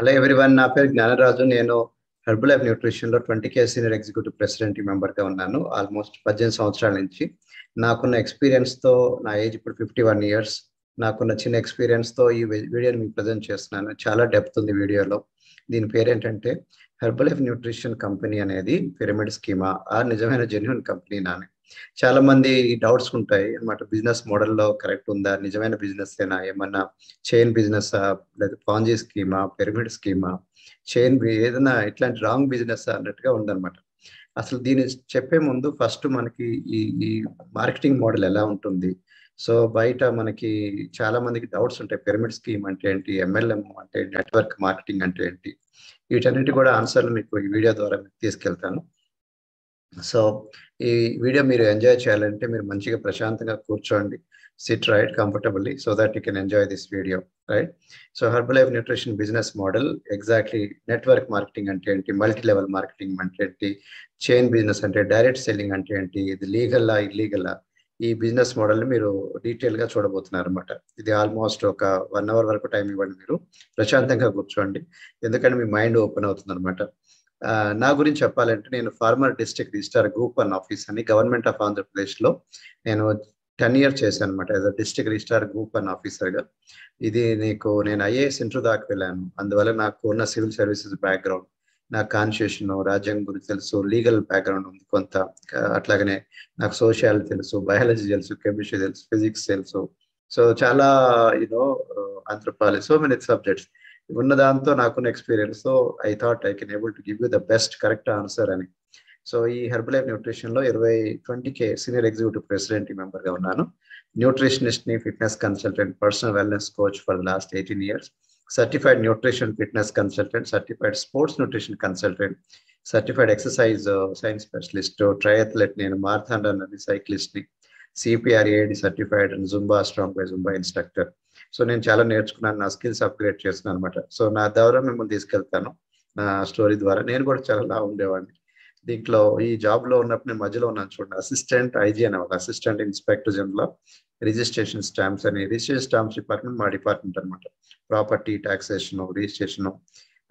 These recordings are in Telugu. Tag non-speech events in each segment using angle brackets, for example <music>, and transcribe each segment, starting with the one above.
హలో ఎవ్రీవన్ నా పేరు జ్ఞానరాజు. నేను Herbalife న్యూట్రిషన్లో twenty K senior executive president మెంబర్గా ఉన్నాను. ఆల్మోస్ట్ పద్దెనిమిది సంవత్సరాల నుంచి నాకున్న ఎక్స్పీరియన్స్తో నా ఏజ్ ఇప్పుడు ఫిఫ్టీ వన్ ఇయర్స్ నాకున్న చిన్న ఎక్స్పీరియన్స్తో ఈ వీడియోని మీకు ప్రజెంట్ చేస్తున్నాను. చాలా డెప్త్ ఉంది వీడియోలో. దీని పేరేంటంటే హెర్బల్ లైఫ్ న్యూట్రిషన్ కంపెనీ అనేది పిరమిడ్ స్కీమా ఆ నిజమైన జెన్యున్ కంపెనీ నాని చాలా మంది డౌట్స్ ఉంటాయి అనమాట బిజినెస్ మోడల్లో కరెక్ట్ ఉందా? నిజమైన బిజినెస్ ఏనా? ఏమన్నా చైన్ బిజినెస్ లేదా పాంజీ స్కీమా? పిరమిడ్ స్కీమా? చైన్ ఏదైనా ఇట్లాంటి రాంగ్ బిజినెస్ అన్నట్టుగా ఉందన్నమాట. అసలు దీన్ని చెప్పే ముందు ఫస్ట్ మనకి ఈ ఈ మార్కెటింగ్ మోడల్ ఎలా ఉంటుంది? సో బయట మనకి చాలా మందికి డౌట్స్ ఉంటాయి. పిరమిడ్ స్కీమ్ అంటే ఏంటి? ఎంఎల్ఎం అంటే నెట్వర్క్ మార్కెటింగ్ అంటే ఏంటి? వీటన్నిటి కూడా ఆన్సర్లు మీకు ఈ వీడియో ద్వారా మీకు తీసుకెళ్తాను. సో ఈ వీడియో మీరు ఎంజాయ్ చేయాలంటే మీరు మంచిగా ప్రశాంతంగా కూర్చోండి sit right comfortably so that you can enjoy this video right so Herbalife nutrition business model exactly network marketing అంటే ఏంటి మల్టీ లెవెల్ మార్కెటింగ్ అంటే ఏంటి చైన్ బిజినెస్ అంటే డైరెక్ట్ సెల్లింగ్ అంటే ఏంటి ఇది లీగల్లా ఇల్లీగల్లా ఈ బిజినెస్ మోడల్ని మీరు డీటెయిల్గా చూడబోతున్నారు అనమాట ఇది ఆల్మోస్ట్ ఒక వన్ అవర్ వరకు టైం ఇవ్వండి మీరు. ప్రశాంతంగా కూర్చోండి. ఎందుకంటే మీ మైండ్ ఓపెన్ అవుతుంది అనమాట నా గురించి చెప్పాలంటే నేను former district registrar group one office అని గవర్నమెంట్ ఆఫ్ ఆంధ్రప్రదేశ్లో నేను టెన్ ఇయర్ చేశాను అనమాట as district registrar group one ఆఫీసర్గా. ఇది నీకు నేను ఐఏఎస్ ఇంటర్ దాకా వెళ్ళాను. అందువల్ల నాకు ఉన్న సివిల్ సర్వీసెస్ బ్యాక్గ్రౌండ్ నా కాన్స్టిట్యూషన్ రాజ్యాంగం గురించి తెలుసు లీగల్ బ్యాక్గ్రౌండ్ ఉంది కొంత అట్లాగనే నాకు సోషియాలజీ తెలుసు బయాలజీ తెలుసు కెమిస్ట్రీ తెలుసు ఫిజిక్స్ తెలుసు. సో చాలా you know anthropology so many subjects. ఉన్న దాంతో నాకున్న ఎక్స్పీరియన్స్తో I thought I can able to give you the best correct answer అని. సో ఈ హెర్బల్ లైఫ్ న్యూట్రిషన్లో ఇరవై twenty K senior executive president మెంబర్గా ఉన్నాను. న్యూట్రిషనిస్ట్ని fitness consultant personal wellness coach for last eighteen years certified nutrition fitness consultant certified sports nutrition consultant certified exercise science specialist triathlete నేను marathon runner సైక్లిస్ట్ని. CPR AED certified and Zumba strong by Zumba instructor so నేను చాలా నేర్చుకున్నాను నా స్కిల్స్ అప్గ్రేడ్ చేస్తున్నాను అనమాట సో నా ద్వారా మిమ్మల్ని తీసుకెళ్తాను నా స్టోరీ ద్వారా. నేను కూడా చాలా లా ఉండేవాడిని. దీంట్లో ఈ జాబ్లో ఉన్నప్పుడు నేను మధ్యలో ఉన్నాను చూడండి అసిస్టెంట్ ఐజీ అనేవాళ్ళు assistant inspector general registration stamps అని రిజిస్ట్రేషన్ స్టాంప్స్ డిపార్ట్మెంట్ మా డిపార్ట్మెంట్ అనమాట ప్రాపర్టీ టాక్సేషన్ రిజిస్ట్రేషన్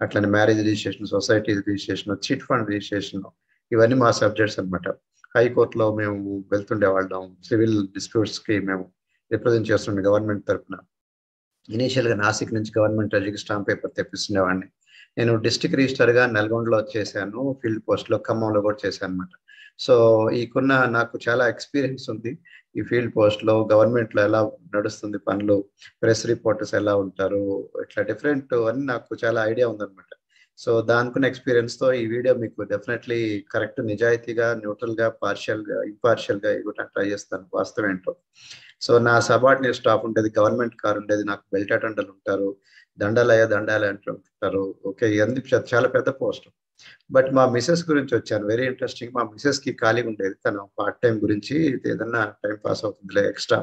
అట్లనే marriage registration society registration chit fund registration ఇవన్నీ మా సబ్జెక్ట్స్ అనమాట హైకోర్టులో మేము వెళ్తుండే వాళ్ళం సివిల్ డిస్ప్యూట్స్కి మేము రిప్రజెంట్ చేస్తుండే గవర్నమెంట్ తరఫున. ఇనీషియల్గా నాసిక్ నుంచి గవర్నమెంట్ ఎడ్యుకేషన్ స్టాంప్ పేపర్ తెప్పిస్తుండేవాడిని. నేను డిస్టిక్ రిజిస్టర్గా నల్గొండలో చేశాను ఫీల్డ్ పోస్ట్లో ఖమ్మంలో కూడా చేశాను అనమాట సో ఈకున్న నాకు చాలా ఎక్స్పీరియన్స్ ఉంది. ఈ ఫీల్డ్ పోస్ట్లో గవర్నమెంట్లో ఎలా నడుస్తుంది పనులు ప్రెస్ రిపోర్టర్స్ ఎలా ఉంటారు ఇట్లా డిఫరెంట్ అని నాకు చాలా ఐడియా ఉందన్నమాట. సో దానికున్న ఎక్స్పీరియన్స్తో ఈ వీడియో మీకు డెఫినెట్లీ కరెక్ట్ నిజాయితీగా న్యూట్రల్గా గా పార్షియల్గా గా ఇవ్వడానికి ట్రై చేస్తాను. వాస్తవం ఏంటో? సో నా సబార్డినేట్ స్టాఫ్ ఉండేది గవర్నమెంట్ కార్ ఉండేది నాకు బెల్ట్ అటెండర్లు ఉంటారు దండాలయ్య దండాలి అంటుంటారు ఓకే ఇవన్నీ చాలా పెద్ద పోస్ట్. బట్ మా మిసెస్ గురించి వచ్చాను వెరీ ఇంట్రెస్టింగ్. మా మిసెస్కి ఖాళీ ఉండేది తను పార్ట్ టైం గురించి ఏదన్నా టైం పాస్ అవుతుందిలే ఎక్స్ట్రా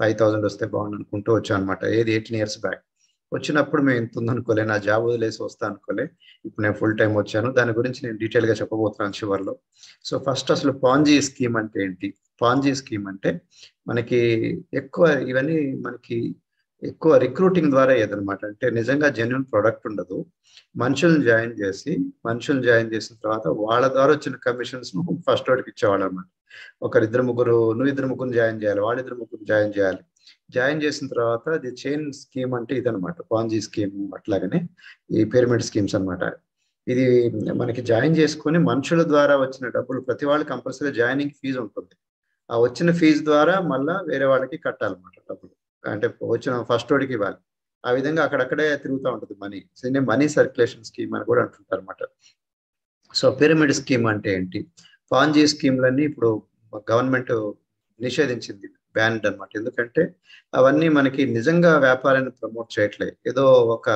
ఫైవ్ థౌసండ్ వస్తే బాగుంది అనుకుంటూ వచ్చాను అనమాట ఏది ఎయిటీన్ ఇయర్స్ బ్యాక్. వచ్చినప్పుడు మేము ఇంత ఉందనుకోలే నా జాబ్ వదిలేసి వస్తా అనుకోలే. ఇప్పుడు నేను ఫుల్ టైం వచ్చాను. దాని గురించి నేను డీటెయిల్గా చెప్పబోతున్నాను చివరిలో. సో ఫస్ట్ అసలు పాంజీ స్కీమ్ అంటే ఏంటి? పాంజీ స్కీమ్ అంటే మనకి ఎక్కువ ఇవన్నీ మనకి ఎక్కువ రిక్రూటింగ్ ద్వారా ఏదనమాట అంటే నిజంగా జెన్యున్ ప్రోడక్ట్ ఉండదు. మనుషులను జాయిన్ చేసి మనుషులను జాయిన్ చేసిన తర్వాత వాళ్ళ ద్వారా వచ్చిన కమిషన్స్ను ఫస్ట్ వాడికి ఇచ్చేవాళ్ళు అనమాట ఒకరిద్దరు ముగ్గురు నువ్వు ఇద్దరు ముగ్గురు జాయిన్ చేయాలి వాళ్ళిద్దరు ముగ్గురు జాయిన్ చేయాలి. జాయిన్ చేసిన తర్వాత ది చైన్ స్కీమ్ అంటే ఇదనమాట పాంజీ స్కీమ్ అట్లాగనే ఈ పిరమిడ్ స్కీమ్స్ అనమాట ఇది మనకి జాయిన్ చేసుకొని మనుషుల ద్వారా వచ్చిన డబ్బులు ప్రతి వాళ్ళు కంపల్సరీ జాయినింగ్ ఫీజు ఉంటుంది. ఆ వచ్చిన ఫీజు ద్వారా మళ్ళా వేరే వాళ్ళకి కట్టాలన్నమాట డబ్బులు. అంటే వచ్చిన ఫస్ట్ వాడికి ఇవ్వాలి. ఆ విధంగా అక్కడక్కడే తిరుగుతూ ఉంటుంది మనీ. దీన్ని మనీ సర్క్యులేషన్ స్కీమ్ అని కూడా అంటుంటారు అనమాట సో పిరమిడ్ స్కీమ్ అంటే ఏంటి? పాంజీ స్కీమ్లన్నీ ఇప్పుడు గవర్నమెంట్ నిషేధించింది. బ్యాండ్ అనమాట ఎందుకంటే అవన్నీ మనకి నిజంగా వ్యాపారాన్ని ప్రమోట్ చేయట్లేదు ఏదో ఒక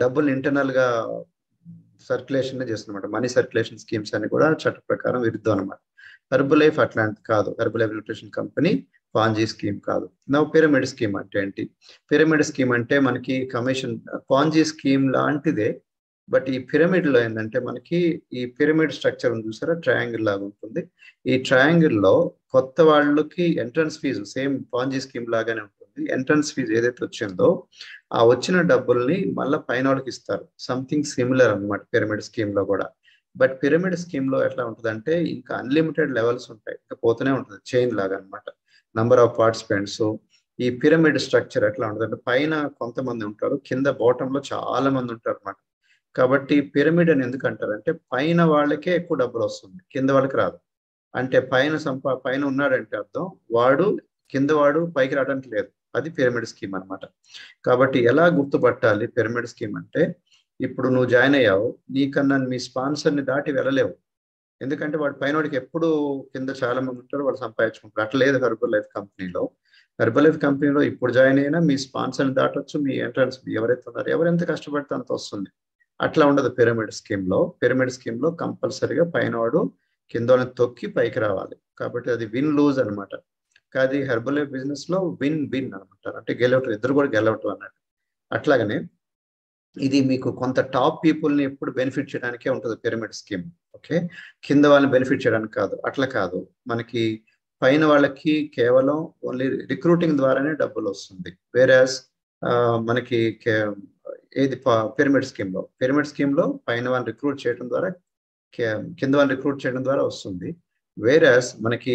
డబ్బులు ఇంటర్నల్గా సర్క్యులేషన్ చేస్తున్నమాట మనీ సర్క్యులేషన్ స్కీమ్స్ అని కూడా చట్ట ప్రకారం విరుద్ధం అనమాట హెర్బల్ లైఫ్ అట్లాంటి కాదు. Herbalife nutrition company Ponzi scheme కాదు. నా పిరమిడ్ స్కీమ్ అంటే ఏంటి? పిరమిడ్ స్కీమ్ అంటే మనకి కమిషన్ పాంజీ స్కీమ్ లాంటిదే బట్ ఈ పిరమిడ్లో ఏంటంటే మనకి ఈ పిరమిడ్ స్ట్రక్చర్ ఉంది చూసారా? ట్రయాంగిల్ లాగా ఉంటుంది. ఈ ట్రయాంగిల్లో కొత్త వాళ్ళకి entrance fees same Ponzi scheme లాగానే ఉంటుంది. ఎంట్రన్స్ ఫీజు ఏదైతే వచ్చిందో ఆ వచ్చిన డబ్బుల్ని మళ్ళీ పైన వాళ్ళకి ఇస్తారు. సంథింగ్ సిమిలర్ అనమాట పిరమిడ్ స్కీమ్లో కూడా. బట్ పిరమిడ్ స్కీమ్లో ఎట్లా ఉంటుందంటే ఇంకా అన్లిమిటెడ్ లెవెల్స్ ఉంటాయి. ఇంకా పోతూనే ఉంటుంది. చైన్ లాగా అనమాట నంబర్ ఆఫ్ పార్టిసిపెంట్స్. ఈ పిరమిడ్ స్ట్రక్చర్ ఎట్లా ఉంటుంది అంటే పైన కొంతమంది ఉంటారు. కింద బాటంలో చాలా మంది ఉంటారు అనమాట కాబట్టి పిరమిడ్ అని ఎందుకు అంటారంటే పైన వాళ్ళకే ఎక్కువ డబ్బులు వస్తుంది కింద వాళ్ళకి రాదు. అంటే పైన సంపా పైన ఉన్నాడంటే అర్థం వాడు కింద వాడు పైకి రావడానికి లేదు. అది పిరమిడ్ స్కీమ్ అనమాట కాబట్టి ఎలా గుర్తుపట్టాలి పిరమిడ్ స్కీమ్ అంటే ఇప్పుడు నువ్వు జాయిన్ అయ్యావు నీకన్నా మీ స్పాన్సర్ని దాటి వెళ్ళలేవు. ఎందుకంటే వాడు పైన వాడికి ఎప్పుడు కింద చాలా మంది ఉంటారు వాళ్ళు సంపాదించుకుంటారు అట్లా లేదు హెర్బల్ లైఫ్ కంపెనీలో హెర్బల్ లైఫ్ కంపెనీలో ఇప్పుడు జాయిన్ అయినా మీ స్పాన్సర్ని దాటొచ్చు మీ ఎంట్రన్స్ ఎవరైతే ఉన్నారో ఎంత కష్టపడితే అంత వస్తుంది. అట్లా ఉండదు పిరమిడ్ స్కీమ్లో. పిరమిడ్ స్కీమ్లో కంపల్సరిగా పైన వాడు కింద వాళ్ళని తొక్కి పైకి రావాలి. కాబట్టి అది విన్ లూజ్ అనమాట కాదు హెర్బల్ బిజినెస్లో విన్ విన్ అనమాట అంటే గెలవటం ఇద్దరు కూడా గెలవటం అన్నట్టు. అట్లాగనే ఇది మీకు కొంత టాప్ పీపుల్ని ఎప్పుడు బెనిఫిట్ చేయడానికే ఉంటుంది పిరమిడ్ స్కీమ్. ఓకే? కింద వాళ్ళని బెనిఫిట్ చేయడానికి కాదు. అట్లా కాదు. మనకి పైన వాళ్ళకి కేవలం ఓన్లీ రిక్రూటింగ్ ద్వారానే డబ్బులు వస్తుంది. వేరాస్ మనకి ఏది పిరమిడ్ స్కీమ్లో. పిరమిడ్ స్కీమ్లో పైన వాళ్ళని రిక్రూట్ చేయడం ద్వారా కింద వాళ్ళని రిక్రూట్ చేయడం ద్వారా వస్తుంది. వేరస్ మనకి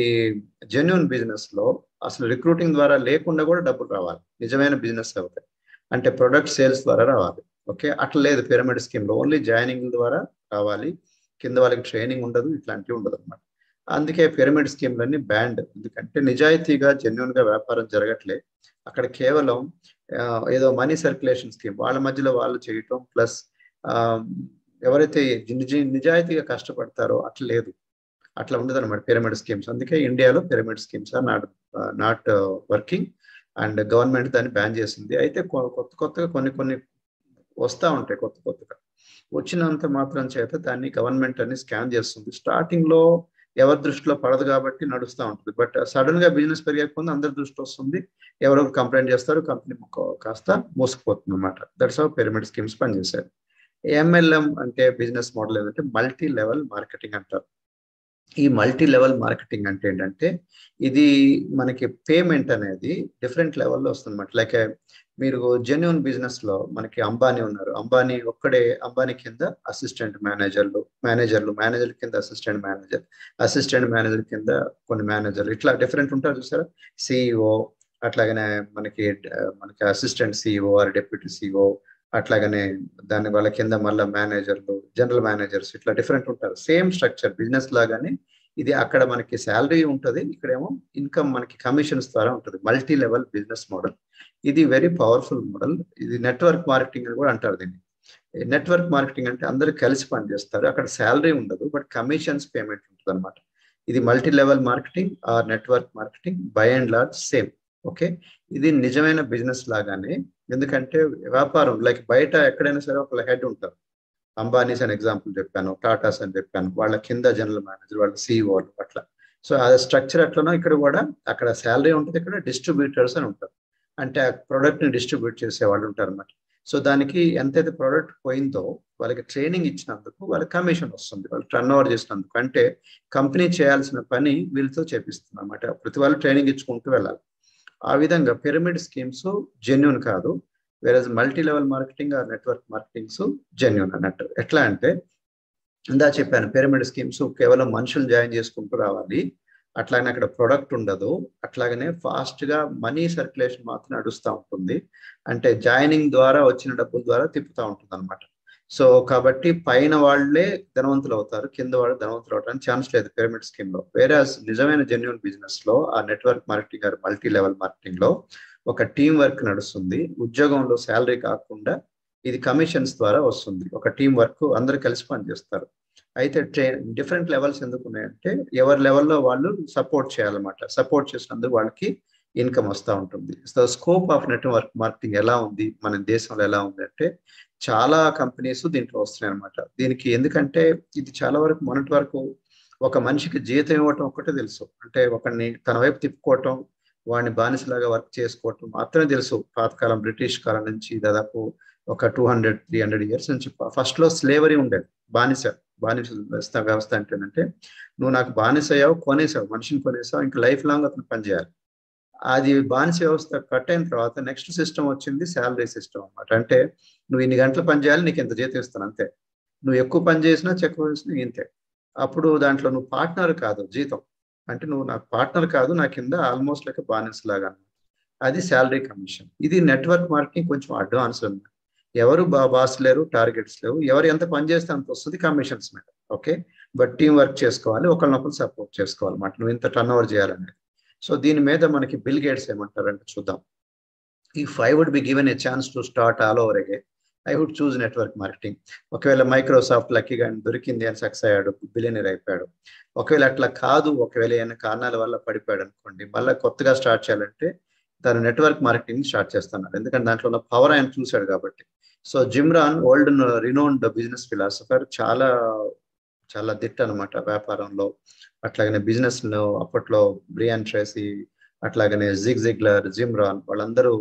జెన్యున్ బిజినెస్లో అసలు రిక్రూటింగ్ ద్వారా లేకుండా కూడా డబ్బులు రావాలి. నిజమైన బిజినెస్ అవుతాయి అంటే ప్రొడక్ట్ సేల్స్ ద్వారా రావాలి. ఓకే అట్లా లేదు పిరమిడ్ స్కీమ్లో. ఓన్లీ జాయినింగ్ ద్వారా రావాలి. కింద వాళ్ళకి ట్రైనింగ్ ఉండదు. ఇట్లాంటివి ఉండదు అనమాట అందుకే పిరమిడ్ స్కీమ్లన్నీ బ్యాండ్ ఎందుకంటే నిజాయితీగా జెన్యున్గా వ్యాపారం జరగట్లే. అక్కడ కేవలం ఏదో మనీ సర్క్యులేషన్ స్కీమ్. వాళ్ళ మధ్యలో వాళ్ళు చేయటం ప్లస్ ఎవరైతే నిజ నిజాయితీగా కష్టపడతారో అట్లా లేదు. అట్లా ఉండదు అనమాట పిరమిడ్ స్కీమ్స్. అందుకే ఇండియాలో pyramid schemes are not not working. And government దాన్ని బ్యాన్ చేసింది. అయితే కొత్త కొత్తగా కొన్ని కొన్ని వస్తూ ఉంటాయి కొత్త కొత్తగా. వచ్చినంత మాత్రం చేత దాన్ని గవర్నమెంట్ అని స్కాన్ చేస్తుంది. స్టార్టింగ్లో ఎవరి దృష్టిలో పడదు కాబట్టి నడుస్తూ ఉంటుంది. బట్ సడన్ uh, గా బిజినెస్ పెరిగకపోతే అందరి దృష్టి వస్తుంది. ఎవరో కంప్లైంట్ చేస్తారు కంపెనీ కాస్త మూసుకుపోతుంది అనమాట దట్స్ హౌ పిరమిడ్ స్కీమ్స్ పనిచేశారు ఎంఎల్ఎం అంటే బిజినెస్ మోడల్ ఏంటంటే మల్టీ లెవెల్ మార్కెటింగ్ అంటారు. ఈ మల్టీ లెవెల్ మార్కెటింగ్ అంటే ఏంటంటే ఇది మనకి పేమెంట్ అనేది డిఫరెంట్ లెవెల్లో వస్తుందన్నమాట. లైక్ మీరు జెన్యున్ బిజినెస్లో మనకి అంబానీ ఉన్నారు. అంబానీ ఒక్కడే అంబానీ కింద అసిస్టెంట్ మేనేజర్లు మేనేజర్లు మేనేజర్ కింద అసిస్టెంట్ మేనేజర్ అసిస్టెంట్ మేనేజర్ కింద కొన్ని మేనేజర్లు. ఇట్లా డిఫరెంట్ ఉంటారు చూసారా? సిఇఓ అట్లాగనే మనకి మనకి assistant CEO or deputy CEO అట్లాగనే దాని వాళ్ళ కింద మళ్ళీ మేనేజర్లు జనరల్ మేనేజర్స్ ఇట్లా డిఫరెంట్ ఉంటారు. సేమ్ స్ట్రక్చర్ బిజినెస్ లాగానే ఇది అక్కడ మనకి శాలరీ ఉంటుంది ఇక్కడేమో ఇన్కమ్ మనకి కమిషన్స్ ద్వారా ఉంటుంది. Multi level business model. ఇది వెరీ పవర్ఫుల్ మోడల్. ఇది నెట్వర్క్ మార్కెటింగ్ అని కూడా అంటారు దీన్ని. నెట్వర్క్ మార్కెటింగ్ అంటే అందరూ కలిసి పనిచేస్తారు అక్కడ శాలరీ ఉండదు బట్ కమిషన్స్ పేమెంట్ ఉంటుంది అనమాట ఇది multi level marketing or network marketing by and large same. Okay? ఇది నిజమైన బిజినెస్ లాగానే ఎందుకంటే వ్యాపారం లైక్ బయట ఎక్కడైనా సరే ఒక హెడ్ ఉంటారు. అంబానీస్ అని ఎగ్జాంపుల్ చెప్పాను టాటాస్ అని చెప్పాను వాళ్ళ కింద జనరల్ మేనేజర్ వాళ్ళ సిఇఓలు అట్లా. సో అది స్ట్రక్చర్ అట్లనో ఇక్కడ కూడా అక్కడ శాలరీ ఉంటుంది ఇక్కడ డిస్ట్రిబ్యూటర్స్ అని ఉంటారు. అంటే ఆ ప్రోడక్ట్ని డిస్ట్రిబ్యూట్ చేసే వాళ్ళు ఉంటారు అనమాట సో దానికి ఎంతైతే ప్రోడక్ట్ పోయిందో వాళ్ళకి ట్రైనింగ్ ఇచ్చినందుకు వాళ్ళకి కమిషన్ వస్తుంది వాళ్ళు టర్న్ ఓవర్ చేసినందుకు. అంటే కంపెనీ చేయాల్సిన పని వీళ్ళతో చేపిస్తుంది అనమాట ప్రతి వాళ్ళు ట్రైనింగ్ ఇచ్చుకుంటూ వెళ్ళాలి. ఆ విధంగా పిరమిడ్ స్కీమ్స్ జెన్యున్ కాదు. వేరేజ్ multi level marketing or network marketings genuine అన్నట్టు. ఎట్లా అంటే ఇందా చెప్పాను పిరమిడ్ స్కీమ్స్ కేవలం మనుషులు జాయిన్ చేసుకుంటూ రావాలి. అట్లాగనే అక్కడ ప్రొడక్ట్ ఉండదు. అట్లాగనే ఫాస్ట్గా మనీ సర్క్యులేషన్ మాత్రం నడుస్తూ ఉంటుంది. అంటే జాయినింగ్ ద్వారా వచ్చిన డబ్బుల ద్వారా తిప్పుతూ ఉంటుంది అనమాట సో కాబట్టి పైన వాళ్ళే ధనవంతులు అవుతారు కింద వాళ్ళు ధనవంతులు అవడానికి ఛాన్స్ లేదు పిరమిడ్ స్కీమ్లో. వేరే నిజమైన జెన్యున్ బిజినెస్లో ఆ network marketing or multi level మార్కెటింగ్లో ఒక టీం వర్క్ నడుస్తుంది. ఉద్యోగంలో శాలరీ కాకుండా ఇది కమిషన్స్ ద్వారా వస్తుంది. ఒక టీం వర్క్ అందరు కలిసి పనిచేస్తారు. అయితే ట్రైన్ డిఫరెంట్ లెవెల్స్ ఎందుకు ఉన్నాయంటే ఎవరి లెవెల్లో వాళ్ళు సపోర్ట్ చేయాలన్నమాట. సపోర్ట్ చేసినందుకు వాళ్ళకి ఇన్కమ్ వస్తూ ఉంటుంది. So scope of network marketing ఎలా ఉంది? మన దేశంలో ఎలా ఉంది అంటే చాలా కంపెనీస్ దీంట్లో వస్తున్నాయి అనమాట దీనికి ఎందుకంటే ఇది చాలా వరకు మొన్నటి వరకు ఒక మనిషికి జీతం ఇవ్వటం ఒకటే తెలుసు. అంటే ఒకరిని తన వైపు తిప్పుకోవటం వాడిని బానిసలాగా వర్క్ చేసుకోవటం మాత్రమే తెలుసు. పాతకాలం బ్రిటిష్ కాలం నుంచి దాదాపు ఒక two hundred three hundred years నుంచి ఫస్ట్లో స్లేవరీ ఉండేది. బానిస బానిస వ్యవస్థ వ్యవస్థ అంటే నువ్వు నాకు బానిస అయ్యావు కొనేసావు మనిషిని కొనేసావు ఇంకా లైఫ్ లాంగ్ అతను పనిచేయాలి. అది బానిస వ్యవస్థ కట్ అయిన తర్వాత నెక్స్ట్ సిస్టమ్ వచ్చింది శాలరీ సిస్టమ్ అనమాట అంటే నువ్వు ఇన్ని గంటలు పని చేయాలి నీకు ఇంత జీతం ఇస్తాను అంతే. నువ్వు ఎక్కువ పని చేసినా చెక్కువ చేసినా ఇంతే. అప్పుడు దాంట్లో నువ్వు పార్ట్నర్ కాదు జీతం. అంటే నువ్వు నాకు పార్ట్నర్ కాదు నా కింద ఆల్మోస్ట్ లైక్ బానిస లాగా అది శాలరీ కమిషన్ ఇది నెట్వర్క్ మార్కెటింగ్ కొంచెం అడ్వాన్స్ ఉంది. ఎవరు బా బాస్ లేరు టార్గెట్స్ లేవు. ఎవరు ఎంత పని చేస్తే అంత వస్తుంది కమిషన్స్ మీద. ఓకే బట్ టీం వర్క్ చేసుకోవాలి ఒకరినొకరు సపోర్ట్ చేసుకోవాలి మాట నువ్వు ఇంత టర్న్ ఓవర్ చేయాలనేది సో దీని మీద మనకి బిల్ గేట్స్ ఏమంటారంటే చూద్దాం. If I would be given a chance to start all over again I would choose network marketing ఒకవేళ మైక్రోసాఫ్ట్ లక్కీగా దొరికింది అని సక్సెస్ అయ్యాడు బిలియనర్ అయిపోయాడు. ఒకవేళ అట్లా కాదు ఒకవేళ ఏమైనా కారణాల వల్ల పడిపోయాడు అనుకోండి మళ్ళీ కొత్తగా స్టార్ట్ చేయాలంటే తను నెట్వర్క్ మార్కెటింగ్ స్టార్ట్ చేస్తున్నాడు. ఎందుకంటే దాంట్లో ఉన్న పవర్ ఆయన చూశాడు కాబట్టి. So Jim Rohn old renowned business philosopher చాలా చాలా దిట్ట అనమాట వ్యాపారంలో. అట్లాగనే బిజినెస్ను అప్పట్లో బ్రియాన్ ట్రేసీ అట్లాగనే జిగ్ జిగ్లర్ జిమ్రాన్ వాళ్ళందరూ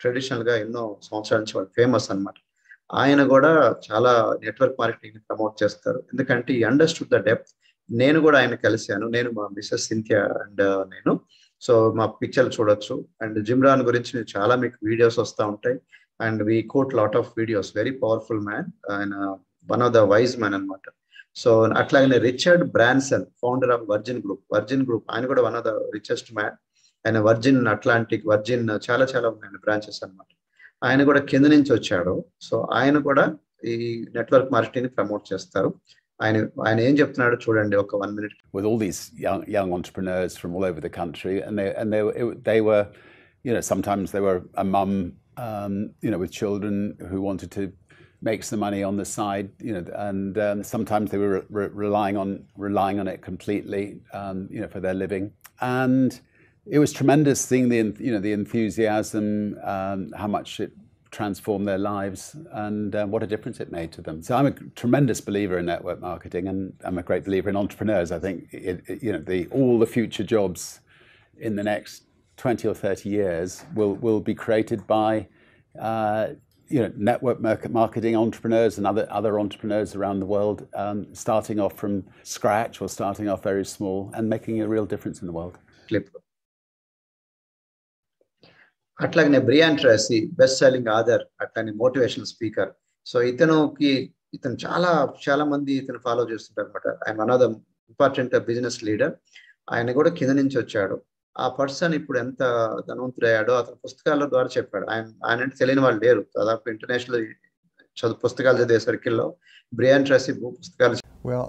ట్రెడిషనల్గా ఎన్నో సంవత్సరాల నుంచి వాళ్ళు ఫేమస్ అనమాట ఆయన కూడా చాలా నెట్వర్క్ మార్కెటింగ్ ప్రమోట్ చేస్తారు. ఎందుకంటే ఈ అండర్స్టూడ్ ద డెప్త్ నేను కూడా ఆయన కలిశాను. నేను మా మిస్సెస్ సింథియా అండ్ నేను. సో మా పిక్చర్లు చూడొచ్చు. అండ్ జిమ్రాన్ గురించి చాలా మీకు వీడియోస్ వస్తూ ఉంటాయి. And we got lot of videos very powerful man ఆయన one of the wise man అనమాట సో అట్లాగనే Richard Branson founder of Virgin Group Virgin Group ఆయన కూడా one of the richest man ఆయన వర్జిన్ అట్లాంటిక్ వర్జిన్ చాలా చాలా ఉన్నాయి బ్రాంచెస్ అనమాట ఆయన కూడా కింద నుంచి వచ్చాడు. సో ఆయన కూడా ఈ నెట్వర్క్ మార్కెటింగ్ ప్రమోట్ చేస్తారు. ఆయన ఆయన ఏం చెప్తున్నాడో చూడండి ఒక one minute with all these young young entrepreneurs from all over the country, and they and they it, they were, you know, sometimes they were a mum, um, you know, with children who wanted to make the money on the side, you know, and um, sometimes they were re- relying on relying on it completely, um, you know, for their living, and it was tremendous seeing the you know the enthusiasm, um, how much it transformed their lives and uh, what a difference it made to them. So I'm a tremendous believer in network marketing and I'm a great believer in entrepreneurs. I think it, it, you know the all the future jobs in the next 20 or 30 years will will be created by uh, you know network marketing entrepreneurs and other other entrepreneurs around the world um, starting off from scratch or starting off very small and making a real difference in the world. Clip అట్లాగనే Brian Tracy best selling author అట్లానే మోటివేషనల్ స్పీకర్ సో ఇతనుకి ఇతను చాలా చాలా మంది ఇతను ఫాలో చేస్తుంటారు అనమాట ఆయన one of the important business leader ఆయన కూడా కింద నుంచి వచ్చాడు ఆ పర్సన్ ఇప్పుడు ఎంత ధనవంతుడయ్యాడో అతను పుస్తకాల ద్వారా చెప్పాడు ఆయన ఆయన అంటే తెలియని వాళ్ళు లేరు దాదాపు ఇంటర్నేషనల్ చదువు పుస్తకాలు చదివే సర్కిల్లో బ్రియాన్ ట్రాసీ పుస్తకాలు Well,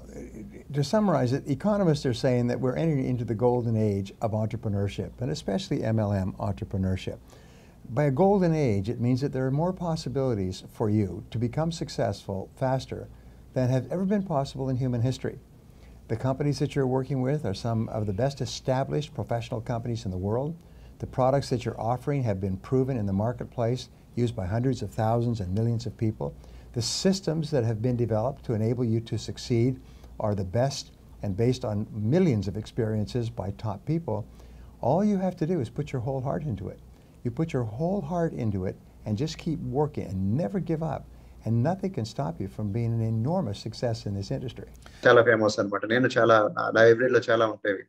to summarize it, economists are saying that we're entering into the golden age of entrepreneurship, and especially MLM entrepreneurship. By a golden age, it means that there are more possibilities for you to become successful faster than have ever been possible in human history. The companies that you're working with are some of the best established professional companies in the world. The products that you're offering have been proven in the marketplace, used by hundreds of thousands and millions of people. The systems that have been developed to enable you to succeed are the best and based on millions of experiences by top people. All you have to do is put your whole heart into it. You put your whole heart into it and just keep working and never give up. And nothing can stop you from being an enormous success in this industry. చాలా ఫేమస్ అనమాట నేను చాలా నా లైబ్రరీలో చాలా ఉంటాయి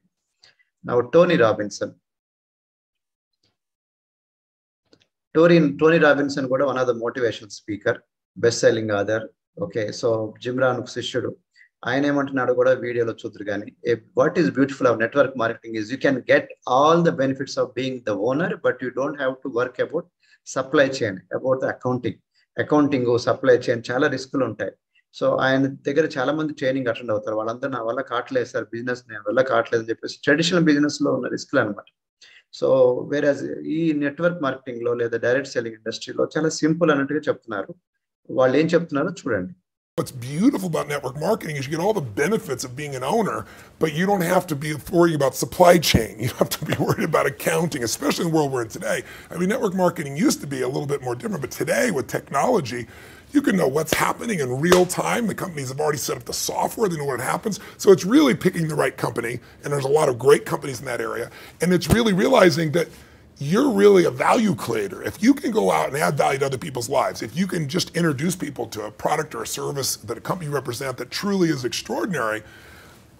నా Tony Robinson. Tory Tony Robinson కూడా one of the motivation speaker best selling author okay so Jim Rohn శిష్యుడు. ఆయన ఏమంటున్నాడు కూడా వీడియోలో చూద్దరు కానీ what is beautiful of network marketing is you can get all the benefits of being the owner but you don't have to work about supply chain about the accounting accounting supply chain చాలా రిస్కులు ఉంటాయి. సో ఆయన దగ్గర చాలా మంది ట్రైనింగ్ అటెండ్ అవుతారు. వాళ్ళందరూ నా వల్ల కావట్లేదు సార్ బిజినెస్ నేను వల్ల కావట్లేదు అని చెప్పేసి ట్రెడిషనల్ బిజినెస్లో ఉన్న రిస్క్లు అనమాట సో వేరే ఈ నెట్వర్క్ మార్కెటింగ్లో లేదా డైరెక్ట్ సెల్లింగ్ ఇండస్ట్రీలో చాలా సింపుల్ అన్నట్టుగా చెప్తున్నారు. వాళ్ళు ఏం చెప్తున్నారో చూడండి. What's beautiful about network marketing is you get all the benefits of being an owner, but you don't have to be worrying about supply chain. <laughs> You don't have to be worried about accounting, especially in the world we're in today. I mean, network marketing used to be a little bit more different, but today with technology, you can know what's happening in real time. The companies have already set up the software, they know what happens. So it's really picking the right company, and there's a lot of great companies in that area. And it's really realizing that you're really a value creator. If you can go out and add value to other people's lives, if you can just introduce people to a product or a service that a company you represent that truly is extraordinary,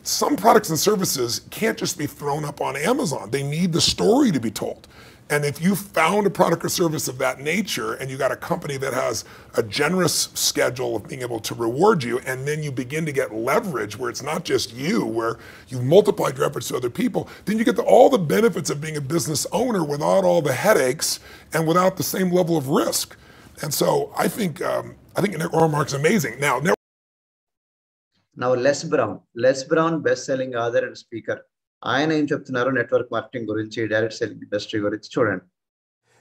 some products and services can't just be thrown up on Amazon. They need the story to be told. And if you found a product or service of that nature and you got a company that has a generous schedule of being able to reward you, and then you begin to get leverage where it's not just you, where you've multiplied your efforts to other people, then you get the, all the benefits of being a business owner without all the headaches and without the same level of risk. And so I think, um, I think network marketing is amazing. Now, network- now Les Brown, Les Brown, best-selling author and speaker ఆయన ఏం చెప్తున్నారు నెట్వర్క్ మార్కెటింగ్ గురించి డైరెక్ట్ సెల్లింగ్ ఇండస్ట్రీ గురించి చూడండి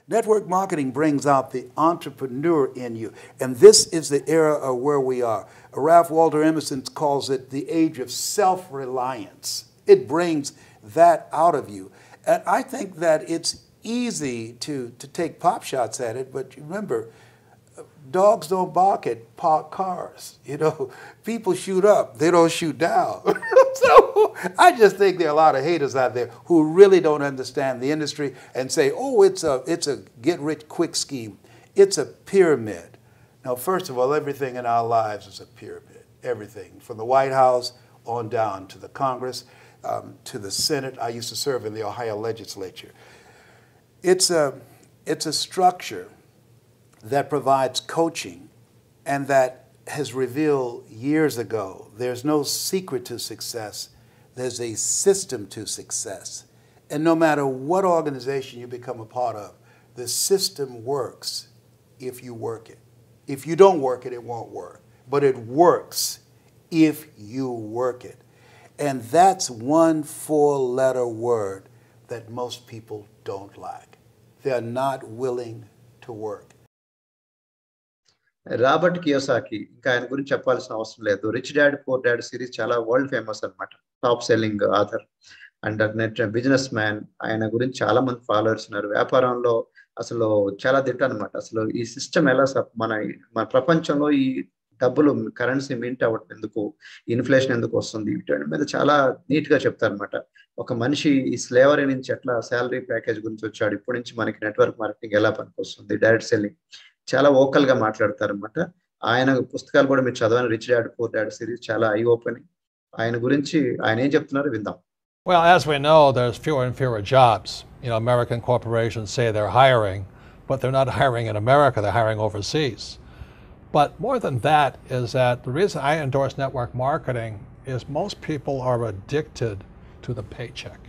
Network marketing brings out the entrepreneur in you. And this is the era of where we are. Ralph Walter Emerson calls it the age of self reliance. It brings that out of you. And I think that it's easy to, to take pop shots at it, but remember, dogs don't bark at parked cars. You know, <laughs> people shoot up, they don't shoot down. <laughs> so I just think there are a lot of haters out there who really don't understand the industry and say, oh, it's a, it's a get rich quick scheme. It's a pyramid. Now, first of all, everything in our lives is a pyramid. Everything, from the White House on down to the Congress, um, to the Senate. I used to serve in the Ohio legislature. It's a, it's a structure that provides coaching and that has revealed years ago there's no secret to success, there's a system to success. And no matter what organization you become a part of, the system works if you work it. If you don't work it, it won't work. But it works if you work it. And that's one four letter word that most people don't like. They're not willing to work. Robert Kiyosaki ఇంకా ఆయన గురించి చెప్పాల్సిన అవసరం లేదు. Rich Dad Poor Dad series చాలా వరల్డ్ ఫేమస్ అనమాట top selling author and net business man ఆయన గురించి చాలా మంది ఫాలోవర్స్ ఉన్నారు. వ్యాపారంలో అసలు చాలా దిట్ట అనమాట అసలు ఈ సిస్టమ్ ఎలా మన మన ప్రపంచంలో ఈ డబ్బులు కరెన్సీ మింట్ అవ్వడం ఎందుకు? ఇన్ఫ్లేషన్ ఎందుకు వస్తుంది? వీటి మీద చాలా నీట్గా చెప్తారు అనమాట ఒక మనిషి ఈ స్లేవరీ నుంచి ఎట్లా శాలరీ ప్యాకేజ్ గురించి వచ్చాడు? ఇప్పటి నుంచి మనకి నెట్వర్క్ మార్కెటింగ్ ఎలా పనికొస్తుంది? Direct selling. చాలా ఓకల్ గా మాట్లాడతారు అనమాట ఆయన పుస్తకాలు కూడా మీరు చదవని rich dad poor dad series చాలా ఐ ఓపెనింగ్ ఆయన గురించి ఆయన ఏం చెప్తున్నారో విందాం Well, as we know, there's fewer and fewer jobs. You know, American corporations say they're hiring, but they're not hiring in America, they're hiring overseas. But more than that is that the reason I endorse network marketing is most people are addicted to the paycheck.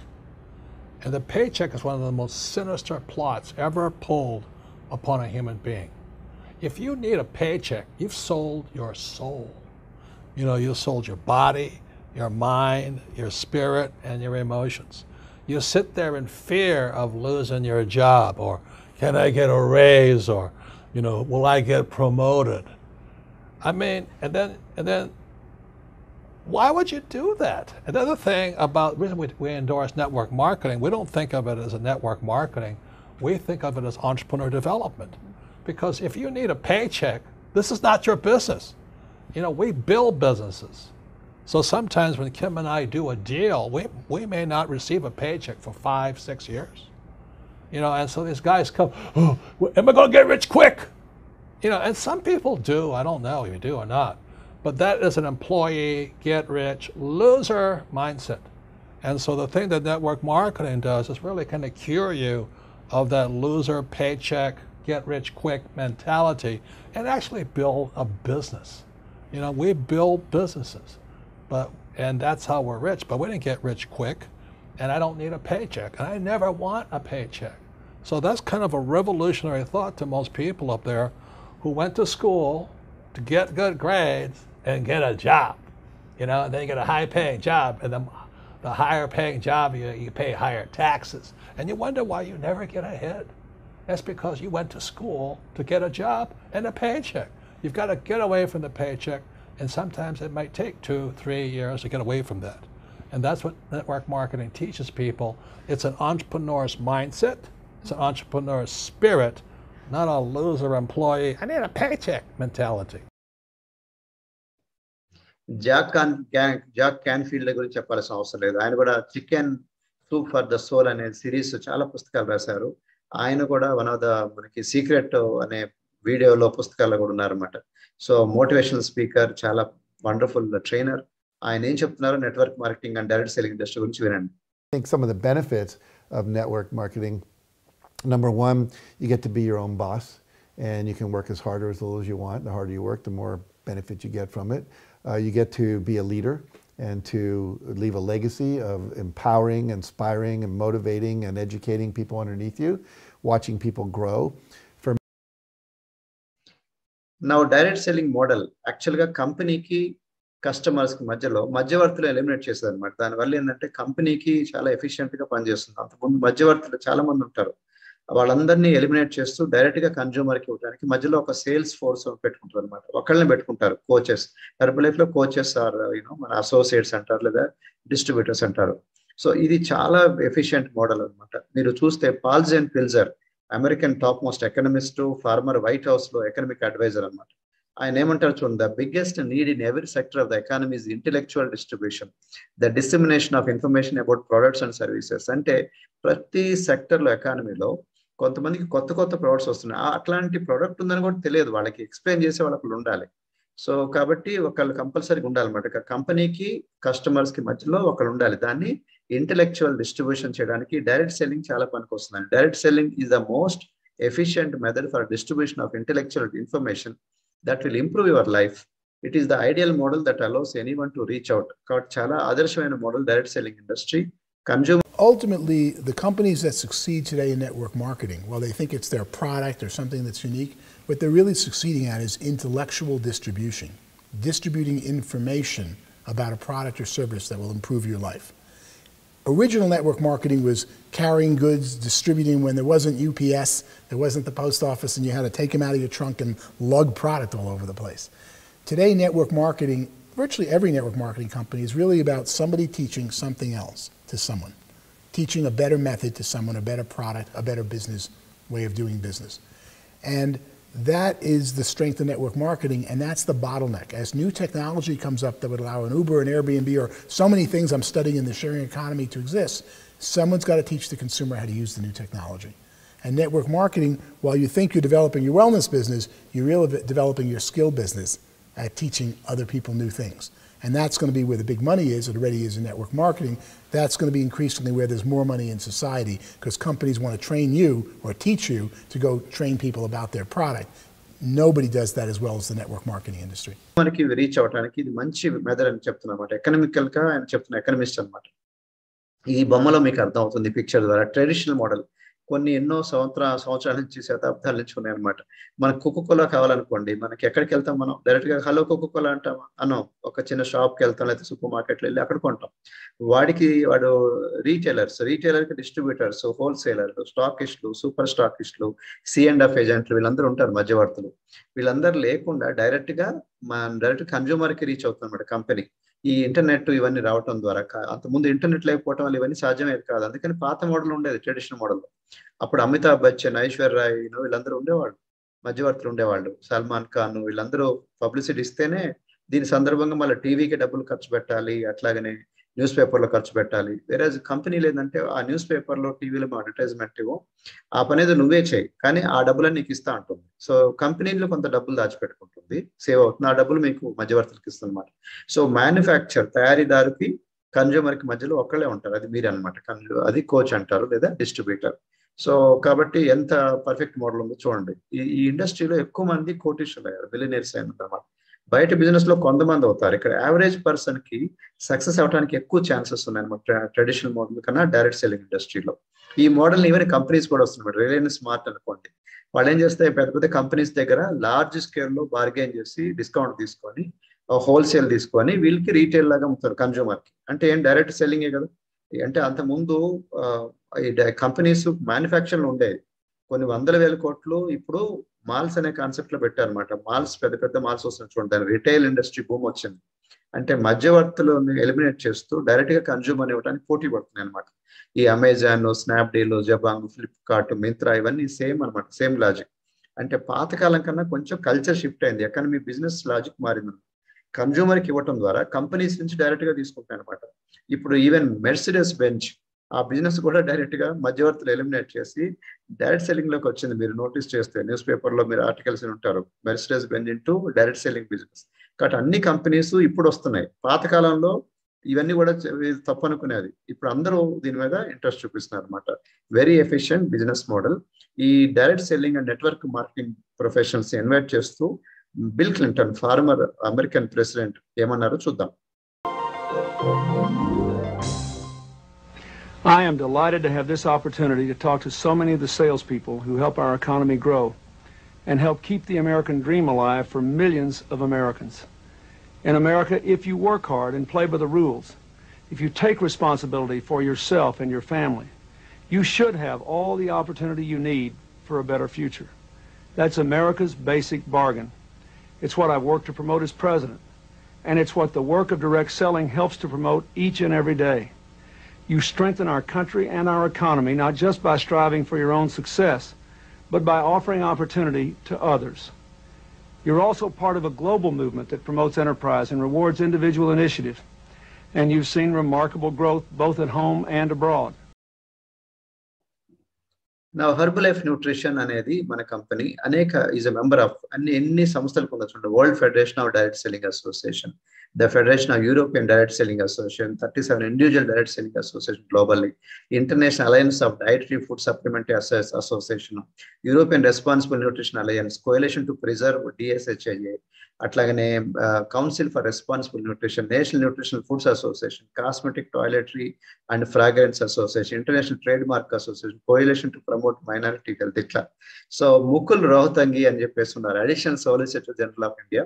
And the paycheck is one of the most sinister plots ever pulled upon a human being. If you need a paycheck, you've sold your soul. You know, you sold your body, your mind, your spirit, and your emotions. You sit there in fear of losing your job, or can I get a raise, or you know, will I get promoted? I mean, and then and then why would you do that? Another thing about reason we, we endorse network marketing, we don't think of it as a network marketing. We think of it as entrepreneur development. Because if you need a paycheck, this is not your business. You know, we build businesses. So sometimes when Kim and I do a deal, we, we may not receive a paycheck for five, six years. You know, and so these guys come, oh, am I going to get rich quick? You know, and some people do. I don't know if you do or not. But that is an employee, get rich, loser mindset. And so the thing that network marketing does is really kind of cure you of that loser paycheck, get rich quick mentality and actually build a business. You know, we build businesses, but and that's how we're rich. But we didn't get rich quick, and I don't need a paycheck, and I never want a paycheck. So that's kind of a revolutionary thought to most people up there who went to school to get good grades and get a job. You know, and then you get a high paying job, and then the higher paying job, you, you pay higher taxes. And you wonder why you never get ahead. That's because you went to school to get a job and a paycheck. You've got to get away from the paycheck, and sometimes it might take two, three years to get away from that. And that's what network marketing teaches people. It's an entrepreneur's mindset, it's an entrepreneur's spirit, not a loser employee, I need a paycheck mentality. Jack Can Can- Jack Canfield గురించి చెప్పాల్సిన అవసరం లేదు ఆయన కూడా chicken soup for the soul అనే సిరీస్ చాలా పుస్తకాలు రాశారు ఆయన కూడా వన్ ఆఫ్ ద మనకి సీక్రెట్ అనే వీడియోలో పుస్తకాల్లో కూడా ఉన్నారన్నమాట సో మోటివేషనల్ స్పీకర్ చాలా వండర్ఫుల్ ట్రైనర్ ఆయన ఏం చెప్తున్నారో network marketing and direct selling industry గురించి వినండి I think some of the benefits of network marketing number one, you get to be your own boss and you can work as hard or as little as you want. The harder you work, the more benefit you get from it. Uh, you get to be a leader and to leave a legacy of empowering, inspiring, and motivating and educating people underneath you, watching people grow. For నా డైరెక్ట్ సెల్లింగ్ మోడల్ యాక్చువల్గా కంపెనీకి కస్టమర్స్ కి మధ్యలో మధ్యవర్తులు ఎలిమినేట్ చేసేది అనమాట దానివల్ల ఏంటంటే కంపెనీకి చాలా ఎఫిషియెంట్ గా పనిచేస్తుంది అంతకుముందు మధ్యవర్తులు చాలా మంది ఉంటారు వాళ్ళందరినీ ఎలిమినేట్ చేస్తూ డైరెక్ట్గా కన్జ్యూమర్కి ఇవ్వడానికి మధ్యలో ఒక సేల్స్ ఫోర్స్ పెట్టుకుంటారు అనమాట ఒకళ్ళని పెట్టుకుంటారు కోచెస్. హెర్బల్ లైఫ్లో కోచెస్ ఆర్ యూనో మన అసోసియేట్స్ అంటారు లేదా డిస్ట్రిబ్యూటర్స్ అంటారు. సో ఇది చాలా ఎఫిషియెంట్ మోడల్ అనమాట మీరు చూస్తే Paul and Pilzer American top most economist former White హౌస్లో ఎకనమిక్ అడ్వైజర్ అనమాట ఆయన ఏమంటారు చూడండి the biggest need in every sector of the economy is intellectual distribution. The dissemination of information about products and services. అంటే ప్రతి సెక్టర్లో ఎకానమీలో కొంతమందికి కొత్త కొత్త ప్రొడక్ట్స్ వస్తున్నాయి. అట్లాంటి ప్రొడక్ట్ ఉందని కూడా తెలియదు. వాళ్ళకి ఎక్స్ప్లెయిన్ చేసే వాళ్ళకి ఉండాలి. సో కాబట్టి ఒకళ్ళు కంపల్సరీగా ఉండాలన్నమాట. కంపెనీకి కస్టమర్స్కి మధ్యలో ఒకళ్ళు ఉండాలి. దాన్ని ఇంటెలెక్చువల్ డిస్ట్రిబ్యూషన్ చేయడానికి డైరెక్ట్ సెల్లింగ్ చాలా పనికి వస్తుంది. Direct selling is the most efficient method for distribution of intellectual information that will improve your life it is the ideal model that allows anyone to reach out కాబట్టి చాలా ఆదర్శమైన model direct selling industry consumer Ultimately, the companies that succeed today in network marketing, while they think it's their product or something that's unique, what they're really succeeding at is intellectual distribution, distributing information about a product or service that will improve your life. Original network marketing was carrying goods, distributing when there wasn't UPS, there wasn't the post office, and you had to take them out of your trunk and lug product all over the place. Today, network marketing, virtually every network marketing company, is really about somebody teaching something else to someone, teaching a better method to someone, a better product, a better business way of doing business. And that is the strength of network marketing, and that's the bottleneck. As new technology comes up that would allow an Uber, an Airbnb, or so many things I'm studying in the sharing economy to exist, someone's got to teach the consumer how to use the new technology. And network marketing, while you think you're developing your wellness business, you're really developing your skill business at teaching other people new things. And that's going to be where the big money is. It already is in network marketing. That's going to be increasingly where there's more money in society because companies want to train you or teach you to go train people about their product. Nobody does that as well as the network marketing industry. మనకి రీచ్ అవడానికి ఇది మంచి మెథడ్ అని చెప్తున్నా అనమాట ఎకనామికల్ గా ఆయన చెప్తున్న ఎకనమిస్ట్ అనమాట ఈ బొమ్మలో మీకు అర్థం అవుతుంది పిక్చర్ ద్వారా ట్రెడిషనల్ మోడల్ కొన్ని ఎన్నో సంవత్సర సంవత్సరాల నుంచి శతాబ్దాల నుంచి ఉన్నాయి అనమాట మనకు కుక్కకోలా కావాలనుకోండి మనకి ఎక్కడికి వెళ్తాం మనం? డైరెక్ట్గా హలో కుక్కకోలా అంటాం అన్నాం ఒక చిన్న షాప్కి వెళ్తాం లేకపోతే సూపర్ మార్కెట్లో వెళ్ళి అక్కడ కొంటాం. వాడికి వాడు రీటైలర్స్ రీటైలర్కి డిస్ట్రిబ్యూటర్స్ హోల్సేలర్లు స్టాకిస్టులు సూపర్ స్టాకిస్టులు సి అండ్ ఎఫ్ ఏజెంట్లు వీళ్ళందరూ ఉంటారు మధ్యవర్తులు. వీళ్ళందరూ లేకుండా డైరెక్ట్గా మన డైరెక్ట్ కన్జ్యూమర్కి రీచ్ అవుతుంది అనమాట కంపెనీ ఈ ఇంటర్నెట్ ఇవన్నీ రావటం ద్వారా అంతకుముందు ఇంటర్నెట్ లేకపోవటం వల్ల ఇవన్నీ సాధ్యమే కాదు. అందుకని పాత మోడల్ ఉండేది ట్రెడిషనల్ మోడల్ అప్పుడు అమితాబ్ బచ్చన్ ఐశ్వర్య రాయ్ వీళ్ళందరూ ఉండేవాళ్ళు మధ్యవర్తులు ఉండేవాళ్ళు. సల్మాన్ ఖాన్ వీళ్ళందరూ పబ్లిసిటీ ఇస్తేనే దీని సందర్భంగా మళ్ళీ టీవీకి డబ్బులు ఖర్చు పెట్టాలి అట్లాగనే న్యూస్ పేపర్లో ఖర్చు పెట్టాలి. వేరే కంపెనీ లేదంటే ఆ న్యూస్ పేపర్లో టీవీలో అడ్వర్టైజ్మెంట్ ఇవ్వం. ఆ పని ఏదో నువ్వే చేయి. కానీ ఆ డబ్బులని నీకు ఇస్తా ఉంటుంది సో కంపెనీలో కొంత డబ్బులు దాచిపెట్టుకుంటుంది. సేవ్ అవుతుంది. ఆ డబ్బులు మీకు మధ్యవర్తులకు ఇస్తుందన్నమాట. సో మ్యానుఫ్యాక్చర్ తయారీదారుకి కన్జ్యూమర్కి మధ్యలో ఒక్కళ్ళే ఉంటారు. అది మీరు అనమాట అది కోచ్ అంటారు లేదా డిస్ట్రిబ్యూటర్ సో కాబట్టి ఎంత పర్ఫెక్ట్ మోడల్ ఉందో చూడండి. ఈ ఈ ఇండస్ట్రీలో ఎక్కువ మంది కోటీశ్వరులు అయ్యారు బిలినియర్స్ అయినమాట బయట బిజినెస్లో కొంతమంది అవుతారు. ఇక్కడ యావరేజ్ పర్సన్కి సక్సెస్ అవడానికి ఎక్కువ ఛాన్సెస్ ఉన్నాయి అనమాట ట్రెడిషనల్ మోడల్ కన్నా డైరెక్ట్ సెల్లింగ్ ఇండస్ట్రీలో ఈ మోడల్ ఈవెన్ కంపెనీస్ కూడా వస్తున్నాయి రిలయన్స్ స్మార్ట్ అనుకోండి. వాళ్ళు ఏం చేస్తాయి పెద్ద పెద్ద కంపెనీస్ దగ్గర లార్జ్ స్కేల్లో బార్గెన్ చేసి డిస్కౌంట్ తీసుకొని హోల్సేల్ తీసుకొని వీళ్ళకి రీటైల్ లాగా అమ్ముతారు కన్జ్యూమర్కి. అంటే ఏం డైరెక్ట్ సెల్లింగే కదా. అంటే అంత ముందు ఈ కంపెనీస్ మ్యానుఫ్యాక్చర్లు ఉండేవి. కొన్ని వందల వేల కోట్లు ఇప్పుడు మాల్స్ అనే కాన్సెప్ట్లో పెట్టారనమాట మాల్స్ పెద్ద పెద్ద మాల్స్ వస్తున్నాయి చూడండి. దాని రిటైల్ ఇండస్ట్రీ భూమి వచ్చింది. అంటే మధ్యవర్తులను ఎలిమినేట్ చేస్తూ డైరెక్ట్గా కన్జ్యూమర్ ఇవ్వడానికి పోటీ పడుతున్నాయి అనమాట ఈ Amazon Snapdeal Jabong Flipkart Myntra ఇవన్నీ సేమ్ అనమాట సేమ్ లాజిక్ అంటే పాతకాలం కన్నా కొంచెం కల్చర్ షిఫ్ట్ అయింది. ఎకానమీ బిజినెస్ లాజిక్ మారింది. కన్జ్యూమర్కి ఇవ్వటం ద్వారా కంపెనీస్ నుంచి డైరెక్ట్గా తీసుకుంటాయి అనమాట ఇప్పుడు ఈవెన్ మెర్సిడెస్ బెంచ్ ఆ బిజినెస్ కూడా డైరెక్ట్గా మధ్యవర్తులు ఎలిమినేట్ చేసి డైరెక్ట్ సెల్లింగ్లోకి వచ్చింది మీరు నోటీస్ చేస్తే. న్యూస్ పేపర్లో మీరు ఆర్టికల్స్ ఉంటారు. Mercedes Benz in into direct selling business. కాబట్టి అన్ని కంపెనీస్ ఇప్పుడు వస్తున్నాయి. పాతకాలంలో ఇవన్నీ కూడా తప్పు అనుకునేది. ఇప్పుడు అందరూ దీని మీద ఇంట్రెస్ట్ చూపిస్తున్నారు అనమాట వెరీ ఎఫిషియంట్ బిజినెస్ మోడల్ ఈ direct selling and network marketing professionals invite చేస్తూ Bill Clinton former American president ఏమన్నారో చూద్దాం. I am delighted to have this opportunity to talk to so many of the salespeople who help our economy grow and help keep the American dream alive for millions of Americans. In America, if you work hard and play by the rules, if you take responsibility for yourself and your family, you should have all the opportunity you need for a better future. That's America's basic bargain. It's what I've worked to promote as president, and it's what the work of direct selling helps to promote each and every day. You strengthen our country and our economy not just by striving for your own success, but by offering opportunity to others. You're also part of a global movement that promotes enterprise and rewards individual initiative. And you've seen remarkable growth both at home and abroad. నా హెర్బల్ లైఫ్ న్యూట్రిషన్ అనేది మన కంపెనీ. అనేక ఈజ్ అ మెంబర్ ఆఫ్ అన్ని ఎన్ని సంస్థలు పొందొచ్చు world federation of direct selling association the federation of European direct selling association thirty seven individual direct selling association globally international alliance of dietary food supplementary association European responsible nutrition alliance coalition to preserve DSHEA అట్లాగనే council for responsible nutrition national nutritional foods association cosmetic toiletry and fragrance association international trade mark association coalition to promote minority health ఇట్లా. సో ముకుల్ రోహతంగి అని చెప్పేసి ఉన్నారు additional solicitor general of India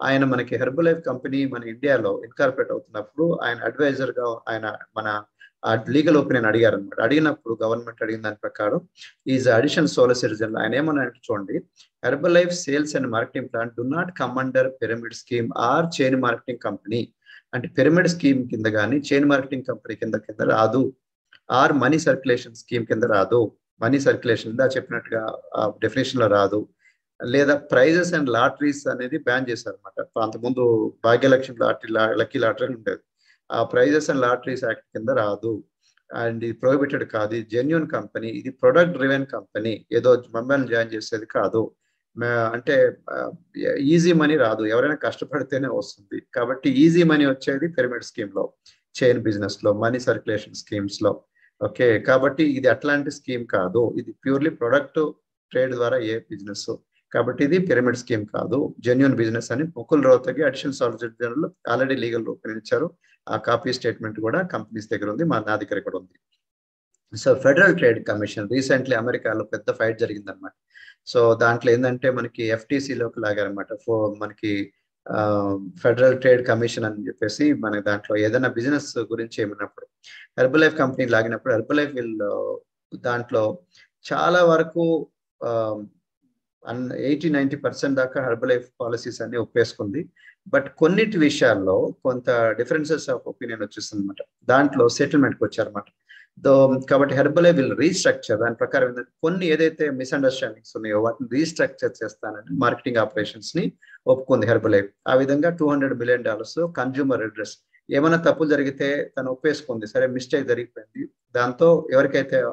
ఆయన మనకి హెర్బల్ లైఫ్ కంపెనీ మన ఇండియాలో ఇన్కార్పొరేట్ అవుతున్నప్పుడు ఆయన అడ్వైజర్గా ఆయన మన ఆ లీగల్ ఒపీనియన్ అడిగారు అనమాట అడిగినప్పుడు గవర్నమెంట్ అడిగిన దాని ప్రకారం ఈజ్ అడిషనల్ సోలిసిటర్ జనరల్ ఆయన ఏమన్నా చూడండి Herbalife sales and marketing plan do not come under pyramid scheme or chain marketing company అంటే పిరమిడ్ స్కీమ్ కింద కానీ చైన్ మార్కెటింగ్ కంపెనీ కింద కింద రాదు. ఆర్ మనీ సర్క్యులేషన్ స్కీమ్ కింద రాదు. మనీ సర్క్యులేషన్ ఇందా చెప్పినట్టుగా డెఫినేషన్లో రాదు. లేదా ప్రైజెస్ అండ్ లాటరీస్ అనేది బ్యాన్ చేశారు అనమాట అంతకుముందు భాగ్యలక్ష్మి లాటరీ లక్కీ లాటరీ ఉండేది. ఆ ప్రైజెస్ అండ్ లాటరీస్ యాక్ట్ కింద రాదు. అండ్ ఇది ప్రొహిబిటెడ్ కాదు. ఇది జెన్యున్ కంపెనీ. ఇది ప్రొడక్ట్ డ్రివెన్ కంపెనీ. ఏదో మమ్మల్ని జాయిన్ చేసేది కాదు. అంటే ఈజీ మనీ రాదు. ఎవరైనా కష్టపడితేనే వస్తుంది. కాబట్టి ఈజీ మనీ వచ్చేది పిరమిడ్ స్కీమ్లో చైన్ బిజినెస్లో మనీ సర్క్యులేషన్ స్కీమ్స్లో ఓకే? కాబట్టి ఇది అట్లాంటి స్కీమ్ కాదు. ఇది ప్యూర్లీ ప్రొడక్ట్ ట్రేడ్ ద్వారా ఏ బిజినెస్ కాబట్టి ఇది పిరమిడ్ స్కీమ్ కాదు. జెన్యున్ బిజినెస్ అని Mukul Rohatgi additional solicitor general already legal opinion ఇచ్చారు ఆ కాపీ స్టేట్మెంట్ కూడా కంపెనీస్ దగ్గర ఉంది మా నా దగ్గర కూడా ఉంది. So federal trade commission recently అమెరికాలో పెద్ద ఫైట్ జరిగిందనమాట సో దాంట్లో ఏంటంటే మనకి ఎఫ్టీసీలోకి లాగారనమాట ఫో మనకి ఫెడరల్ ట్రేడ్ కమిషన్ అని చెప్పేసి మన దాంట్లో ఏదైనా బిజినెస్ గురించి ఏమన్నప్పుడు హెర్బల్ లైఫ్ కంపెనీ లాగినప్పుడు హెర్బల్ లైఫ్ వీళ్ళు దాంట్లో చాలా వరకు ఎయిటీ నైన్టీ పర్సెంట్ దాకా హెర్బల్ లైఫ్ పాలసీస్ అన్ని ఒప్పేసుకుంది. బట్ కొన్నిటి విషయాల్లో కొంత డిఫరెన్సెస్ ఆఫ్ ఒపీనియన్ వచ్చేస్తుంది అనమాట దాంట్లో సెటిల్మెంట్కి వచ్చారన్నమాట. దో కాబట్టి హెర్బల్ విల్ రీస్ట్రక్చర్. దాని ప్రకారం ఏంటంటే కొన్ని ఏదైతే మిస్అండర్స్టాండింగ్స్ ఉన్నాయో వాటిని రీస్ట్రక్చర్ చేస్తానని మార్కెటింగ్ ఆపరేషన్స్ని ఒప్పుకుంది హెర్బల్ ఆ విధంగా two hundred million dollars consumer address ఏమైనా తప్పులు జరిగితే తను ఒప్పేసుకుంది. సరే మిస్టేక్ జరిగిపోయింది. దాంతో ఎవరికైతే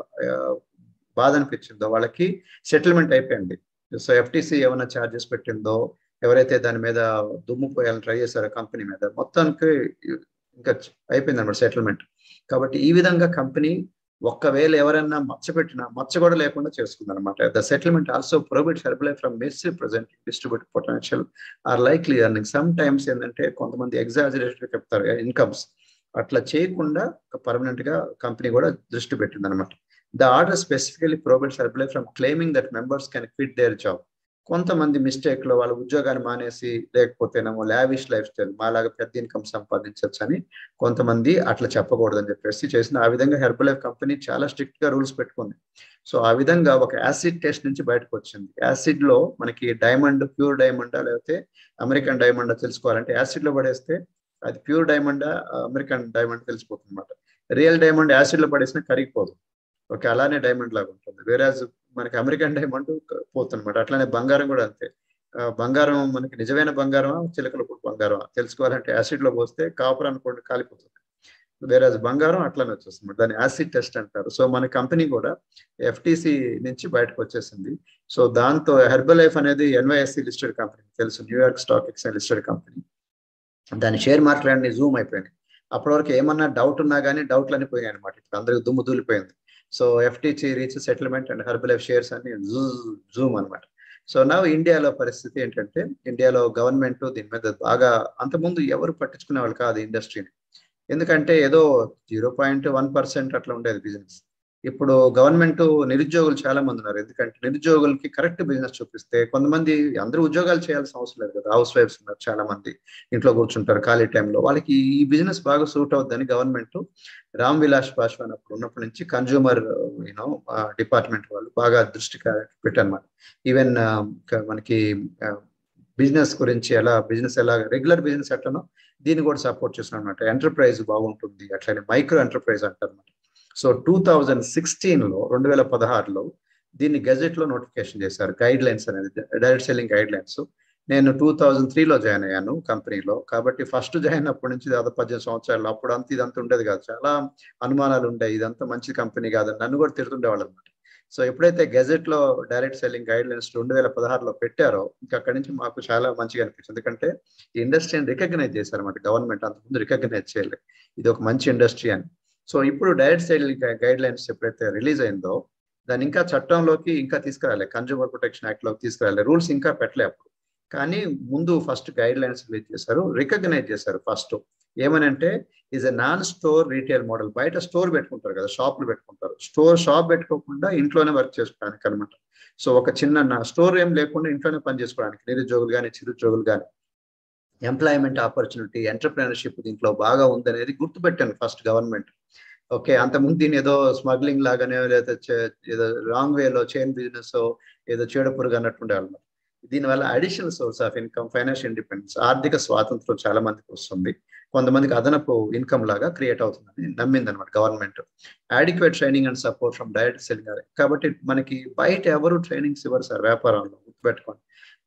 బాధ అనిపించిందో వాళ్ళకి సెటిల్మెంట్ అయిపోయింది. సో ఎఫ్టీసీ ఏమైనా ఛార్జెస్ పెట్టిందో ఎవరైతే దాని మీద దుమ్ము పోయాలని ట్రై చేశారో కంపెనీ మీద మొత్తానికి ఇంకా అయిపోయింది అనమాట సెటిల్మెంట్ కాబట్టి ఈ విధంగా కంపెనీ ఒక్కవేళ ఎవరైనా మచ్చపెట్టినా మచ్చ కూడా లేకుండా చేసుకుంది అనమాట the settlement also prohibit Herbalife from miss present distribute potential or likely earning sometimes ఏంటంటే కొంతమంది ఎగ్జాజరేటెడ్ చెప్తారు ఇన్కమ్స్ అట్లా చేయకుండా పర్మనెంట్గా కంపెనీ కూడా దృష్టి పెట్టింది అనమాట the order specifically prohibits Herbalife from claiming that members can quit their job కొంతమంది మిస్టేక్లో వాళ్ళ ఉద్యోగాన్ని మానేసి లేకపోతేనేమో లావిష్ లైఫ్ స్టైల్ మాలాగా పెద్ద ఇన్కమ్ సంపాదించవచ్చు అని కొంతమంది అట్లా చెప్పకూడదని చెప్పేసి చేసిన ఆ విధంగా హెర్బల్ లైఫ్ కంపెనీ చాలా స్ట్రిక్ట్గా రూల్స్ పెట్టుకుంది. సో ఆ విధంగా ఒక యాసిడ్ టెస్ట్ నుంచి బయటకు వచ్చింది. యాసిడ్లో మనకి డైమండ్ ప్యూర్ డైమండా లేకపోతే అమెరికన్ డైమండా తెలుసుకోవాలంటే యాసిడ్లో పడేస్తే అది ప్యూర్ డైమండా అమెరికన్ డైమండ్ తెలిసిపోతుంది అనమాట రియల్ డైమండ్ యాసిడ్లో పడేసినా కరిగిపోదు. ఓకే అలానే డైమండ్ లాగా ఉంటుంది. వేరే మనకి అమెరికన్ డైమండ్ పోతుందన్నమాట. అట్లానే బంగారం కూడా అంతే. బంగారం మనకి నిజమైన బంగారమా చిలకల కూడా బంగారమా? తెలుసుకోవాలంటే యాసిడ్లో పోస్తే కాపర్ అనుకోండి కాలిపోతుంది. వేరే బంగారం అట్లానే వచ్చేస్తుంది. దాన్ని యాసిడ్ టెస్ట్ అంటారు. సో మన కంపెనీ కూడా ఎఫ్టీసీ నుంచి బయటకు వచ్చేసింది. సో దాంతో హెర్బల్ లైఫ్ అనేది ఎన్వైఎస్సి లిస్టెడ్ కంపెనీ తెలుసు New York stock exchange listed company దాని షేర్ మార్కెట్ అన్ని జూమ్ అయిపోయినాయి. అప్పటి వరకు ఏమన్నా డౌట్ ఉన్నా కానీ డౌట్లు అని పోయాయి అనమాట ఇప్పుడు అందరికి దుమ్ము దూలిపోయింది. So FTC reach settlement and Herbalife shares అని జూమ్ అనమాట సో నా ఇండియాలో పరిస్థితి ఏంటంటే ఇండియాలో గవర్నమెంట్ దీని మీద బాగా అంతకుముందు ఎవరు పట్టించుకునే వాళ్ళు కాదు ఇండస్ట్రీని ఎందుకంటే ఏదో జీరో పాయింట్ వన్ పర్సెంట్ అట్లా ఉండేది బిజినెస్ ఇప్పుడు గవర్నమెంట్ నిరుద్యోగులు చాలా మంది ఉన్నారు. ఎందుకంటే నిరుద్యోగులకి కరెక్ట్ బిజినెస్ చూపిస్తే కొంతమంది అందరూ ఉద్యోగాలు చేయాల్సిన అవసరం లేదు కదా. హౌస్ వైఫ్స్ ఉన్నారు చాలా మంది ఇంట్లో కూర్చుంటారు ఖాళీ టైంలో. వాళ్ళకి ఈ బిజినెస్ బాగా సూట్ అవుతుందని గవర్నమెంట్ రామ్ విలాస్ పాశ్వాన్ అప్పుడు ఉన్నప్పటి నుంచి కన్జ్యూమర్ యూనో డిపార్ట్మెంట్ వాళ్ళు బాగా దృష్టి పెట్టనమాట ఈవెన్ మనకి బిజినెస్ గురించి ఎలా బిజినెస్ ఎలా రెగ్యులర్ బిజినెస్ ఎట్లనో దీన్ని కూడా సపోర్ట్ చేస్తున్నాం అనమాట ఎంటర్ప్రైజ్ బాగుంటుంది. అట్లనే మైక్రో ఎంటర్ప్రైజ్ అంటారు అనమాట సో టూ థౌజండ్ సిక్స్టీన్లో రెండు వేల పదహారులో దీన్ని గెజెట్లో నోటిఫికేషన్ చేశారు. గైడ్ లైన్స్ అనేది డైరెక్ట్ సెల్లింగ్ గైడ్ లైన్స్ నేను టూ థౌజండ్ త్రీలో జాయిన్ అయ్యాను కంపెనీలో. కాబట్టి ఫస్ట్ జాయిన్ అప్పటి నుంచి దాదాపు పద్దెనిమిది సంవత్సరాలు. అప్పుడు అంత ఇదంతా ఉండేది కాదు. చాలా అనుమానాలు ఉండే ఇదంతా మంచి కంపెనీ కాదని నన్ను కూడా తిడుతుండేవాళ్ళు అనమాట సో ఎప్పుడైతే గెజెట్లో డైరెక్ట్ సెల్లింగ్ గైడ్ లైన్స్ రెండు వేల పదహారులో పెట్టారో ఇంకా అక్కడి నుంచి మాకు చాలా మంచిగా అనిపించింది. ఎందుకంటే ఈ ఇండస్ట్రీని రికగ్నైజ్ చేశారన్నమాట గవర్నమెంట్ అంతకుముందు రికగ్నైజ్ చేయలేదు. ఇది ఒక మంచి ఇండస్ట్రీ అని. సో ఇప్పుడు డైరెక్ట్ సైడ్ గైడ్ లైన్స్ ఎప్పుడైతే రిలీజ్ అయిందో దాన్ని ఇంకా చట్టంలోకి ఇంకా తీసుకురాలే. కన్జ్యూమర్ ప్రొటెక్షన్ యాక్ట్లోకి తీసుకురాలే. రూల్స్ ఇంకా పెట్టలే అప్పుడు. కానీ ముందు ఫస్ట్ గైడ్ లైన్స్ రిలీజ్ చేశారు రికగ్నైజ్ చేశారు ఫస్ట్ ఏమనంటే is a non store retail model బయట స్టోర్ పెట్టుకుంటారు కదా షాపులు పెట్టుకుంటారు. స్టోర్ షాప్ పెట్టుకోకుండా ఇంట్లోనే వర్క్ చేసుకోవడానికి అనమాట సో ఒక చిన్న స్టోర్ ఏం లేకుండా ఇంట్లోనే పని చేసుకోవడానికి నిరుద్యోగులు కానీ చిరుద్యోగులు కానీ ఎంప్లాయ్మెంట్ ఆపర్చునిటీ ఎంటర్ప్రినర్షిప్ దీంట్లో బాగా ఉందనేది గుర్తుపెట్టాను ఫస్ట్ గవర్నమెంట్ ఓకే అంతకుముందు దీని ఏదో స్మగ్లింగ్ లాగానే లేదా ఏదో రాంగ్ వేలో చైన్ బిజినెస్ ఏదో చీడపురుగు అన్నట్టు ఉండేవాళ్ళు దీనివల్ల additional source of income financial independence ఆర్థిక స్వాతంత్రం చాలా మందికి వస్తుంది. కొంతమందికి అదనపు ఇన్కమ్ లాగా క్రియేట్ అవుతుందని నమ్మింది అనమాట government. Adequate training and support from direct selling కాబట్టి మనకి బయట ఎవరు ట్రైనింగ్స్ ఇవ్వరు సార్ వ్యాపారంలో గుర్తుపెట్టుకోండి.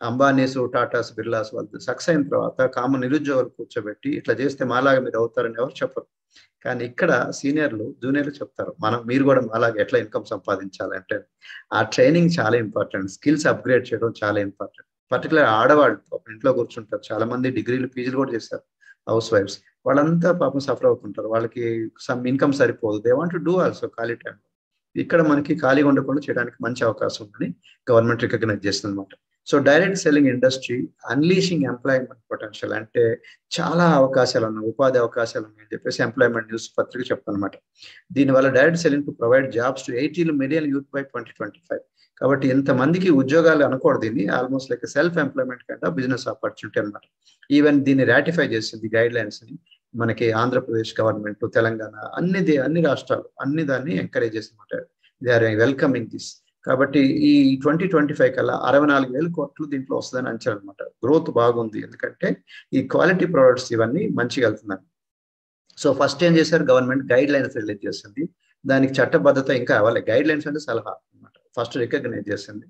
అంబానీస్ టాటాస్ బిర్లాస్ వాళ్ళు సక్సెస్ అయిన తర్వాత కామన్ నిరుద్యోగులు కూర్చోబెట్టి ఇట్లా చేస్తే మాలాగా మీరు అవుతారని ఎవరు చెప్పరు. కానీ ఇక్కడ సీనియర్లు జూనియర్లు చెప్తారు మనం మీరు కూడా మాలాగా ఎట్లా ఇన్కమ్ సంపాదించాలంటే ఆ ట్రైనింగ్ చాలా ఇంపార్టెంట్ స్కిల్స్ అప్గ్రేడ్ చేయడం చాలా ఇంపార్టెంట్. పర్టికులర్ ఆడవాళ్ళు ఇంట్లో కూర్చుంటారు చాలా మంది డిగ్రీలు పీజీలు కూడా చేస్తారు హౌస్ వైఫ్స్. వాళ్ళంతా పాపం సఫర్ అవుతుంటారు వాళ్ళకి సమ్ ఇన్కమ్ సరిపోదు దే వాంట్ డూ ఆల్సో ఖాళీ టైంలో. ఇక్కడ మనకి ఖాళీగా ఉండకుండా చేయడానికి మంచి అవకాశం ఉందని గవర్నమెంట్ రికగ్నైజ్ చేస్తుంది అనమాట so direct selling industry unleashing employment potential అంటే చాలా అవకాశాలు ఉన్నాయి ఉపాధి అవకాశాలు ఉన్నాయని చెప్పేసి ఎంప్లాయ్మెంట్ న్యూస్ పత్రిక చెప్తానమాట దీనివల్ల direct selling to provide jobs to eighteen million youth by twenty twenty five కాబట్టి ఇంతమందికి ఉద్యోగాలు అనకూడదు దీన్ని ఆల్మోస్ట్ లైక్ సెల్ఫ్ ఎంప్లాయ్మెంట్ కంటే బిజినెస్ ఆపర్చునిటీ అనమాట ఈవెన్ దీన్ని రాటిఫై చేసింది గైడ్ లైన్స్ని మనకి ఆంధ్రప్రదేశ్ గవర్నమెంట్ తెలంగాణ అన్ని అన్ని రాష్ట్రాలు అన్ని దాన్ని ఎంకరేజ్ చేసి దే ఆర్ వెల్కమింగ్ దిస్ కాబట్టి ఈ ట్వంటీ ట్వంటీ ఫైవ్ కల్లా అరవై నాలుగు వేల కోట్లు దీంట్లో వస్తుందని అంచనా అనమాట గ్రోత్ బాగుంది. ఎందుకంటే ఈ క్వాలిటీ ప్రొడక్ట్స్ ఇవన్నీ మంచిగా వెళ్తున్నాయి. సో ఫస్ట్ ఏం చేశారు? గవర్నమెంట్ గైడ్ లైన్స్ రిలీజ్ చేసింది. దానికి చట్టబద్ధత ఇంకా అవ్వాలి గైడ్ లైన్స్ అంటే సలహా అనమాట ఫస్ట్ రికగ్నైజ్ చేసింది.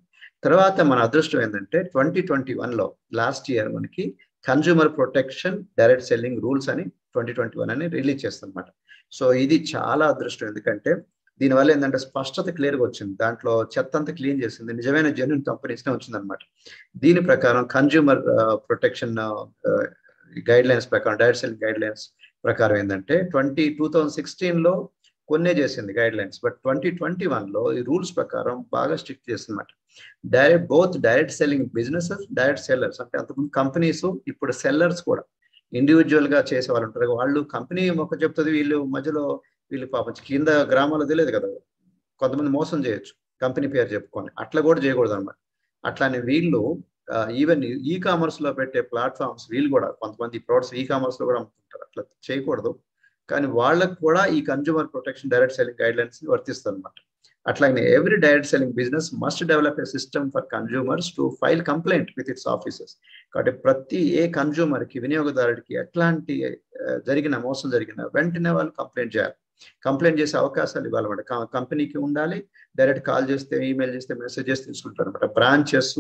తర్వాత మన అదృష్టం ఏంటంటే ట్వంటీ ట్వంటీ వన్లో లాస్ట్ ఇయర్ మనకి consumer protection direct selling rules అని ట్వంటీ ట్వంటీ వన్ అని రిలీజ్ చేస్తుంది సో ఇది చాలా అదృష్టం. ఎందుకంటే దీనివల్ల ఏంటంటే స్పష్టత క్లియర్గా వచ్చింది. దాంట్లో చెత్త అంతా క్లీన్ చేసింది. నిజమైన జెన్యున్ కంపెనీస్నే వచ్చిందనమాట దీని ప్రకారం కన్జ్యూమర్ ప్రొటెక్షన్ గైడ్ లైన్స్ ప్రకారం డైరెక్ట్ సెల్లింగ్ గైడ్ లైన్స్ ప్రకారం ఏంటంటే ట్వంటీ టూ థౌజండ్ సిక్స్టీన్లో కొన్నే చేసింది guide lines but twenty twenty వన్లో ఈ రూల్స్ ప్రకారం బాగా strict చేసిందన్నమాట. Direct both direct selling businesses direct sellers. అంటే అంతకుముందు కంపెనీస్ ఇప్పుడు సెల్లర్స్ కూడా. ఇండివిజువల్గా చేసే వాళ్ళు ఉంటారు వాళ్ళు కంపెనీ ఒక చెప్తుంది వీళ్ళు మధ్యలో వీళ్ళు పాపం కింద గ్రామాల్లో తెలియదు కదా. కొంతమంది మోసం చేయొచ్చు. కంపెనీ పేరు చెప్పుకొని. అట్లా కూడా చేయకూడదు అనమాట అట్లానే వీళ్ళు ఈవెన్ ఈ కామర్స్లో పెట్టే ప్లాట్ఫామ్స్ వీళ్ళు కూడా కొంతమంది ప్రొడక్ట్స్ ఈ కామర్స్లో కూడా అమ్ముతుంటారు. అట్లా చేయకూడదు. కానీ వాళ్ళకు కూడా ఈ consumer protection direct selling guide lines వర్తిస్తుంది అనమాట అట్లాగే every direct selling business must develop a system for consumers to file complaint with its offices కాబట్టి ప్రతి ఏ కన్జ్యూమర్కి వినియోగదారుడికి ఎట్లాంటి జరిగిన మోసం జరిగిన వెంటనే వాళ్ళు కంప్లైంట్ చేయాలి. కంప్లైంట్ చేసే అవకాశాలు ఇవ్వాలన్నమాట. కంపెనీకి ఉండాలి డైరెక్ట్ కాల్ చేస్తే ఈమెయిల్ చేస్తే మెసేజ్ తీసుకుంటారు అనమాట బ్రాంచెస్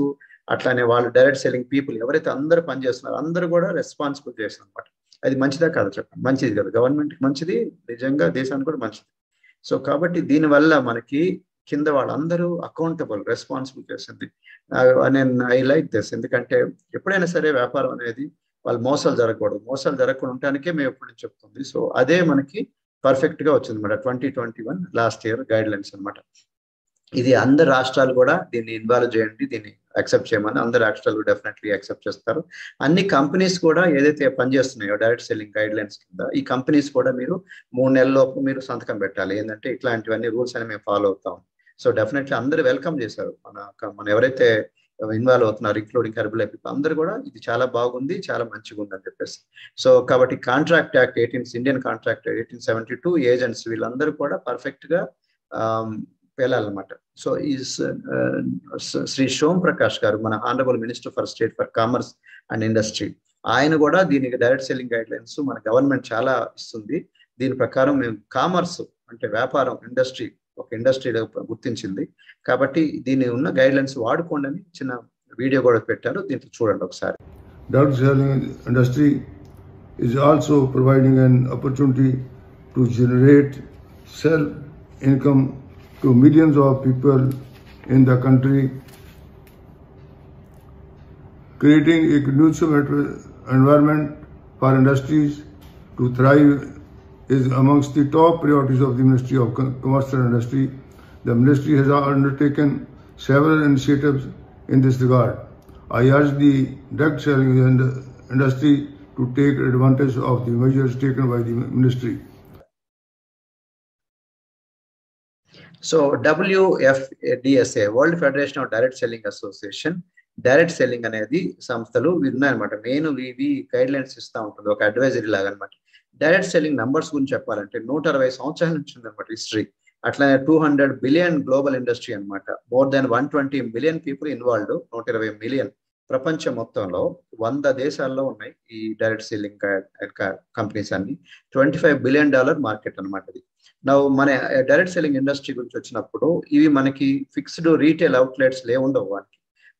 అట్లానే వాళ్ళు డైరెక్ట్ సెల్లింగ్ పీపుల్ ఎవరైతే అందరూ పనిచేస్తున్నారో అందరూ కూడా రెస్పాన్సిబుల్ చేస్తారు అనమాట అది మంచిదా కాదు చెప్పండి. మంచిది కదా. గవర్నమెంట్కి మంచిది నిజంగా దేశానికి కూడా మంచిది. సో కాబట్టి దీనివల్ల మనకి కింద వాళ్ళందరూ అకౌంటబుల్ రెస్పాన్సిబుల్ చేసింది నేను ఐ లైక్ దిస్. ఎందుకంటే ఎప్పుడైనా సరే వ్యాపారం అనేది వాళ్ళు మోసాలు జరగకూడదు. మోసాలు జరగకుండా ఉండటానికే మేము ఎప్పుడు చెప్తుంది. సో అదే మనకి పర్ఫెక్ట్గా వచ్చింది అనమాట twenty twenty one last year guide lines అనమాట ఇది అందరు రాష్ట్రాలు కూడా దీన్ని ఇన్వాల్వ్ చేయండి దీన్ని యాక్సెప్ట్ చేయమని అందరు రాష్ట్రాలు డెఫినెట్లీ యాక్సెప్ట్ చేస్తారు. అన్ని కంపెనీస్ కూడా ఏదైతే పనిచేస్తున్నాయో డైరెక్ట్ సెల్లింగ్ గైడ్ లైన్స్ కింద ఈ కంపెనీస్ కూడా మీరు మూడు నెలల్లోపు మీరు సంతకం పెట్టాలి. ఏంటంటే ఇట్లాంటివన్నీ రూల్స్ అని మేము ఫాలో అవుతాం. సో డెఫినెట్లీ అందరూ వెల్కమ్ చేశారు. మన మన ఎవరైతే ఇన్వాల్వ్ అవుతున్నారు ఇంక్లూడింగ్ హెర్బల్ పీపుల్ అందరూ కూడా ఇది చాలా బాగుంది చాలా మంచిగా ఉంది అని చెప్పేసి. సో కాబట్టి contract act eighteen Indian contract eighteen seventy two agents వీళ్ళందరూ కూడా పర్ఫెక్ట్గా um, వెళ్ళాలన్నమాట. సో ఈ uh, శ్రీ సోమ్ ప్రకాష్ గారు మన honourable minister for state for commerce and industry ఆయన కూడా దీనికి డైరెక్ట్ సెల్లింగ్ గైడ్ లైన్స్ మన గవర్నమెంట్ చాలా ఇస్తుంది. దీని ప్రకారం మేము కామర్స్ అంటే వ్యాపారం ఇండస్ట్రీ ఒక ఇండస్ట్రీ గుర్తించింది కాబట్టి దీని ఉన్న గైడ్ లైన్స్ వాడుకోండి అని చిన్న వీడియో కూడా పెట్టారు దీంట్లో చూడండి ఒకసారి direct selling industry is also providing an opportunity to generate self income to millions of people in the country creating a conducive environment for industries to is amongst the top priorities of the Ministry of Commerce and Industry. The Ministry has undertaken several initiatives in this regard. I urge the drug selling industry to take advantage of the measures taken by the Ministry. So WFDSA world federation of direct selling association direct selling అనేది సంస్థలు ఉన్నాయన్నమాట మెయిన్ ఇవి గైడ్ లైన్స్ ఇస్తూ ఉంటుంది ఒక అడ్వైజరీ లాగా అనమాట డైరెక్ట్ సెల్లింగ్ నంబర్స్ గురించి చెప్పాలంటే నూట అరవై సంవత్సరాల నుంచి ఉందన్నమాట హిస్టరీ. అట్లనే two hundred billion global industry అనమాట more than one twenty million people involved నూట ఇరవై మిలియన్ ప్రపంచం మొత్తంలో వంద దేశాల్లో ఉన్నాయి ఈ డైరెక్ట్ సెల్లింగ్ కంపెనీస్ అన్ని. Twenty five billion dollar market అనమాట ఇది నా మన డైరెక్ట్ సెల్లింగ్ ఇండస్ట్రీ గురించి వచ్చినప్పుడు ఇవి మనకి ఫిక్స్డ్ రీటైల్ అవుట్లెట్స్ లేవుండవు వాటికి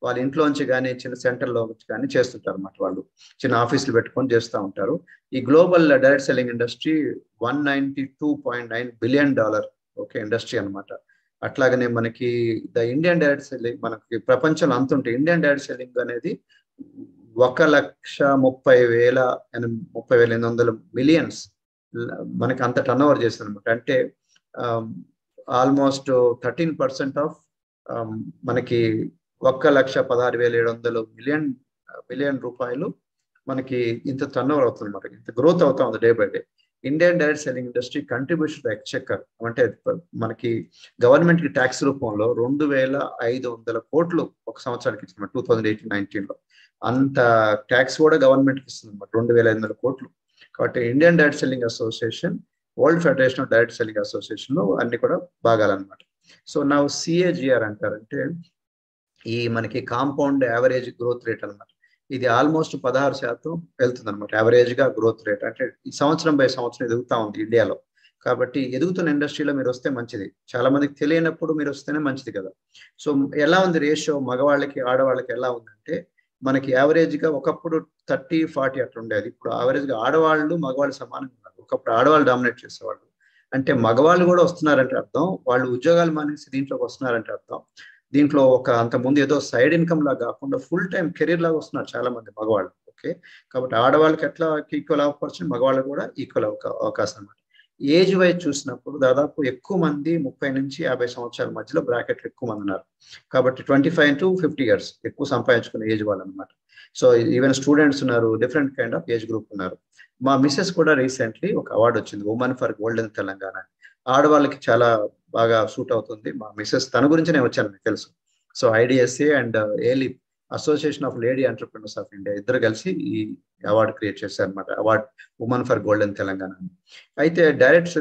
వాళ్ళ ఇంట్లోంచి కానీ చిన్న సెంటర్లో నుంచి కానీ చేస్తుంటారు అన్నమాట వాళ్ళు. చిన్న ఆఫీసులు పెట్టుకొని చేస్తూ ఉంటారు. ఈ global direct selling industry one ninety two point nine billion dollar okay industry అనమాట అట్లాగనే మనకి ద ఇండియన్ డైరెక్ట్ సెల్లింగ్ మనకి ప్రపంచంలో అంత ఉంటాయి ఇండియన్ డైరెక్ట్ సెల్లింగ్ అనేది ఒక లక్ష ముప్పై వేల ముప్పై వేల ఎనిమిది వందల మిలియన్స్ మనకి అంత టర్న్ ఓవర్ చేస్తుంది అనమాట అంటే ఆల్మోస్ట్ థర్టీన్ పర్సెంట్ ఆఫ్ మనకి ఒక్క లక్ష పదహారు వేల ఏడు వందలు మిలియన్ మిలియన్ రూపాయలు మనకి ఇంత టర్న్ ఓవర్ అవుతుంది అనమాట ఇంత గ్రోత్ అవుతా ఉంది day by day Indian direct selling industry contribution exchequer అంటే మనకి గవర్నమెంట్కి ట్యాక్స్ రూపంలో రెండు వేల ఐదు వందల కోట్లు ఒక సంవత్సరానికి ఇచ్చిన టూ థౌజండ్ ఎయిటీన్ నైన్టీన్లో. అంత ట్యాక్స్ కూడా గవర్నమెంట్కి ఇస్తుంది అనమాట రెండు వేల ఐదు వందల కోట్లు. కాబట్టి Indian direct selling association world federation of direct selling అసోసియేషన్లో అన్ని కూడా భాగాలన్నమాట సో నా సిఏజిఆర్ అంటారంటే ఈ మనకి కాంపౌండ్ యావరేజ్ గ్రోత్ రేట్ అనమాట ఇది ఆల్మోస్ట్ పదహారు శాతం వెళ్తుంది అనమాట యావరేజ్గా గ్రోత్ రేట్. అంటే ఈ సంవత్సరం బై సంవత్సరం ఎదుగుతా ఉంది ఇండియాలో. కాబట్టి ఎదుగుతున్న ఇండస్ట్రీలో మీరు వస్తే మంచిది. చాలా మందికి తెలియనప్పుడు మీరు వస్తేనే మంచిది కదా. సో ఎలా ఉంది రేషియో మగవాళ్ళకి ఆడవాళ్ళకి ఎలా ఉందంటే మనకి యావరేజ్గా ఒకప్పుడు థర్టీ ఫార్టీ అట్లా ఉండేది. ఇప్పుడు యావరేజ్గా ఆడవాళ్ళు మగవాళ్ళు సమానంగా ఉన్నారు. ఒకప్పుడు ఆడవాళ్ళు డామినేట్ చేసేవాళ్ళు. అంటే మగవాళ్ళు కూడా వస్తున్నారంటే అర్థం వాళ్ళు ఉద్యోగాలు మానేసి దీంట్లోకి వస్తున్నారంటే అర్థం. దీంట్లో ఒక అంత ముందు ఏదో సైడ్ ఇన్కమ్ లాగా కాకుండా ఫుల్ టైం కెరీర్ లాగా వస్తున్నారు చాలా మంది మగవాళ్ళు ఓకే? కాబట్టి ఆడవాళ్ళకి ఎట్లా ఈక్వల్ ఆపర్చునిటీ మగవాళ్ళకి కూడా ఈక్వల్ అవకాశం అనమాట ఏజ్ వైజ్ చూసినప్పుడు దాదాపు ఎక్కువ మంది ముప్పై నుంచి యాభై సంవత్సరాల మధ్యలో బ్రాకెట్లు ఎక్కువ మంది ఉన్నారు. కాబట్టి twenty five to fifty years ఎక్కువ సంపాదించుకునే ఏజ్ వాళ్ళు అనమాట సో ఈవెన్ స్టూడెంట్స్ ఉన్నారు different kind of age group ఉన్నారు. మా మిస్సెస్ కూడా రీసెంట్లీ ఒక అవార్డు వచ్చింది ఉమెన్ ఫర్ గోల్డెన్ తెలంగాణ ఆడవాళ్ళకి చాలా బాగా సూట్ అవుతుంది. మా మిస్సెస్ తన గురించి నేను వచ్చాను మీకు తెలుసు. So IDSC and uh, Eli association of lady entrepreneurs of India ఇద్దరు కలిసి ఈ అవార్డు క్రియేట్ చేశారు అనమాట award women for golden Telangana అయితే డైరెక్ట్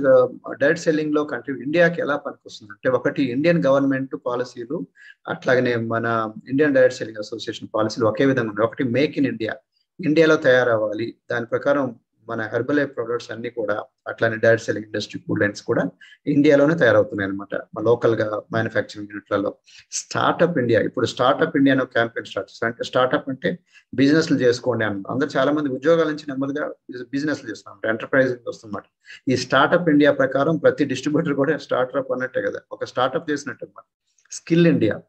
డైరెక్ట్ సెల్లింగ్లో కంట్రీ ఇండియాకి ఎలా పనికొస్తుంది? అంటే ఒకటి ఇండియన్ గవర్నమెంట్ పాలసీలు అట్లాగనే మన ఇండియన్ డైరెక్ట్ సెల్లింగ్ అసోసియేషన్ పాలసీలు ఒకే విధంగా ఉన్నాయి. ఒకటి మేక్ ఇన్ ఇండియా ఇండియాలో తయారవ్వాలి. దాని ప్రకారం మన హెర్బల్ ప్రొడక్ట్స్ అన్ని కూడా అట్లానే direct selling industry food lines కూడా ఇండియాలోనే తయారవుతున్నాయి అనమాట లోకల్గా మ్యానుఫ్యాక్చరింగ్ యూనిట్లలో స్టార్ట్అప్ ఇండియా ఇప్పుడు స్టార్ట్అప్ ఇండియా అనే క్యాంపెయిన్ స్టార్ట్ చేస్తారు అంటే స్టార్ట్అప్ అంటే బిజినెస్లు చేసుకోండి అన్న. అందరు చాలా మంది ఉద్యోగాల నుంచి నెమ్మదిగా బిజినెస్లు చేస్తున్నారు. ఎంటర్ప్రైజింగ్ వస్తున్నమాట. ఈ స్టార్ట్అప్ ఇండియా ప్రకారం ప్రతి డిస్ట్రిబ్యూటర్ కూడా స్టార్ట్అప్ అన్నట్టే కదా. ఒక స్టార్ట్అప్ చేసినట్టు అనమాట స్కిల్ ఇండియా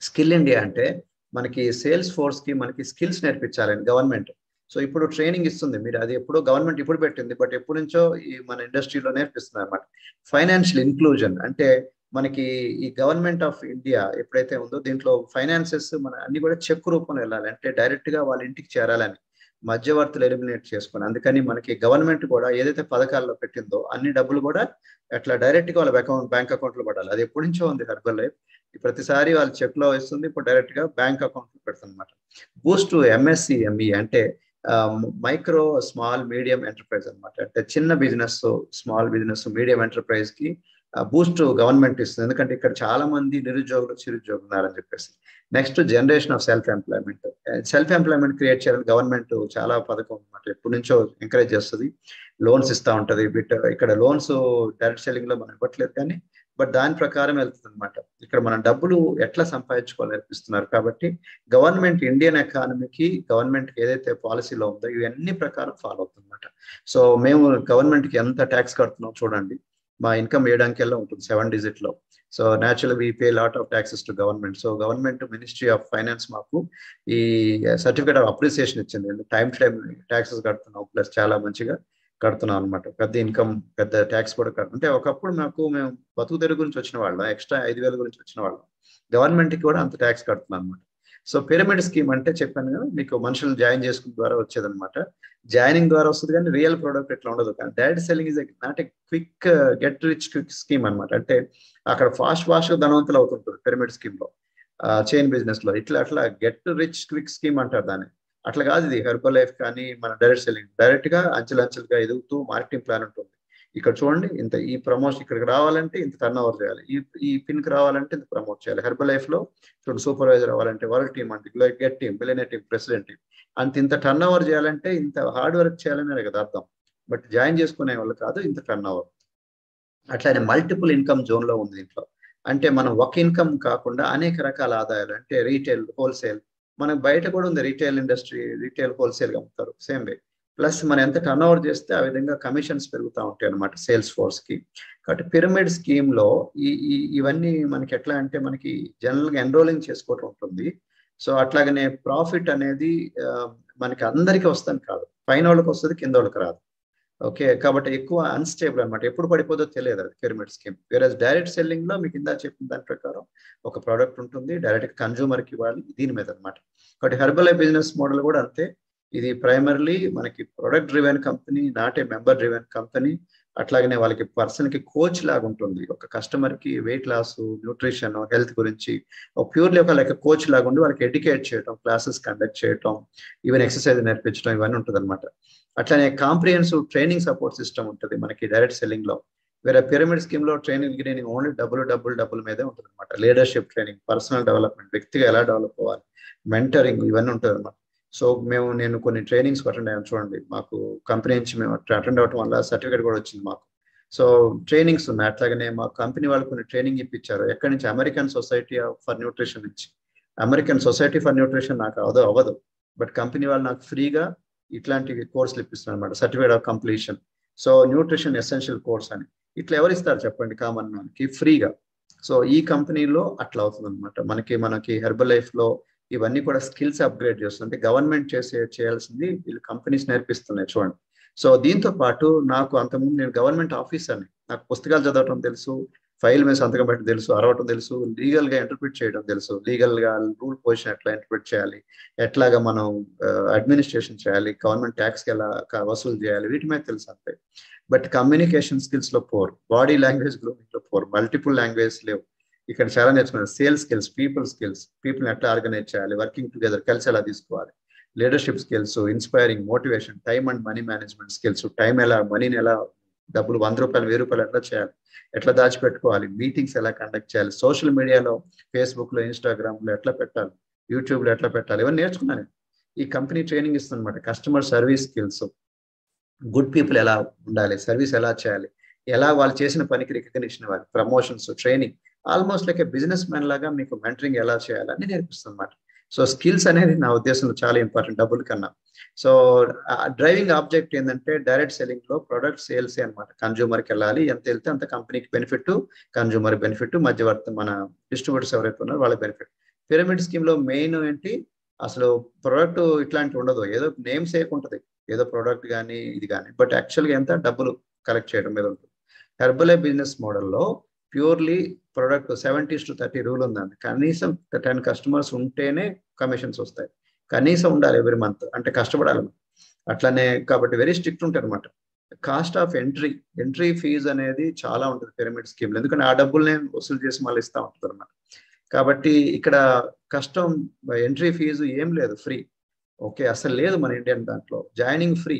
స్కిల్ ఇండియా అంటే మనకి సేల్స్ ఫోర్స్కి మనకి స్కిల్స్ నేర్పించాలని గవర్నమెంట్ సో ఇప్పుడు ట్రైనింగ్ ఇస్తుంది. మీరు అది ఎప్పుడో గవర్నమెంట్ ఇప్పుడు పెట్టింది. బట్ ఎప్పటి నుంచో ఈ మన ఇండస్ట్రీలో నేర్పిస్తున్నారు అనమాట ఫైనాన్షియల్ ఇన్క్లూజన్ అంటే మనకి ఈ గవర్నమెంట్ ఆఫ్ ఇండియా ఎప్పుడైతే ఉందో దీంట్లో ఫైనాన్సెస్ మన అన్ని కూడా చెక్ రూపంలో వెళ్ళాలి. అంటే డైరెక్ట్గా వాళ్ళ ఇంటికి చేరాలని మధ్యవర్తులు ఎలిమినేట్ చేసుకుని అందుకని మనకి గవర్నమెంట్ కూడా ఏదైతే పథకాల్లో పెట్టిందో అన్ని డబ్బులు కూడా అట్లా డైరెక్ట్గా వాళ్ళ అకౌంట్ బ్యాంక్ అకౌంట్లో పడాలి. అది ఎప్పటి నుంచో ఉంది హర్బల్ లైఫ్. ప్రతిసారి వాళ్ళు చెక్లో ఇస్తుంది ఇప్పుడు డైరెక్ట్గా బ్యాంక్ అకౌంట్లో పెడుతుంది అనమాట బూస్ట్ ఎంఎస్సి ఎంఈ అంటే మైక్రో స్మాల్ మీడియం ఎంటర్ప్రైజ్ అనమాట అంటే చిన్న బిజినెస్ స్మాల్ బిజినెస్ మీడియం ఎంటర్ప్రైజ్కి బూస్ట్ గవర్నమెంట్ ఇస్తుంది. ఎందుకంటే ఇక్కడ చాలా మంది నిరుద్యోగులు చిరుద్యోగులు ఉన్నారని చెప్పేసి. Next generation of self employment self employment create చేయాలని గవర్నమెంట్ చాలా పథకం అనమాట ఎప్పటి నుంచో ఎంకరేజ్ చేస్తుంది. లోన్స్ ఇస్తూ ఉంటది. బిట్ ఇక్కడ లోన్స్ డైరెక్ట్ సెల్లింగ్లో మనం ఇవ్వట్లేదు కానీ బట్ దాని ప్రకారం వెళ్తుంది అనమాట ఇక్కడ మనం డబ్బులు ఎట్లా సంపాదించుకోవాలి నేర్పిస్తున్నారు కాబట్టి గవర్నమెంట్ ఇండియన్ ఎకానమీకి గవర్నమెంట్ ఏదైతే పాలసీలో ఉందో ఇవన్నీ ప్రకారం ఫాలో అవుతుంది అనమాట సో మేము గవర్నమెంట్కి ఎంత ట్యాక్స్ కడుతున్నాం చూడండి. మా ఇన్కమ్ వేయడానికి వెళ్ళి ఉంటుంది seven డిజిట్లో so natural we pay lot of taxes to government. So government ministry of finance మాకు ఈ సర్టిఫికేట్ ఆఫ్ అప్రిసియేషన్ ఇచ్చింది. టైం టైం ట్యాక్సెస్ కడుతున్నాం ప్లస్ చాలా మంచిగా. కడుతున్నాం అనమాట పెద్ద ఇన్కమ్ పెద్ద ట్యాక్స్ కూడా కడుతున్నాం అంటే ఒకప్పుడు మాకు మేము బతుకు తెరుగు గురించి వచ్చిన వాళ్ళం ఎక్స్ట్రా ఐదు వేల గురించి వచ్చిన వాళ్ళం. గవర్నమెంట్కి కూడా అంత ట్యాక్స్ కడుతున్నాం అనమాట సో పిరమిడ్ స్కీమ్ అంటే చెప్పాను కదా మీకు మనుషులు జాయిన్ చేసుకున్న ద్వారా వచ్చేదన్నమాట. జాయినింగ్ ద్వారా వస్తుంది కానీ రియల్ ప్రోడక్ట్ ఎట్లా ఉండదు. కానీ direct selling is not a quick get rich quick scheme అనమాట అంటే అక్కడ ఫాస్ట్ ఫాస్ట్ ధనవంతులు అవుతుంటారు పిరమిడ్ స్కీమ్లో చైన్ బిజినెస్లో ఇట్లా అట్లా గెట్ రిచ్ క్విక్ స్కీమ్ అంటారు దాన్ని. అట్లా కాదు ఇది హెర్బల్ లైఫ్ కానీ మన డైరెక్ట్ సెల్లింగ్. డైరెక్ట్గా అంచెలంచెలుగా ఎదుగుతూ మార్కెటింగ్ ప్లాన్ ఉంటుంది. ఇక్కడ చూడండి ఇంత ఈ ప్రమోషన్ ఇక్కడికి రావాలంటే ఇంత టర్న్ ఓవర్ చేయాలి. ఈ ఈ పిన్కి రావాలంటే ఇంత ప్రమోట్ చేయాలి. హెర్బల్ లైఫ్లో చూడండి సూపర్వైజర్ అవ్వాలంటే వరల్డ్ టీమ్ అంటే get team billionaire team president team అంత ఇంత టర్న్ ఓవర్ చేయాలంటే ఇంత హార్డ్ వర్క్ చేయాలనే కదా అర్థం. బట్ జాయిన్ చేసుకునే వాళ్ళు కాదు ఇంత టర్న్ ఓవర్ అట్లానే మల్టిపుల్ ఇన్కమ్ జోన్లో ఉంది దీంట్లో అంటే మనం ఒక ఇన్కమ్ కాకుండా అనేక రకాల ఆదాయాలు అంటే రీటైల్ హోల్సేల్ మనకు బయట కూడా ఉంది రీటైల్ ఇండస్ట్రీ రీటైల్ హోల్సేల్గా అమ్ముతారు సేమ్ వే ప్లస్ మనం ఎంత టర్న్ ఓవర్ చేస్తే ఆ విధంగా కమిషన్స్ పెరుగుతూ ఉంటాయి అనమాట సేల్స్ ఫోర్స్కి. కాబట్టి పిరమిడ్ స్కీమ్లో ఈ ఇవన్నీ మనకి ఎట్లా అంటే మనకి జనరల్గా ఎన్రోలింగ్ చేసుకోవటం ఉంటుంది. సో అట్లాగనే ప్రాఫిట్ అనేది మనకి అందరికీ వస్తుంది కాదు. పైన వాళ్ళకి వస్తుంది కింద వాళ్ళకి రాదు. ఓకే కాబట్టి ఎక్కువ అన్స్టేబుల్ అనమాట ఎప్పుడు పడిపోదో తెలియదు అది పిరమిడ్ స్కీమ్ వేరే డైరెక్ట్ సెల్లింగ్లో మీకు ఇందా చెప్పిన దాని ప్రకారం ఒక ప్రోడక్ట్ ఉంటుంది డైరెక్ట్ కన్జ్యూమర్కి ఇవ్వాలి దీని మీద అనమాట కాబట్టి హెర్బల్ బిజినెస్ మోడల్ కూడా అంతే. ఇది ప్రైమర్లీ మనకి product driven company not a member driven company అట్లాగనే వాళ్ళకి పర్సన్కి కోచ్ లాగా ఉంటుంది. ఒక కస్టమర్కి వెయిట్ లాస్ న్యూట్రిషన్ హెల్త్ గురించి ప్యూర్లీ ఒక లైక్ కోచ్ లాగా ఉండి వాళ్ళకి ఎడ్యుకేట్ చేయటం క్లాసెస్ కండక్ట్ చేయటం ఈవెన్ ఎక్సర్సైజ్ నేర్పించడం ఇవన్నీ ఉంటుంది అనమాట అట్లానే కాంప్రిహెన్సివ్ ట్రైనింగ్ సపోర్ట్ సిస్టమ్ ఉంటుంది మనకి డైరెక్ట్ సెల్లింగ్లో. వేరే పిరమిడ్ స్కీమ్లో ట్రైనింగ్ ట్రైనింగ్ ఓన్లీ డబ్బులు డబ్బులు డబ్బుల మీదే ఉంటుంది అనమాట లీడర్షిప్ ట్రైనింగ్ పర్సనల్ డెవలప్మెంట్ వ్యక్తిగా ఎలా డెవలప్ అవ్వాలి మెంటరింగ్ ఇవన్నీ ఉంటుంది అనమాట సో మేము నేను కొన్ని ట్రైనింగ్స్ అటెండ్ అయ్యాను చూడండి. మాకు కంపెనీ నుంచి మేము అటెండ్ అవ్వడం వల్ల సర్టిఫికేట్ కూడా వచ్చింది మాకు. సో ట్రైనింగ్స్ ఉన్నాయి. అట్లాగనే మా కంపెనీ వాళ్ళు కొన్ని ట్రైనింగ్ ఇప్పించారు. ఎక్కడి నుంచి? అమెరికన్ సొసైటీ ఫర్ న్యూట్రిషన్ నుంచి. అమెరికన్ సొసైటీ ఫర్ న్యూట్రిషన్ నాకు అవదు అవ్వదు. బట్ కంపెనీ వాళ్ళు నాకు ఫ్రీగా ఇట్లాంటి కోర్సులు ఇప్పిస్తున్నారు అనమాట certificate of completion so nutrition essential course అని. ఇట్లా ఎవరు ఇస్తారు చెప్పండి? కామన్ మనకి ఫ్రీగా సో ఈ కంపెనీలో అట్లా అవుతుంది అనమాట మనకి మనకి హెర్బల్ లైఫ్లో ఇవన్నీ కూడా స్కిల్స్ అప్గ్రేడ్ చేస్తుంది. గవర్నమెంట్ చేసే చేయాల్సింది వీళ్ళు కంపెనీస్ నేర్పిస్తున్నాయి చూడండి. సో దీంతో పాటు నాకు అంతకుముందు నేను గవర్నమెంట్ ఆఫీసర్ని. నాకు పుస్తకాలు చదవటం తెలుసు ఫైల్ మీద సంతకం పెట్టడం తెలుసు అరవటం తెలుసు లీగల్గా ఇంటర్ప్రిట్ చేయడం తెలుసు. లీగల్గా రూల్ పొజిషన్ ఎట్లా ఇంటర్ప్రిట్ చేయాలి ఎట్లాగా మనం అడ్మినిస్ట్రేషన్ చేయాలి గవర్నమెంట్ ట్యాక్స్ ఎలా వసూలు చేయాలి వీటి మీద తెలుసు అంతే. బట్ కమ్యూనికేషన్ స్కిల్స్లో పోర్ బాడీ లాంగ్వేజ్ గ్రూమింగ్లో పోర్. మల్టిపుల్ లాంగ్వేజ్ లేవు. ఇక్కడ చాలా నేర్చుకున్నారు. Sales skills people skills people ఎట్లా ఆర్గనైజ్ చేయాలి? వర్కింగ్ టుగెదర్ కలిసి ఎలా తీసుకోవాలి? Leadership skills inspiring motivation time and money management skills time ఎలా మనీని ఎలా డబ్బులు వంద రూపాయలు వెయ్యి రూపాయలు ఎట్లా చేయాలి? ఎట్లా దాచిపెట్టుకోవాలి? మీటింగ్స్ ఎలా కండక్ట్ చేయాలి? సోషల్ మీడియాలో ఫేస్బుక్లో లో ఎట్లా పెట్టాలి? యూట్యూబ్లో ఎట్లా పెట్టాలి? ఇవన్నీ నేర్చుకున్నాను ఈ company training ఇస్తుందన్నమాట. Customer service skills good people ఎలా ఉండాలి? సర్వీస్ ఎలా చేయాలి? ఎలా వాళ్ళు చేసిన పనికి రికగ్నిషన్ ఇవ్వాలి? Promotions training almost like businessman లాగా మీకు మెంటరింగ్ ఎలా చేయాలని నేర్పిస్తుంది అనమాట సో స్కిల్స్ అనేది నా ఉద్దేశంలో చాలా ఇంపార్టెంట్ డబ్బుల కన్నా. సో డ్రైవింగ్ ఆబ్జెక్ట్ ఏంటంటే డైరెక్ట్ సెల్లింగ్లో ప్రొడక్ట్ సేల్స్ అనమాట కన్జ్యూమర్కి వెళ్ళాలి ఎంత వెళ్తే అంత కంపెనీకి బెనిఫిట్ కన్జ్యూమర్ బెనిఫిట్ మధ్యవర్తి మన డిస్ట్రిబ్యూటర్స్ ఎవరైతే ఉన్నారో వాళ్ళ బెనిఫిట్ పిరమిడ్ స్కీమ్లో మెయిన్ ఏంటి? అసలు ప్రోడక్ట్ ఇట్లాంటివి ఉండదు. ఏదో నేమ్ సేక్ ఉంటుంది. ఏదో ప్రోడక్ట్ కానీ ఇది కానీ బట్ యాక్చువల్గా ఎంత? డబ్బులు కలెక్ట్ చేయడం మీద ఉంటుంది. హెర్బలే బిజినెస్ మోడల్లో purely product seventies to thirty rule ఉందండి. కనీసం టెన్ కస్టమర్స్ ఉంటేనే కమిషన్స్ వస్తాయి. కనీసం ఉండాలి ఎవ్రీ మంత్ అంటే కష్టపడాలి అట్లనే కాబట్టి వెరీ స్ట్రిక్ట్ ఉంటాయి అనమాట cost of entry entry fees అనేది చాలా ఉంటుంది పిరమిడ్ స్కీమ్లో ఎందుకంటే ఆ డబ్బుల్ని వసూలు చేసి మళ్ళీ ఇస్తూ ఉంటుంది అనమాట కాబట్టి ఇక్కడ కష్టం ఎంట్రీ ఫీజు ఏం లేదు ఫ్రీ ఓకే అసలు లేదు మన ఇండియన్ దాంట్లో. జాయినింగ్ ఫ్రీ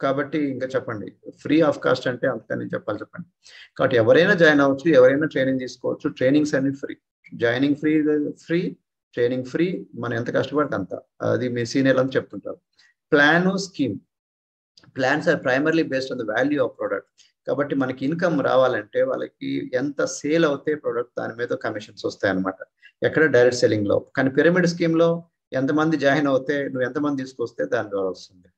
కాబట్టి ఇంకా చెప్పండి. ఫ్రీ ఆఫ్ కాస్ట్ అంటే అంతకని చెప్పాలి చెప్పండి. కాబట్టి ఎవరైనా జాయిన్ అవ్వచ్చు ఎవరైనా ట్రైనింగ్ తీసుకోవచ్చు ట్రైనింగ్స్ అన్ని free joining free free training free మనం ఎంత కష్టపడితే అంత. అది మీ సీనియర్ అని చెప్తుంటారు. Plan scheme plans are primarily based on the value of product కాబట్టి మనకి ఇన్కమ్ రావాలంటే వాళ్ళకి ఎంత సేల్ అవుతే ప్రోడక్ట్ దాని మీద కమిషన్స్ వస్తాయి అనమాట ఎక్కడ డైరెక్ట్ సెల్లింగ్లో. కానీ పిరమిడ్ స్కీమ్లో ఎంతమంది జాయిన్ అవుతే నువ్వు ఎంతమంది తీసుకొస్తే దాని ద్వారా వస్తుంది.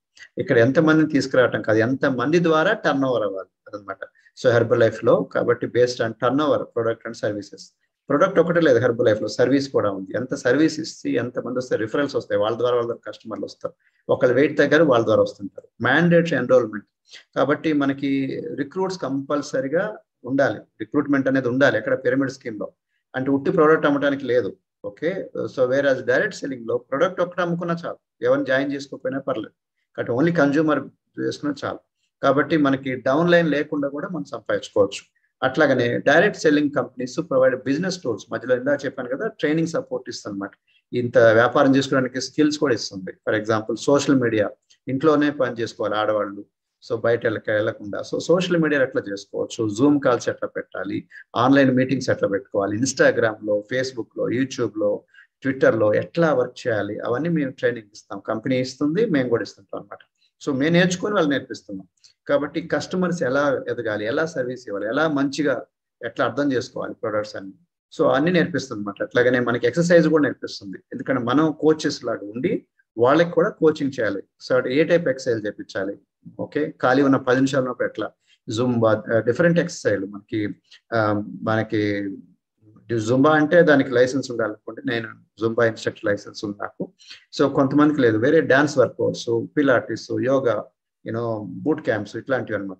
ఇక్కడ ఎంతమందిని తీసుకురావటం కాదు ఎంత మంది ద్వారా టర్న్ ఓవర్ అవ్వాలి అదనమాట. సో హెర్బల్ లైఫ్లో కాబట్టి based on turnover product and services product ఒకటే లేదు హెర్బల్ లైఫ్లో సర్వీస్ కూడా ఉంది. ఎంత సర్వీస్ ఇస్తే ఎంత మంది వస్తే రిఫరెన్స్ వస్తాయి. వాళ్ళ ద్వారా వాళ్ళ కస్టమర్లు వస్తారు. ఒకళ్ళు వెయిట్ దగ్గర వాళ్ళ ద్వారా వస్తుంటారు. మ్యాండేటరీ ఎన్రోల్మెంట్ కాబట్టి మనకి రిక్రూట్స్ కంపల్సరిగా ఉండాలి. రిక్రూట్మెంట్ అనేది ఉండాలి ఎక్కడ? పిరమిడ్ స్కీమ్లో అంటే ఉట్టి ప్రోడక్ట్ అమ్మటానికి లేదు. ఓకే సో వేరే డైరెక్ట్ సెల్లింగ్లో ప్రొడక్ట్ ఒకటి అమ్ముకున్నా చాలు. ఎవరిని జాయిన్ చేసుకోకపోయినా పర్లేదు. కాబట్టి ఓన్లీ కన్జ్యూమర్ చేసినా చాలు. కాబట్టి మనకి డౌన్ లైన్ లేకుండా కూడా మనం సంపాదించుకోవచ్చు. అట్లాగనే direct selling companies provide business tools మధ్యలో ఇందా చెప్పాను కదా ట్రైనింగ్ సపోర్ట్ ఇస్తుంది అనమాట ఇంత వ్యాపారం చేసుకోవడానికి స్కిల్స్ కూడా ఇస్తుంది. ఫర్ ఎగ్జాంపుల్ సోషల్ మీడియా ఇంట్లోనే పని చేసుకోవాలి ఆడవాళ్ళు. సో బయట వెళ్ళకుండా. సో సోషల్ మీడియా ఎట్లా చేసుకోవచ్చు? జూమ్ కాల్స్ ఎట్లా పెట్టాలి? ఆన్లైన్ మీటింగ్స్ ఎట్లా పెట్టుకోవాలి? ఇన్స్టాగ్రామ్లో లో ఫేస్బుక్ ట్విట్టర్లో ట్విట్టర్లో ఎట్లా వర్క్ చేయాలి? అవన్నీ మేము ట్రైనింగ్ ఇస్తాం. కంపెనీ ఇస్తుంది మేము కూడా ఇస్తుంటాం అనమాట సో మేము నేర్చుకొని వాళ్ళు నేర్పిస్తున్నాం. కాబట్టి కస్టమర్స్ ఎలా ఎదగాలి? ఎలా సర్వీస్ ఇవ్వాలి? ఎలా మంచిగా ఎట్లా అర్థం చేసుకోవాలి ప్రొడక్ట్స్ అన్ని? సో అన్ని నేర్పిస్తుంది అనమాట అట్లాగనే మనకి ఎక్సర్సైజ్ కూడా నేర్పిస్తుంది. ఎందుకంటే మనం కోచెస్ లాగా ఉండి వాళ్ళకి కూడా కోచింగ్ చేయాలి. సో ఏ టైప్ ఎక్సర్సైజ్ చేయించాలి ఓకే ఖాళీ ఉన్న పది నిమిషాల ఎట్లా? జుంబా డిఫరెంట్ ఎక్సర్సైజ్ మనకి మనకి జుంబా అంటే దానికి లైసెన్స్ ఉండాలనుకోండి నేను జుంబా ఇన్స్ట్రక్టర్ లైసెన్స్ ఉంది నాకు సో కొంతమందికి లేదు. వేరే dance workouts pilates yoga you know boot camps ఇట్లాంటివి అనమాట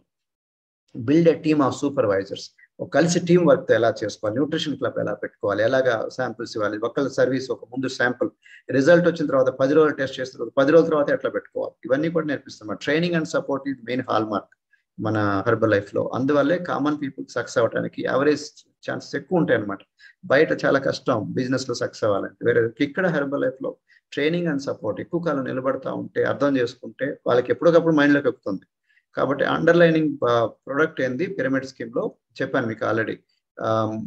build a team of supervisors కలిసి టీం వర్క్ ఎలా చేసుకోవాలి? న్యూట్రిషన్ క్లబ్ ఎలా పెట్టుకోవాలి? ఎలాగా శాంపిల్స్ ఇవ్వాలి? ఒకళ్ళ సర్వీస్ ఒక ముందు శాంపుల్ రిజల్ట్ వచ్చిన తర్వాత పది రోజులు టెస్ట్ చేసిన తర్వాత పది రోజుల తర్వాత ఎట్లా పెట్టుకోవాలి? ఇవన్నీ కూడా నేర్పిస్తాం. ట్రైనింగ్ అండ్ సపోర్ట్ ఇది మెయిన్ హాల్ మార్క్ మన హెర్బల్ లైఫ్లో. అందువల్లే కామన్ పీపుల్ సక్సెస్ అవ్వడానికి యావరేజ్ ఛాన్సెస్ ఎక్కువ ఉంటాయి అనమాట బయట చాలా కష్టం బిజినెస్లో సక్సెస్ అవ్వాలంటే. వేరే ఇక్కడ హెర్బల్ లైఫ్లో ట్రైనింగ్ అండ్ సపోర్ట్ ఎక్కువ కాలం నిలబడతా ఉంటే అర్థం చేసుకుంటే వాళ్ళకి ఎప్పటికప్పుడు మైండ్లోకి ఎక్కుతుంది. కాబట్టి అండర్లైనింగ్ ప్రొడక్ట్ ఏంది? పిరమిడ్ స్కీమ్లో చెప్పాను మీకు ఆల్రెడీ.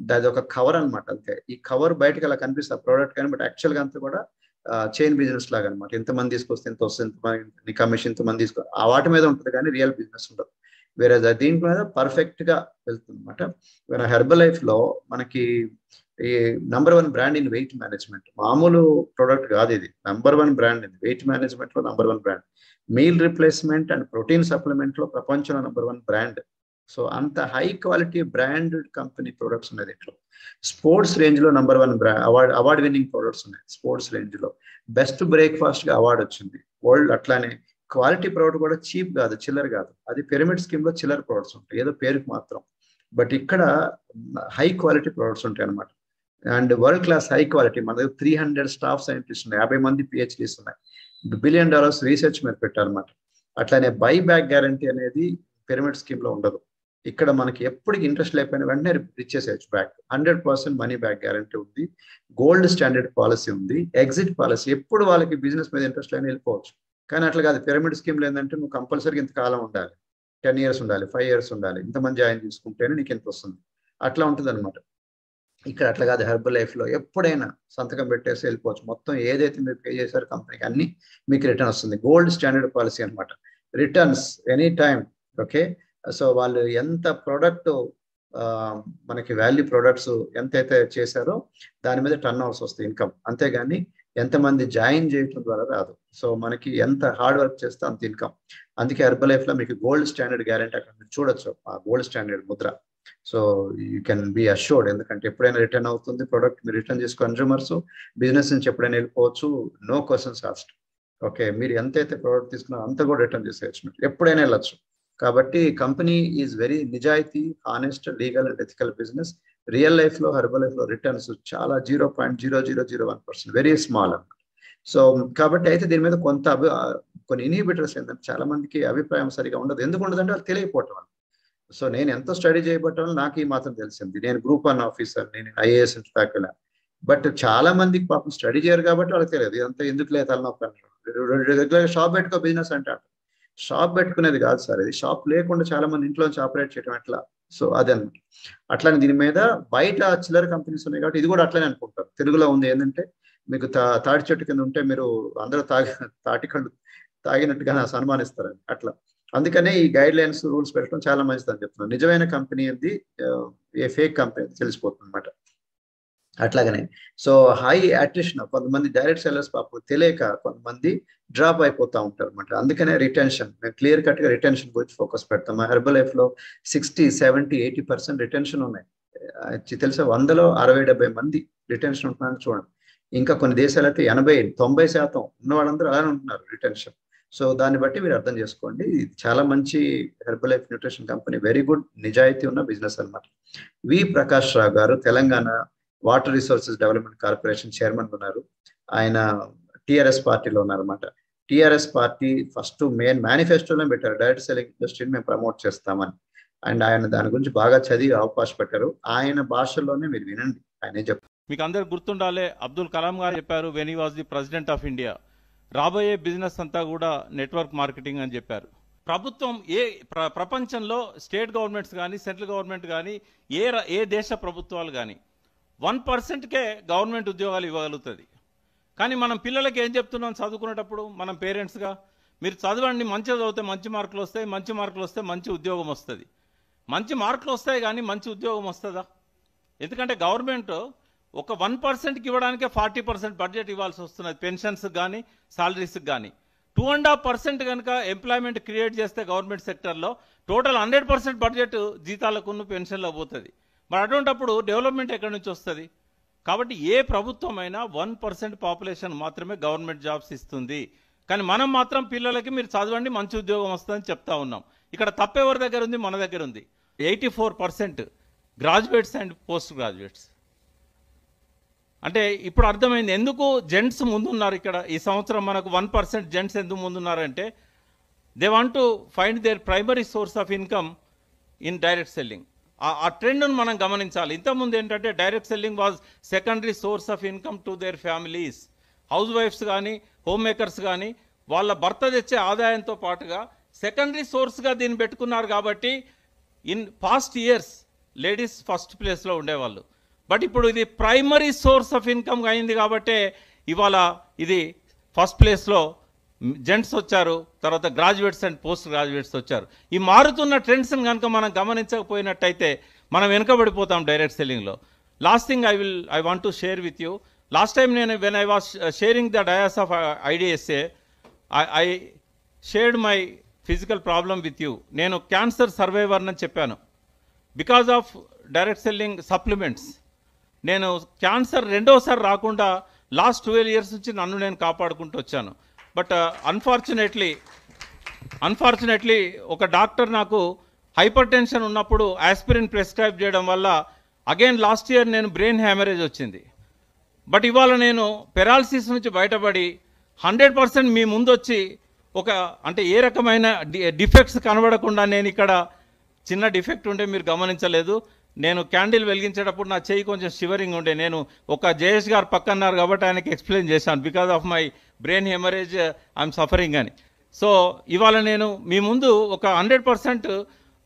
దాది ఒక కవర్ అనమాట అంతే. ఈ కవర్ బయటకు అలా కనిపిస్తుంది ప్రోడక్ట్ కానీ బట్ యాక్చువల్గా అంతా కూడా చైన్ బిజినెస్ లాగా అనమాట ఎంతమంది తీసుకొస్తే ఎంత వస్తుంది ఎంతమంది కమిషన్ ఎంతమంది తీసుకో ఆ వాటి మీద ఉంటుంది కానీ రియల్ బిజినెస్ ఉండదు. వేరే దీంట్లో మీద పర్ఫెక్ట్గా వెళ్తుంది అనమాట హెర్బల్ లైఫ్లో మనకి ఈ number one brand in weight management. మామూలు ప్రోడక్ట్ కాదు ఇది. నంబర్ వన్ బ్రాండ్ ఇది. వెయిట్ మేనేజ్మెంట్లో number one brand. Meal replacement and protein సప్లిమెంట్లో ప్రపంచంలో నంబర్ వన్ బ్రాండ్. సో అంత high quality branded company products ఉన్నాయి దీంట్లో. స్పోర్ట్స్ రేంజ్లో number one brand award award winning products ఉన్నాయి స్పోర్ట్స్ రేంజ్లో బెస్ట్ బ్రేక్ఫాస్ట్గా అవార్డు వచ్చింది. వరల్డ్ అట్లానే క్వాలిటీ ప్రోడక్ట్ కూడా చీప్ కాదు చిల్లర్ కాదు. అది పిరమిడ్ స్కీమ్లో చిల్లర్ ప్రోడక్ట్స్ ఉంటాయి. ఏదో పేరుకి మాత్రం. బట్ ఇక్కడ హై క్వాలిటీ ప్రోడక్ట్స్ ఉంటాయి అనమాట and world class high quality. మన దగ్గర త్రీ హండ్రెడ్ స్టాఫ్ సైంటిస్ట్ ఉన్నాయి. యాభై మంది పిహెచ్డీస్ ఉన్నాయి. బిలియన్ డాలర్స్ రీసెర్చ్ మీద పెట్టారనమాట అట్లానే బై బ్యాక్ గ్యారంటీ అనేది పిరమిడ్ స్కీమ్లో ఉండదు. ఇక్కడ మనకి ఎప్పటికి ఇంట్రెస్ట్ లేకపోయినా వెంటనే ఇచ్చేసేయచ్చు back hundred percent money back guarantee ఉంది. గోల్డ్ స్టాండర్డ్ పాలసీ ఉంది. ఎగ్జిట్ పాలసీ ఎప్పుడు వాళ్ళకి బిజినెస్ మీద ఇంట్రెస్ట్ లేని వెళ్ళిపోవచ్చు. కానీ అట్లా కాదు. పిరమిడ్ స్కీమ్లో ఏంటంటే నువ్వు కంపల్సరీగా ఇంతకాలం ఉండాలి. టెన్ ఇయర్స్ ఉండాలి ఫైవ్ ఇయర్స్ ఉండాలి. ఇంతమంది జాయిన్ చేసుకుంటేనే నీకు ఎంత వస్తుంది. అట్లా ఉంటుంది అనమాట ఇక్కడ అట్లా కాదు. హెర్బల్ లైఫ్లో ఎప్పుడైనా సంతకం పెట్టేసి వెళ్ళిపోవచ్చు. మొత్తం ఏదైతే మీరు పే చేశారో కంపెనీకి అన్ని మీకు రిటర్న్ వస్తుంది. గోల్డ్ స్టాండర్డ్ పాలసీ అనమాట returns any time okay? So వాళ్ళు ఎంత ప్రోడక్ట్ మనకి వాల్యూ ప్రొడక్ట్స్ ఎంతైతే చేశారో దాని మీద టర్న్ అవర్స్ వస్తాయి ఇన్కమ్. అంతేగాని ఎంతమంది జాయిన్ చేయటం ద్వారా రాదు. సో మనకి ఎంత హార్డ్ వర్క్ చేస్తే అంత ఇన్కమ్ అందుకే హెర్బల్ లైఫ్లో మీకు గోల్డ్ స్టాండర్డ్ గ్యారెంటీ అక్కడ మీరు చూడొచ్చు ఆ gold standard Mudra. So you can be assured ఎందుకంటే ఎప్పుడైనా రిటర్న్ అవుతుంది ప్రోడక్ట్ మీరు రిటర్న్ చేసి కన్జ్యూమర్స్ బిజినెస్ నుంచి ఎప్పుడైనా వెళ్ళిపోవచ్చు నో క్వశ్చన్స్ ఆస్ట్ ఓకే మీరు ఎంతైతే ప్రోడక్ట్ తీసుకున్నారో అంత కూడా రిటర్న్ చేసేయచ్చు మీరు. ఎప్పుడైనా వెళ్ళచ్చు. కాబట్టి కంపెనీ ఈజ్ వెరీ నిజాయితీ honest legal and ethical business real లైఫ్లో హెర్బల్ లైఫ్లో రిటర్న్స్ చాలా zero point zero zero zero one percent very small అనమాట సో కాబట్టి అయితే దీని మీద కొంత అభి కొన్ని ఇన్హిబిటర్స్ ఏంటంటే చాలా మందికి అభిప్రాయం సరిగా ఉండదు. ఎందుకు ఉండదంటే వాళ్ళు తెలియకపోవటం వల్ల. సో నేను ఎంతో స్టడీ చేయబట్టడం వల్ల నాకు ఈ మాత్రం తెలిసింది. నేను గ్రూప్ వన్ ఆఫీసర్ నేను ఐఏఎస్ ఫ్యాకల్ బట్ చాలా మందికి పాపం స్టడీ చేయరు కాబట్టి వాళ్ళకి తెలియదు. ఇదంతా ఎందుకు లేదు తలనొప్పి రెగ్యులర్ షాప్ పెట్టుకో బిజినెస్ అంటే షాప్ పెట్టుకునేది కాదు సార్ ఇది. షాప్ లేకుండా చాలా మంది ఇంట్లోంచి ఆపరేట్ చేయడం ఎట్లా? సో అదనమాట అట్లానే దీని మీద బయట చిల్లర కంపెనీస్ ఉన్నాయి కాబట్టి ఇది కూడా అట్లనే అనుకుంటారు. తెలుగులో ఉంది ఏంటంటే మీకు తా తాటి చెట్టు కింద ఉంటే మీరు అందరూ తాగి తాటి కళ్ళు తాగినట్టుగా సన్మానిస్తారని అట్లా. అందుకనే ఈ గైడ్ లైన్స్ రూల్స్ పెట్టడం చాలా మంచిది అని చెప్తున్నాను నిజమైన కంపెనీ అది ఏ ఫేక్ కంపెనీ తెలిసిపోతుంది అనమాట అట్లాగనే. సో హై అట్రిషన్ కొంతమంది డైరెక్ట్ సెల్లర్స్ పాప తెలియక కొంతమంది డ్రాప్ అయిపోతూ ఉంటారు అనమాట అందుకనే రిటెన్షన్ మేము క్లియర్ కట్గా రిటెన్షన్ గురించి ఫోకస్ పెడతాం మా హెర్బల్ లైఫ్లో sixty seventy eighty percent retention ఉన్నాయి. తెలుసా? వందలో అరవై డెబ్బై మంది రిటెన్షన్ ఉంటున్నారని చూడండి. ఇంకా కొన్ని దేశాలైతే ఎనభై తొంభై శాతం ఉన్న వాళ్ళందరూ అలానే ఉంటున్నారు రిటెన్షన్. సో దాన్ని బట్టి మీరు అర్థం చేసుకోండి. ఇది చాలా మంచి Herbalife nutrition company very good నిజాయితీ ఉన్న బిజినెస్ అనమాట V Prakash Rao garu Telangana water resources development corporation chairman ఉన్నారు. ఆయన టిఆర్ఎస్ పార్టీలో ఉన్నారన్నమాట. టిఆర్ఎస్ పార్టీ ఫస్ట్ మెయిన్ మేనిఫెస్టోలో పెట్టారు. డైరెక్ట్ సెల్లింగ్ ఇండస్ట్రీని మేము ప్రమోట్ చేస్తామని. అండ్ ఆయన దాని గురించి బాగా చదివి అవకాశం పెట్టారు. ఆయన భాషలోనే మీరు వినండి. ఆయనే చెప్తారు మీకు అందరు గుర్తుండాలే అబ్దుల్ కలాం గారు చెప్పారు when he was the president of India రాబోయే బిజినెస్ అంతా కూడా నెట్వర్క్ మార్కెటింగ్ అని చెప్పారు. ప్రభుత్వం ఏ ప్ర ప్రపంచంలో స్టేట్ గవర్నమెంట్స్ కానీ సెంట్రల్ గవర్నమెంట్ కానీ ఏ ఏ దేశ ప్రభుత్వాలు కానీ వన్ పర్సెంట్కే గవర్నమెంట్ ఉద్యోగాలు ఇవ్వగలుగుతుంది. కానీ మనం పిల్లలకి ఏం చెప్తున్నాం చదువుకునేటప్పుడు? మనం పేరెంట్స్గా మీరు చదవండి మంచిగా చదివితే మంచి మార్కులు వస్తాయి మంచి మార్కులు వస్తే మంచి ఉద్యోగం వస్తుంది. మంచి మార్కులు వస్తాయి కానీ మంచి ఉద్యోగం వస్తుందా? ఎందుకంటే గవర్నమెంట్ ఒక వన్ పర్సెంట్కి ఇవ్వడానికే ఫార్టీ పర్సెంట్ బడ్జెట్ ఇవ్వాల్సి వస్తున్నది. పెన్షన్స్ కానీ సాలరీస్కి కానీ టూ అండ్ హాఫ్ పర్సెంట్ కనుక ఎంప్లాయ్మెంట్ క్రియేట్ చేస్తే గవర్నమెంట్ సెక్టర్లో టోటల్ హండ్రెడ్ పర్సెంట్ బడ్జెట్ జీతాలకున్న పెన్షన్లో పోతుంది. మరి అటువంటిప్పుడు డెవలప్మెంట్ ఎక్కడి నుంచి వస్తుంది? కాబట్టి ఏ ప్రభుత్వం అయినా వన్ పర్సెంట్ పాపులేషన్ మాత్రమే గవర్నమెంట్ జాబ్స్ ఇస్తుంది. కానీ మనం మాత్రం పిల్లలకి మీరు చదవండి మంచి ఉద్యోగం వస్తుందని చెప్తా ఉన్నాం. ఇక్కడ తప్పెవరి దగ్గర ఉంది మన దగ్గర ఉంది eighty four percent graduates and post graduates. అంటే ఇప్పుడు అర్థమైంది. ఎందుకు జెంట్స్ ముందున్నారు ఇక్కడ? ఈ సంవత్సరం మనకు వన్ పర్సెంట్ జెంట్స్ ఎందుకు ముందున్నారంటే they want to find their primary source of income in direct selling ఆ ట్రెండ్ను మనం గమనించాలి. ఇంతకుముందు ఏంటంటే direct selling was secondary source of income to their families house వైఫ్స్ కానీ హోమ్ మేకర్స్ కానీ వాళ్ళ భర్త తెచ్చే ఆదాయంతో పాటుగా సెకండరీ సోర్స్గా దీన్ని పెట్టుకున్నారు కాబట్టి in past years ladies first ప్లేస్లో ఉండేవాళ్ళు. బట్ ఇప్పుడు ఇది ప్రైమరీ సోర్స్ ఆఫ్ ఇన్కమ్ అయింది కాబట్టే ఇవాళ ఇది ఫస్ట్ ప్లేస్లో జెంట్స్ వచ్చారు తర్వాత గ్రాడ్యుయేట్స్ అండ్ పోస్ట్ గ్రాడ్యుయేట్స్ వచ్చారు. ఈ మారుతున్న ట్రెండ్స్ని కనుక మనం గమనించకపోయినట్టయితే మనం వెనుకబడిపోతాం direct సెల్లింగ్లో last thing I will I want to share with you. Last time నేను when I was sharing the dais of IDSA I shared my physical problem with you నేను క్యాన్సర్ సర్వైవర్ అని చెప్పాను. Because of direct selling supplements నేను క్యాన్సర్ రెండోసారి రాకుండా లాస్ట్ ట్వెల్వ్ ఇయర్స్ నుంచి నన్ను నేను కాపాడుకుంటూ వచ్చాను. బట్ uh, అన్ఫార్చునేట్లీ అన్ఫార్చునేట్లీ ఒక డాక్టర్ నాకు హైపర్ టెన్షన్ ఉన్నప్పుడు ఆస్పిరిన్ ప్రిస్క్రైబ్ చేయడం వల్ల అగైన్ లాస్ట్ ఇయర్ నేను బ్రెయిన్ హ్యామరేజ్ వచ్చింది. బట్ ఇవాళ నేను పెరాలసిస్ నుంచి బయటపడి హండ్రెడ్ పర్సెంట్ మీ ముందు వచ్చి ఒక అంటే ఏ రకమైన డిఫెక్ట్స్ కనబడకుండా నేను ఇక్కడ చిన్న డిఫెక్ట్ ఉంటే మీరు గమనించలేదు. నేను క్యాండిల్ వెలిగించేటప్పుడు నా చేయి కొంచెం షివరింగ్ ఉండే. నేను ఒక జేఎస్ గారు పక్కన్నారు కాబట్టి ఆయనకి ఎక్స్ప్లెయిన్ చేశాను. Because of my brain haemorrhage I'm suffering అని. సో ఇవాళ నేను మీ ముందు ఒక హండ్రెడ్ పర్సెంట్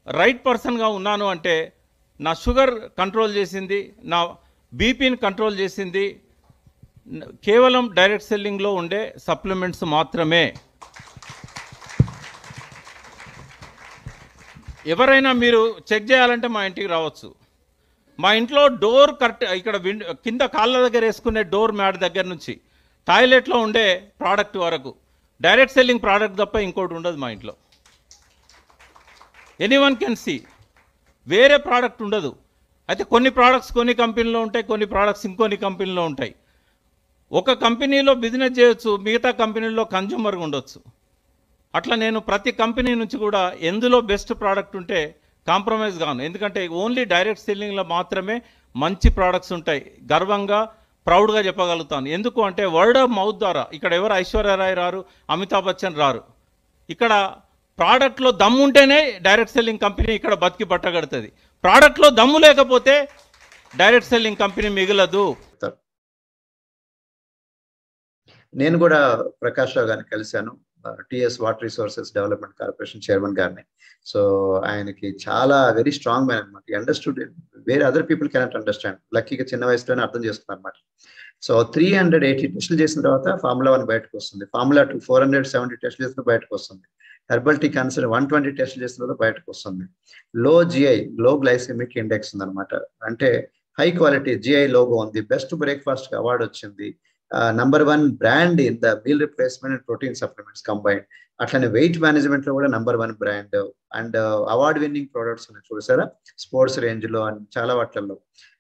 రైట్ పర్సన్గా ఉన్నాను అంటే నా షుగర్ కంట్రోల్ చేసింది నా బీపీని కంట్రోల్ చేసింది కేవలం డైరెక్ట్ సెల్లింగ్లో ఉండే సప్లిమెంట్స్ మాత్రమే. ఎవరైనా మీరు చెక్ చేయాలంటే మా ఇంటికి రావచ్చు. మా ఇంట్లో డోర్ కరెక్ట్ ఇక్కడ విండ్ కింద కాళ్ళ దగ్గర వేసుకునే డోర్ మ్యాట్ దగ్గర నుంచి టాయిలెట్లో ఉండే ప్రోడక్ట్ వరకు. డైరెక్ట్ సెల్లింగ్ ప్రోడక్ట్ తప్ప ఇంకోటి ఉండదు మా ఇంట్లో. Anyone can see. వేరే ప్రోడక్ట్ ఉండదు. అయితే కొన్ని ప్రోడక్ట్స్ కొన్ని కంపెనీలో ఉంటాయి కొన్ని ప్రోడక్ట్స్ ఇంకొన్ని కంపెనీలో ఉంటాయి. ఒక కంపెనీలో బిజినెస్ చేయొచ్చు మిగతా కంపెనీలో కన్జ్యూమర్గా ఉండొచ్చు. అట్లా నేను ప్రతి కంపెనీ నుంచి కూడా ఎందులో బెస్ట్ ప్రోడక్ట్ ఉంటే కాంప్రమైజ్ కాను ఎందుకంటే ఓన్లీ డైరెక్ట్ సెల్లింగ్లో మాత్రమే మంచి ప్రోడక్ట్స్ ఉంటాయి. గర్వంగా ప్రౌడ్గా చెప్పగలుగుతాను. ఎందుకు అంటే వర్డ్ ఆఫ్ మౌత్ ద్వారా. ఇక్కడ ఎవరు ఐశ్వర్యరాయ్ రారు అమితాబ్ బచ్చన్ రారు. ఇక్కడ ప్రోడక్ట్లో దమ్ము ఉంటేనే డైరెక్ట్ సెల్లింగ్ కంపెనీ ఇక్కడ బతికి పట్టగడుతుంది ప్రోడక్ట్లో దమ్ము లేకపోతే డైరెక్ట్ సెల్లింగ్ కంపెనీ మిగలదు. నేను కూడా ప్రకాష్ రావు గారిని కలిశాను. TS water resources development corporation chairman గారిని. సో ఆయనకి చాలా వెరీ స్ట్రాంగ్ మ్యాన్ అనమాట అండర్స్టూడ్ వేరే అదర్ పీపుల్ కెనాట్ అండర్స్టాండ్ లక్కీగా చిన్న వయసులోనే అర్థం చేసుకున్నారు అనమాట సో త్రీ హండ్రెడ్ ఎయిటీ టెస్టులు చేసిన తర్వాత ఫార్ములా వన్ బయటకు వస్తుంది. Formula two four hundred seventy టెస్టులు చేసిన బయటకు వస్తుంది. హెర్బల్ టీ కన్సర్ వన్ ట్వంటీ టెస్టులు చేసిన తర్వాత బయటకు వస్తుంది. లో జిఐ లో గ్లైసెమిక్ ఇండెక్స్ ఉందన్నమాట. అంటే హై క్వాలిటీ జిఐ లోగో ఉంది. బెస్ట్ బ్రేక్ఫాస్ట్ అవార్డు వచ్చింది. Number one brand in the meal replacement and protein supplements combine అట్లనే వెయిట్ మేనేజ్మెంట్లో కూడా number one brand and award winning products ఉన్నాయి చూసారా? స్పోర్ట్స్ రేంజ్లో అండ్ చాలా వాటిల్లో.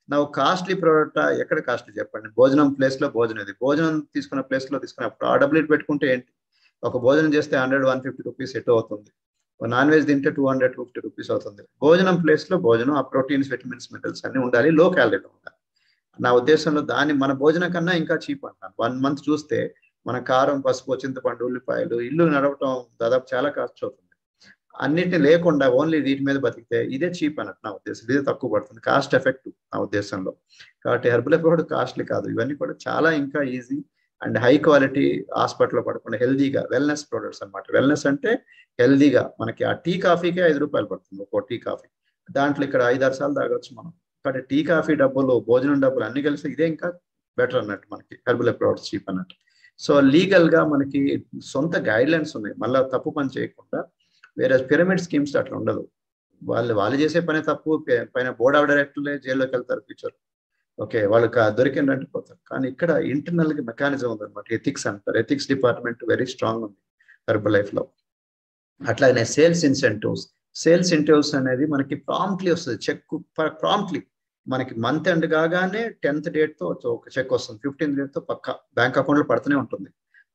నా కాస్ట్లీ ప్రోడక్ట్ ఎక్కడ కాస్ట్లీ చెప్పండి? భోజనం ప్లేస్లో భోజనం ఇది. భోజనం తీసుకున్న ప్లేస్లో తీసుకున్నప్పుడు ఆ డబ్బులు పెట్టుకుంటే ఏంటి? ఒక భోజనం చేస్తే హండ్రెడ్ వన్ ఫిఫ్టీ రూపీస్ ఎటు అవుతుంది. నాన్ వెజ్ తింటే two hundred two fifty rupees అవుతుంది. భోజనం ప్లేస్లో భోజనం ఆ ప్రోటీన్స్ విటమిన్స్ మినరల్స్ అన్ని ఉండాలి. లో క్యాలరీలో ఉండాలి. నా ఉద్దేశంలో దాన్ని మన భోజనం కన్నా ఇంకా చీప్ అంటాను వన్ మంత్ చూస్తే మన కారం పసుపు చింతపండు ఉల్లిపాయలు ఇల్లు నడవటం దాదాపు చాలా కాస్ట్ అవుతుంది. అన్నిటిని లేకుండా ఓన్లీ వీటి మీద బతికితే ఇదే చీప్ అన్నట్టు నా ఉద్దేశం. ఇదే తక్కువ పడుతుంది. కాస్ట్ ఎఫెక్టివ్ నా ఉద్దేశంలో. కాబట్టి హెర్బల్ కూడా కాస్ట్లీ కాదు. ఇవన్నీ కూడా చాలా ఇంకా ఈజీ అండ్ హై క్వాలిటీ హాస్పిటల్లో పడకుండా హెల్దీగా వెల్నెస్ ప్రొడక్ట్స్ అనమాట వెల్నెస్ అంటే హెల్దీగా మనకి ఆ టీ కాఫీకే ఐదు రూపాయలు పడుతుంది. ఒక్కో టీ కాఫీ. దాంట్లో ఇక్కడ ఐదారు సార్లు తాగొచ్చు మనం. కాబట్టి టీ కాఫీ డబ్బులు భోజనం డబ్బులు అన్ని కలిసి ఇదే ఇంకా బెటర్ అన్నట్టు మనకి. హెర్బల్ ప్రొడక్ట్స్ చీప్ అన్నట్టు. సో లీగల్గా మనకి సొంత గైడ్ లైన్స్ ఉన్నాయి. మళ్ళీ తప్పు పని చేయకుండా వేరే పిరమిడ్ స్కీమ్స్ అట్లా ఉండదు. వాళ్ళు వాళ్ళు చేసే పని తప్పు. పైన బోర్డ్ ఆఫ్ డైరెక్టర్లే జైల్లోకి వెళ్తారు ఫ్యూచర్ ఓకే వాళ్ళకి దొరికిందంటే పోతారు. కానీ ఇక్కడ ఇంటర్నల్గా మెకానిజం ఉంది అనమాట ఎథిక్స్ అంటారు. ఎథిక్స్ డిపార్ట్మెంట్ వెరీ స్ట్రాంగ్ ఉంది హెర్బల్ లైఫ్లో. అట్లాగనే సేల్స్ ఇన్సెంటివ్స్ సేల్స్ ఇన్సెంటివ్స్ అనేది మనకి ప్రాంప్ట్లీ వస్తుంది. చెక్ ప్రాంప్ట్లీ మనకి మంత్ ఎండ్ కాగానే టెన్త్ డేట్తో ఒక చెక్ వస్తుంది. ఫిఫ్టీన్త్ డేట్తో పక్క బ్యాంక్ అకౌంట్లో పడుతూనే ఉంటుంది.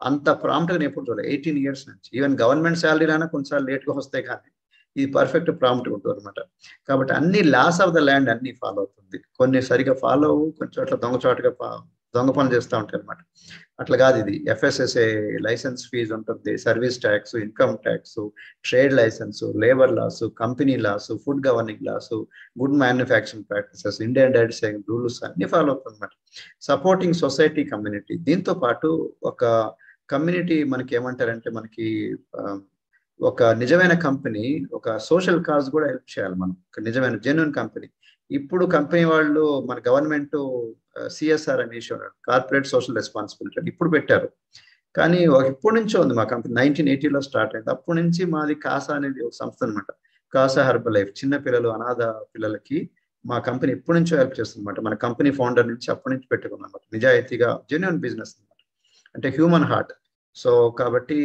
అంత ప్రాంప్ట్గా నేను ఎప్పుడు చూడలేదు ఎయిటీన్ ఇయర్స్ నుంచి. ఈవెన్ గవర్నమెంట్ శాలరీలైనా కొంచెం లేట్గా వస్తాయి కానీ ఇది పర్ఫెక్ట్ ప్రాంప్ట్ ఉంటుంది అనమాట కాబట్టి అన్ని లాస్ ఆఫ్ ద ల్యాండ్ అన్ని ఫాలో అవుతుంది. కొన్ని సరిగా ఫాలో అవ్వు కొంచెం దొంగ దొంగచాటుగా దొంగ పనులు చేస్తూ ఉంటాయి అనమాట అట్లా కాదు ఇది. ఎఫ్ఎస్ఎస్ఏ లైసెన్స్ ఫీజు ఉంటుంది service tax income tax trade licence labour laws company laws food governing laws good manufacturing practices Indian diet saving rules అన్ని ఫాలో అవుతుంది అనమాట సపోర్టింగ్ సొసైటీ కమ్యూనిటీ. దీంతో పాటు ఒక కమ్యూనిటీ మనకి ఏమంటారంటే మనకి ఒక నిజమైన కంపెనీ ఒక సోషల్ కాజ్ కూడా హెల్ప్ చేయాలి మనం. ఒక నిజమైన జెన్యున్ కంపెనీ. ఇప్పుడు కంపెనీ వాళ్ళు మన గవర్నమెంట్ సిఎస్ఆర్ అని కార్పొరేట్ సోషల్ రెస్పాన్సిబిలిటీ ఇప్పుడు పెట్టారు. కానీ ఇప్పటి నుంచో ఉంది మా కంపెనీ నైన్టీన్ ఎయిటీలో స్టార్ట్ అయింది. అప్పటి నుంచి మాది కాసా అనేది ఒక సంస్థ అనమాట కాసా హెర్బల్ లైఫ్ చిన్న పిల్లలు అనాథ పిల్లలకి మా కంపెనీ ఎప్పటి నుంచో హెల్ప్ చేస్తుందన్నమాట మన కంపెనీ ఫౌండర్ నుంచి అప్పటి నుంచి పెట్టుకున్నాం అనమాట నిజాయితీగా జెన్యున్ బిజినెస్ అనమాట అంటే హ్యూమన్ హార్ట్ సో కాబట్టి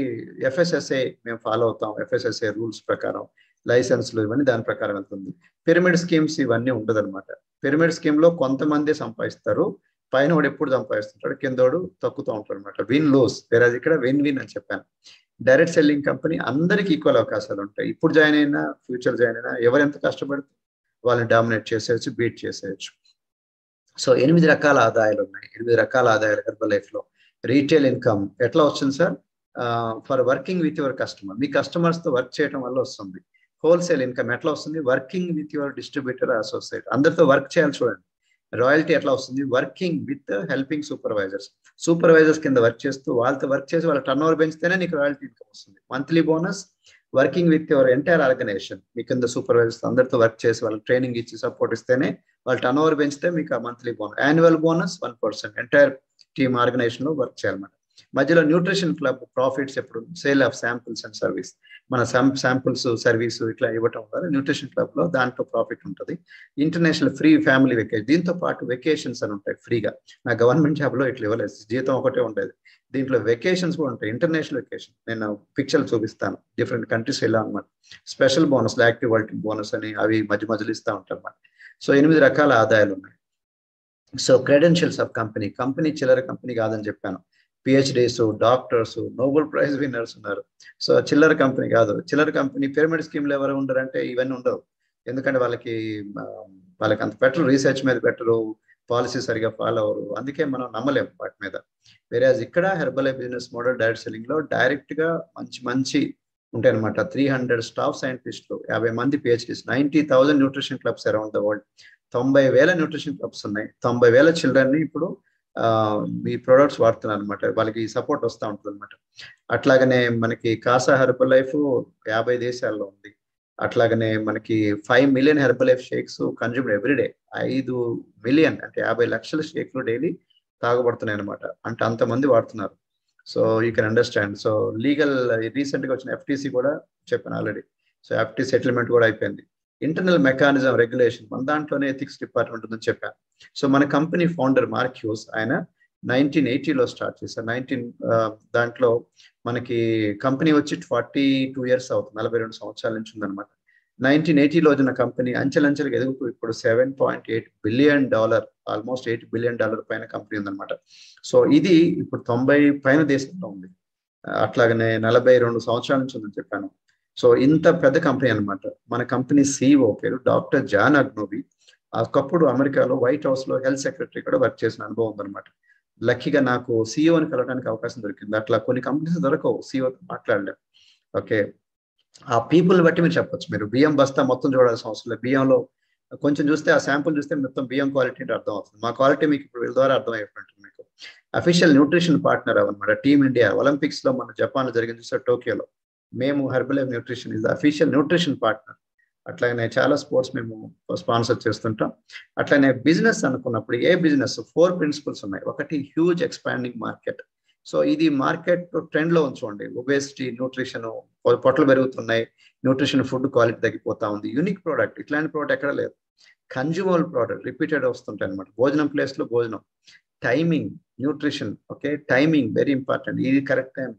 ఎఫ్ఎస్ఎస్ఏ మేము ఫాలో అవుతాం. ఎఫ్ఎస్ఎస్ఏ రూల్స్ ప్రకారం లైసెన్స్లు ఇవన్నీ దాని ప్రకారం వెళ్తుంది. పిరమిడ్ స్కీమ్స్ ఇవన్నీ ఉండదు అనమాట పిరమిడ్ స్కీమ్లో కొంతమంది సంపాదిస్తారు. పైన వాడు ఎప్పుడు సంపాదిస్తుంటాడు? కిందోడు తక్కుతూ ఉంటాడు అనమాట విన్ లోస్. వేరే ఇక్కడ విన్ విన్ అని చెప్పాను. డైరెక్ట్ సెల్లింగ్ కంపెనీ అందరికి ఈక్వల్ అవకాశాలు ఉంటాయి. ఇప్పుడు జాయిన్ అయినా ఫ్యూచర్ జాయిన్ అయినా ఎవరు ఎంత కష్టపడితే వాళ్ళని డామినేట్ చేసేయచ్చు బీట్ చేసేయచ్చు. సో ఎనిమిది రకాల ఆదాయాలు ఉన్నాయి. ఎనిమిది రకాల ఆదాయాలు హెర్బల్ లైఫ్లో. రీటైల్ ఇన్కమ్ ఎట్లా వస్తుంది sir? For working with your customer. మీ కస్టమర్స్తో వర్క్ చేయడం వల్ల వస్తుంది. హోల్సేల్ ఇన్కమ్ ఎట్లా వస్తుంది? Working with your distributor associate అందరితో వర్క్ చేయాలి చూడండి. రాయల్టీ ఎట్లా వస్తుంది? Working with helping supervisors supervisors కింద వర్క్ చేస్తూ వాళ్ళతో వర్క్ చేసి వాళ్ళ టర్న్ ఓవర్ పెంచితేనే నీకు రాయల్టీ ఇన్కమ్ వస్తుంది. Monthly bonus working with your entire organisation మీ కింద సూపర్వైజర్స్ అందరితో వర్క్ చేసి వాళ్ళకి ట్రైనింగ్ ఇచ్చి సపోర్ట్ ఇస్తేనే వాళ్ళు టర్న్ ఓవర్ పెంచితే మీకు ఆ monthly bonus annual bonus one percent entire team ఆర్గనైజేషన్లో వర్క్ చేయాలన్నమాట. మధ్యలో న్యూట్రిషన్ క్లబ్ ప్రాఫిట్స్ ఎప్పుడు? Sale of samples and service. మన శాంపుల్స్ సర్వీస్ ఇట్లా ఇవ్వటం వల్ల న్యూట్రిషన్ క్లబ్లో దాంట్లో ప్రాఫిట్ ఉంటుంది. ఇంటర్నేషనల్ ఫ్రీ ఫ్యామిలీ వెకేషన్ దీంతో పాటు వెకేషన్స్ అని ఉంటాయి ఫ్రీగా. నా గవర్నమెంట్ జాబ్లో ఇట్లా ఇవ్వలేదు. జీతం ఒకటే ఉండేది. దీంట్లో వెకేషన్స్ కూడా ఉంటాయి. International vacation. నేను పిక్చర్లు చూపిస్తాను. డిఫరెంట్ కంట్రీస్ వెళ్ళాం అనమాట special bonus active world bonus అని అవి మధ్య మధ్యలో ఇస్తూ ఉంటాయి అనమాట సో ఎనిమిది రకాల ఆదాయాలు ఉన్నాయి. So credentials of company. Company చిల్లర కంపెనీ కాదని చెప్పాను. PhDs doctors Nobel prize winners ఉన్నారు. సో చిల్లర కంపెనీ కాదు. చిల్లర కంపెనీ పిరమిడ్ స్కీమ్లు ఎవరు ఉండరంటే ఇవన్నీ ఉండవు. ఎందుకంటే వాళ్ళకి వాళ్ళకి అంత పెట్టరు రీసెర్చ్ మీద పెట్టరు పాలసీ సరిగా ఫాలో అవ్వరు. అందుకే మనం నమ్మలేము వాటి మీద. వేరే ఇక్కడ హెర్బల్ బిజినెస్ మోడల్ డైరెక్ట్ సెల్లింగ్లో డైరెక్ట్గా మంచి మంచి ఉంటాయి అనమాట త్రీ హండ్రెడ్ స్టాఫ్ సైంటిస్టులు యాభై మంది PhDs ninety thousand nutrition clubs around the world తొంభై వేల న్యూట్రిషన్ క్లబ్స్ ఉన్నాయి. తొంభై వేల చిల్డ్రన్ని ఇప్పుడు మీ ప్రొడక్ట్స్ వాడుతున్నారు అనమాట వాళ్ళకి సపోర్ట్ వస్తూ ఉంటుంది అనమాట అట్లాగనే మనకి కాసా హెర్బల్ లైఫ్ యాభై దేశాల్లో ఉంది. అట్లాగనే మనకి five million Herbalife shakes consumed everyday ఐదు మిలియన్ అంటే యాభై లక్షల షేక్లు డైలీ తాగబడుతున్నాయి అనమాట అంటే అంతమంది వాడుతున్నారు. So you can understand so legal రీసెంట్గా వచ్చిన ఎఫ్టీసీ కూడా చెప్పాను ఆల్రెడీ సో ఎఫ్టీ సెటిల్మెంట్ కూడా అయిపోయింది. ఇంటర్నల్ మెకానిజం రెగ్యులేషన్ మన దాంట్లోనే ఎథిక్స్ డిపార్ట్మెంట్ ఉందని చెప్పాను సో మన కంపెనీ ఫౌండర్ మార్క్యూస్ ఆయన నైన్టీన్ ఎయిటీలో స్టార్ట్ చేశారు. నైన్టీన్ దాంట్లో మనకి కంపెనీ వచ్చి ఫార్టీ టూ ఇయర్స్ అవుతుంది. నలభై రెండు సంవత్సరాల నుంచి ఉందన్నమాట. నైన్టీన్ ఎయిటీలో వచ్చిన కంపెనీ అంచెలంచెలుగా ఎదుగుతూ ఇప్పుడు seven point eight billion dollar almost eight billion dollar పైన కంపెనీ ఉందన్నమాట. సో ఇది ఇప్పుడు తొంభై పైన దేశంలో ఉంది. అట్లాగనే నలభై రెండు సంవత్సరాల నుంచి ఉందని చెప్పాను. సో ఇంత పెద్ద కంపెనీ అనమాట మన కంపెనీ సిఇఓ పేరు డాక్టర్ జాన్ అగ్నోవి ఒకప్పుడు అమెరికాలో వైట్ హౌస్లో హెల్త్ సెక్రటరీ కూడా వర్క్ చేసిన అనుభవం ఉందన్నమాట. లక్కీగా నాకు సిఇఓని కలవడానికి అవకాశం దొరికింది. అట్లా కొన్ని కంపెనీస్ దొరకవు. సిఇఓతో మాట్లాడలేం. ఓకే ఆ పీపుల్ బట్టి మీరు చెప్పొచ్చు. మీరు బియ్యం బస్తా మొత్తం చూడాల్సిన అవసరం లేదు. బియ్యంలో కొంచెం చూస్తే ఆ శాంపుల్ చూస్తే మొత్తం బియ్యం క్వాలిటీ అంటే అర్థం అవుతుంది. మా క్వాలిటీ మీకు ఇప్పుడు వీళ్ళ ద్వారా అర్థం అయిపోయింటుంది మీకు. అఫీషియల్ న్యూట్రిషన్ పార్ట్నర్ అవన్నమాట టీమ్ ఇండియా ఒలింపిక్స్లో మన జపాన్లో జరిగింది చూస్తే టోక్యోలో మేము Herbalife nutrition is official nutrition partner. అట్లాగనే చాలా స్పోర్ట్స్ మేము స్పాన్సర్ చేస్తుంటాం. అట్లానే బిజినెస్ అనుకున్నప్పుడు ఏ బిజినెస్? ఫోర్ ప్రిన్సిపల్స్ ఉన్నాయి. ఒకటి హ్యూజ్ ఎక్స్పాండింగ్ మార్కెట్. సో ఇది మార్కెట్ ట్రెండ్లో ఉంచుకోండి ఒబేసిటీ న్యూట్రిషన్ పొట్టలు పెరుగుతున్నాయి. న్యూట్రిషన్ ఫుడ్ క్వాలిటీ తగ్గిపోతా ఉంది. Unique product. ఇట్లాంటి ప్రోడక్ట్ ఎక్కడ లేదు. కన్జ్యూమబుల్ ప్రోడక్ట్ రిపీటెడ్ వస్తుంటాయి అనమాట భోజనం ప్లేస్లో భోజనం. Timing nutrition okay? Timing very important. ఇది correct time.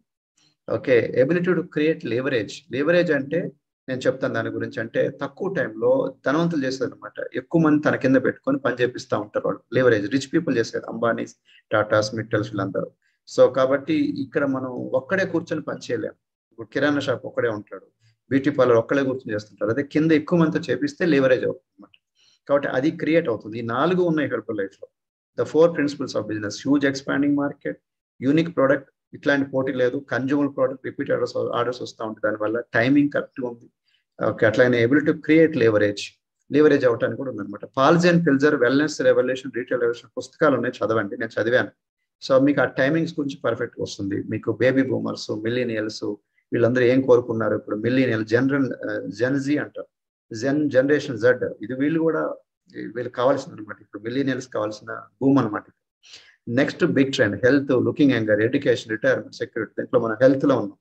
Okay ability to create leverage. Leverage అంటే నేను చెప్తాను దాని గురించి. అంటే తక్కువ టైంలో ధనవంతులు చేసేది అనమాట ఎక్కువ మంది తన కింద పెట్టుకొని పని చేపిస్తూ ఉంటారు వాళ్ళు. లేవరేజ్ రిచ్ పీపుల్ చేసేది అంబానీస్ టాటాస్ మిట్టల్స్ వీళ్ళందరూ. సో కాబట్టి ఇక్కడ మనం ఒక్కడే కూర్చొని పని చేయలేము. ఇప్పుడు కిరాణా షాప్ ఒక్కడే ఉంటాడు. బ్యూటీ పార్లర్ ఒక్కడే కూర్చొని చేస్తుంటారు అదే కింద ఎక్కువ మందితో చేపిస్తే లేవరేజ్ అవుతుంది అనమాట కాబట్టి అది క్రియేట్ అవుతుంది. ఈ నాలుగు ఉన్నాయి హెల్ప్ లైఫ్లో the four principles of business. Huge expanding market unique product ఇట్లాంటి పోటీ లేదు. Consumer product repeat orders orders వస్తూ ఉంటాయి. దానివల్ల టైమింగ్ కరెక్ట్గా ఉంది. ఓకే అట్లానే ability to create leverage leverage అవ్వటానికి కూడా ఉందన్నమాట. Policy and Pilzer wellness revolution retail revolution పుస్తకాలు ఉన్నాయి. చదవండి నేను చదివాను. సో మీకు ఆ టైమింగ్స్ గురించి పర్ఫెక్ట్ వస్తుంది. మీకు బేబీ బూమర్స్ మిల్లీనియల్స్ వీళ్ళందరూ ఏం కోరుకున్నారు ఇప్పుడు మిల్లీనియల్ జనరల్ జెన్జీ అంటారు. Gen generation Z. ఇది వీళ్ళు కూడా వీళ్ళు కావాల్సింది అనమాట ఇప్పుడు మిల్లీనియల్స్ కావాల్సిన భూమి అనమాట next big trend health looking younger education retirement security దీంట్లో మనం హెల్త్లో ఉన్నాం.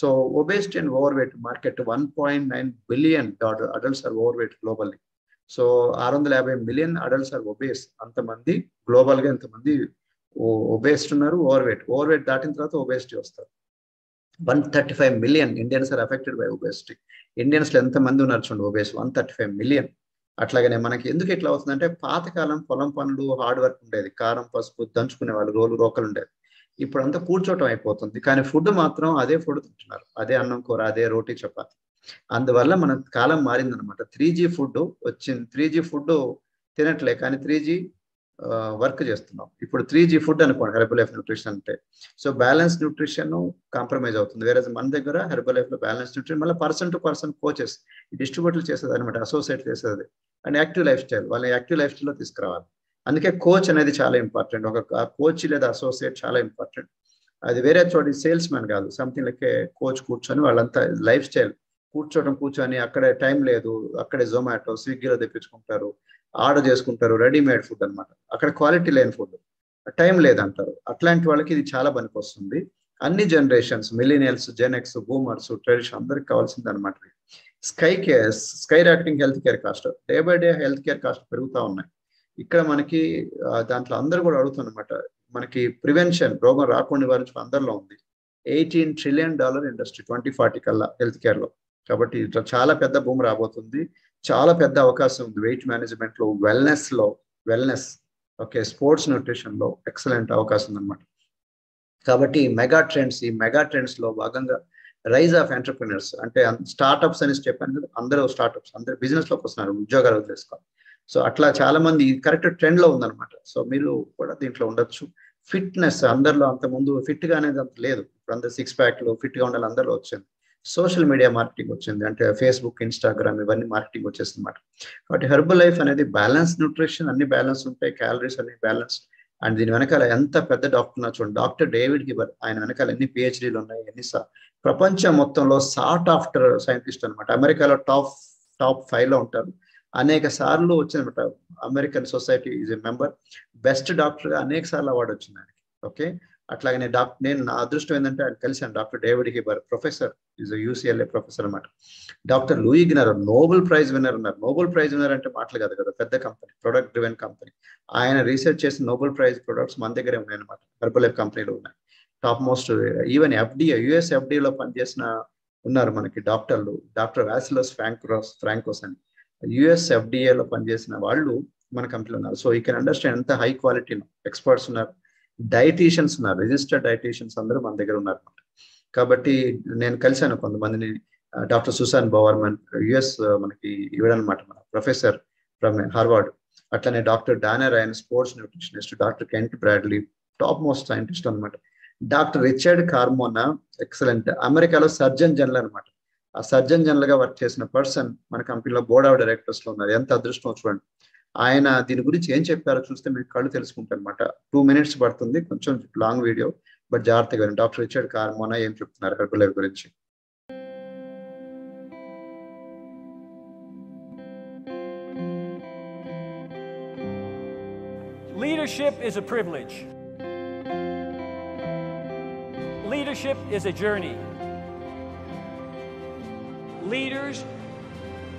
So obesity and overweight market one point nine billion adults are overweight globally so ఆరు వందల యాభై మిలియన్ అడల్ట్స్ ఆర్ ఒబేస్ అంతమంది గ్లోబల్గా ఎంతమంది ఒబేస్ట్ ఉన్నారు ఓవర్ వెయిట్ ఓవర్ వెయిట్ దాటిన తర్వాత ఒబేసిటీ వస్తారు. One thirty five million Indians are affected by obesity ఇండియన్స్లో ఎంతమంది ఉన్నారు చూడండి obese one thirty five million అట్లాగనే మనకి ఎందుకు ఇట్లా అవుతుందంటే పాతకాలం పొలం పనులు హార్డ్ వర్క్ ఉండేది. కారం పసుపు దంచుకునే వాళ్ళు రోలు రోకలు ఉండేది ఇప్పుడు అంతా కూర్చోవటం అయిపోతుంది. కానీ ఫుడ్ మాత్రం అదే ఫుడ్ తింటున్నారు. అదే అన్నం కూర అదే రోటీ చపాతి. అందువల్ల మన కాలం మారిందనమాట త్రీ జీ ఫుడ్ వచ్చింది త్రీ జీ ఫుడ్ తినట్లే కానీ త్రీ జీ వర్క్ చేస్తున్నాం. ఇప్పుడు త్రీ జీ ఫుడ్ అనుకోండి హెర్బల్ లైఫ్ న్యూట్రిషన్ అంటే. సో బ్యాలెన్స్ న్యూట్రిషన్ కాంప్రమైజ్ అవుతుంది. వేరే మన దగ్గర హెర్బల్ లైఫ్లో బ్యాలెన్స్ న్యూట్రిషన్ మళ్ళీ పర్సన్ టు పర్సన్ కోచెస్ డిస్ట్రిబ్యూటర్లు చేసేది అనమాట అసోసియేట్ చేసేది. అండ్ యాక్టివ్ లైఫ్ స్టైల్ వాళ్ళని యాక్టివ్ లైఫ్ స్టైల్లో తీసుకురావాలి. అందుకే కోచ్ అనేది చాలా ఇంపార్టెంట్ ఒక కోచ్ లేదా అసోసియేట్ చాలా ఇంపార్టెంట్ అది వేరే చోటి సేల్స్ మ్యాన్ కాదు. సంథింగ్ లైక్ కోచ్ కూర్చొని వాళ్ళంతా లైఫ్ స్టైల్ కూర్చోవడం కూర్చొని అక్కడే టైం లేదు అక్కడే జొమాటో స్విగ్గీలో తెప్పించుకుంటారు ఆర్డర్ చేసుకుంటారు రెడీమేడ్ ఫుడ్ అనమాట అక్కడ క్వాలిటీ లేని ఫుడ్ టైం లేదంటారు. అట్లాంటి వాళ్ళకి ఇది చాలా పనికొస్తుంది. అన్ని generations millennials Gen X boomers tradition అందరికి కావాల్సింది అనమాట sky care skyrocketing health care cost day by day health care cost పెరుగుతూ ఉన్నాయి. ఇక్కడ మనకి దాంట్లో అందరూ కూడా అడుగుతున్నమాట మనకి ప్రివెన్షన్ రోగం రాకుండా నివారించడం అందరిలో ఉంది. Eighteen trillion dollar industry twenty forty కల్లా హెల్త్ కేర్లో. కాబట్టి ఇట్లా చాలా పెద్ద భూమి రాబోతుంది. చాలా పెద్ద అవకాశం ఉంది వెయిట్ మేనేజ్మెంట్లో వెల్నెస్లో వెల్నెస్ ఓకే స్పోర్ట్స్ న్యూట్రిషన్లో ఎక్సలెంట్ అవకాశం ఉందన్నమాట. కాబట్టి మెగా ట్రెండ్స్ ఈ మెగా ట్రెండ్స్లో భాగంగా రైజ్ ఆఫ్ ఎంటర్ప్రినర్స్ అంటే స్టార్ట్అప్స్ అనేసి చెప్పాను కదా అందరూ స్టార్ట్అప్స్ అందరూ బిజినెస్లోకి వస్తున్నారు ఉద్యోగాలు వదిలేసుకోవాలి సో అట్లా చాలా మంది కరెక్ట్ ట్రెండ్లో ఉందన్నమాట. సో మీరు కూడా దీంట్లో ఉండొచ్చు. ఫిట్నెస్ అందరిలో అంత ముందు ఫిట్గా అనేది అంత లేదు. ఇప్పుడు అందరు సిక్స్ ప్యాక్లు ఫిట్గా ఉండాలి అందరిలో వచ్చింది. సోషల్ మీడియా మార్కెటింగ్ వచ్చింది అంటే ఫేస్బుక్ ఇన్స్టాగ్రామ్ ఇవన్నీ మార్కెటింగ్ వచ్చేసింది అనమాట కాబట్టి హెర్బల్ లైఫ్ అనేది బ్యాలెన్స్ న్యూట్రిషన్ అన్ని బ్యాలెన్స్ ఉంటాయి క్యాలరీస్ అన్ని బ్యాలెన్స్ అండ్ దీని వెనకాల ఎంత పెద్ద డాక్టర్ ఉన్నా చూడండి. డాక్టర్ డేవిడ్ గిబర్ ఆయన వెనకాల ఎన్ని పిహెచ్డీలు ఉన్నాయి ఎన్ని ప్రపంచం మొత్తంలో సార్ట్ ఆఫ్టర్ సైంటిస్ట్ అనమాట అమెరికాలో టాప్ టాప్ ఫైవ్లో ఉంటారు. అనేక సార్లు వచ్చిందనమాట American society is a member best డాక్టర్గా అనేక సార్లు అవార్డు వచ్చింది ఆయనకి. ఓకే అట్లాగే డాక్టర్ నేను నా అదృష్టం ఏంటంటే ఆయన కలిశాను. Doctor David Heber professor is UCLA professor అనమాట doctor Louis Ignarro Nobel prize winner ఉన్నారు నోబెల్ ప్రైజ్ విన్నర్ అంటే మాటలు కాదు కదా పెద్ద కంపెనీ ప్రొడక్ట్ డ్రివెన్ కంపెనీ. ఆయన రీసెర్చ్ చేసిన నోబెల్ ప్రైజ్ ప్రొడక్ట్స్ మన దగ్గరే ఉన్నాయి అనమాట హెర్బల్ లైఫ్ కంపెనీలో ఉన్నాయి. Top most even FDA US ఎఫ్డిఏలో పనిచేసిన ఉన్నారు మనకి డాక్టర్లు. డాక్టర్ వ్యాసిలస్ ఫ్రాంక్రోస్ ఫ్రాంకోస్ అని. యుఎస్ ఎఫ్డిఏలో పనిచేసిన వాళ్ళు మన కంపెనీలో ఉన్నారు. సో ఈ కెన్ అండర్స్టాండ్ ఎంత హై క్వాలిటీ ఎక్స్పర్ట్స్ ఉన్నారు. డైటీషియన్స్ ఉన్నారు. రిజిస్టర్డ్ డైటీషియన్స్ అందరూ మన దగ్గర ఉన్నారు. కాబట్టి నేను కలిశాను కొంతమందిని డాక్టర్ సుసాన్ బవర్మన్ యుఎస్ మనకి ఇవ్వడనమాట మన ప్రొఫెసర్ ఫ్రమ్ హార్వర్డ్. అట్లనే డాక్టర్ డానర్ ఆయన sports nutritionist doctor Kent Bradley top most scientist అనమాట డాక్టర్ రిచర్డ్ కార్మోనా ఎక్సలెంట్ అమెరికాలో సర్జన్ జనరల్ అనమాట ఆ సర్జన్ జనరల్గా వర్క్ చేసిన పర్సన్ మన కంపెనీలో బోర్డ్ ఆఫ్ డైరెక్టర్స్లో ఉన్నారు. ఎంత అదృష్టం చూడండి. ఆయన దీని గురించి ఏం చెప్పారో చూస్తే మీకు కళ్ళు తెలుసుకుంటారు అనమాట టూ మినిట్స్ పడుతుంది కొంచెం లాంగ్ వీడియో బట్ జాగ్రత్తగా డాక్టర్ రిచర్డ్ కార్మోనా ఏం చెప్తున్నారు హెర్బల్ గురించి Leadership is a privilege. Leadership is a journey. Leaders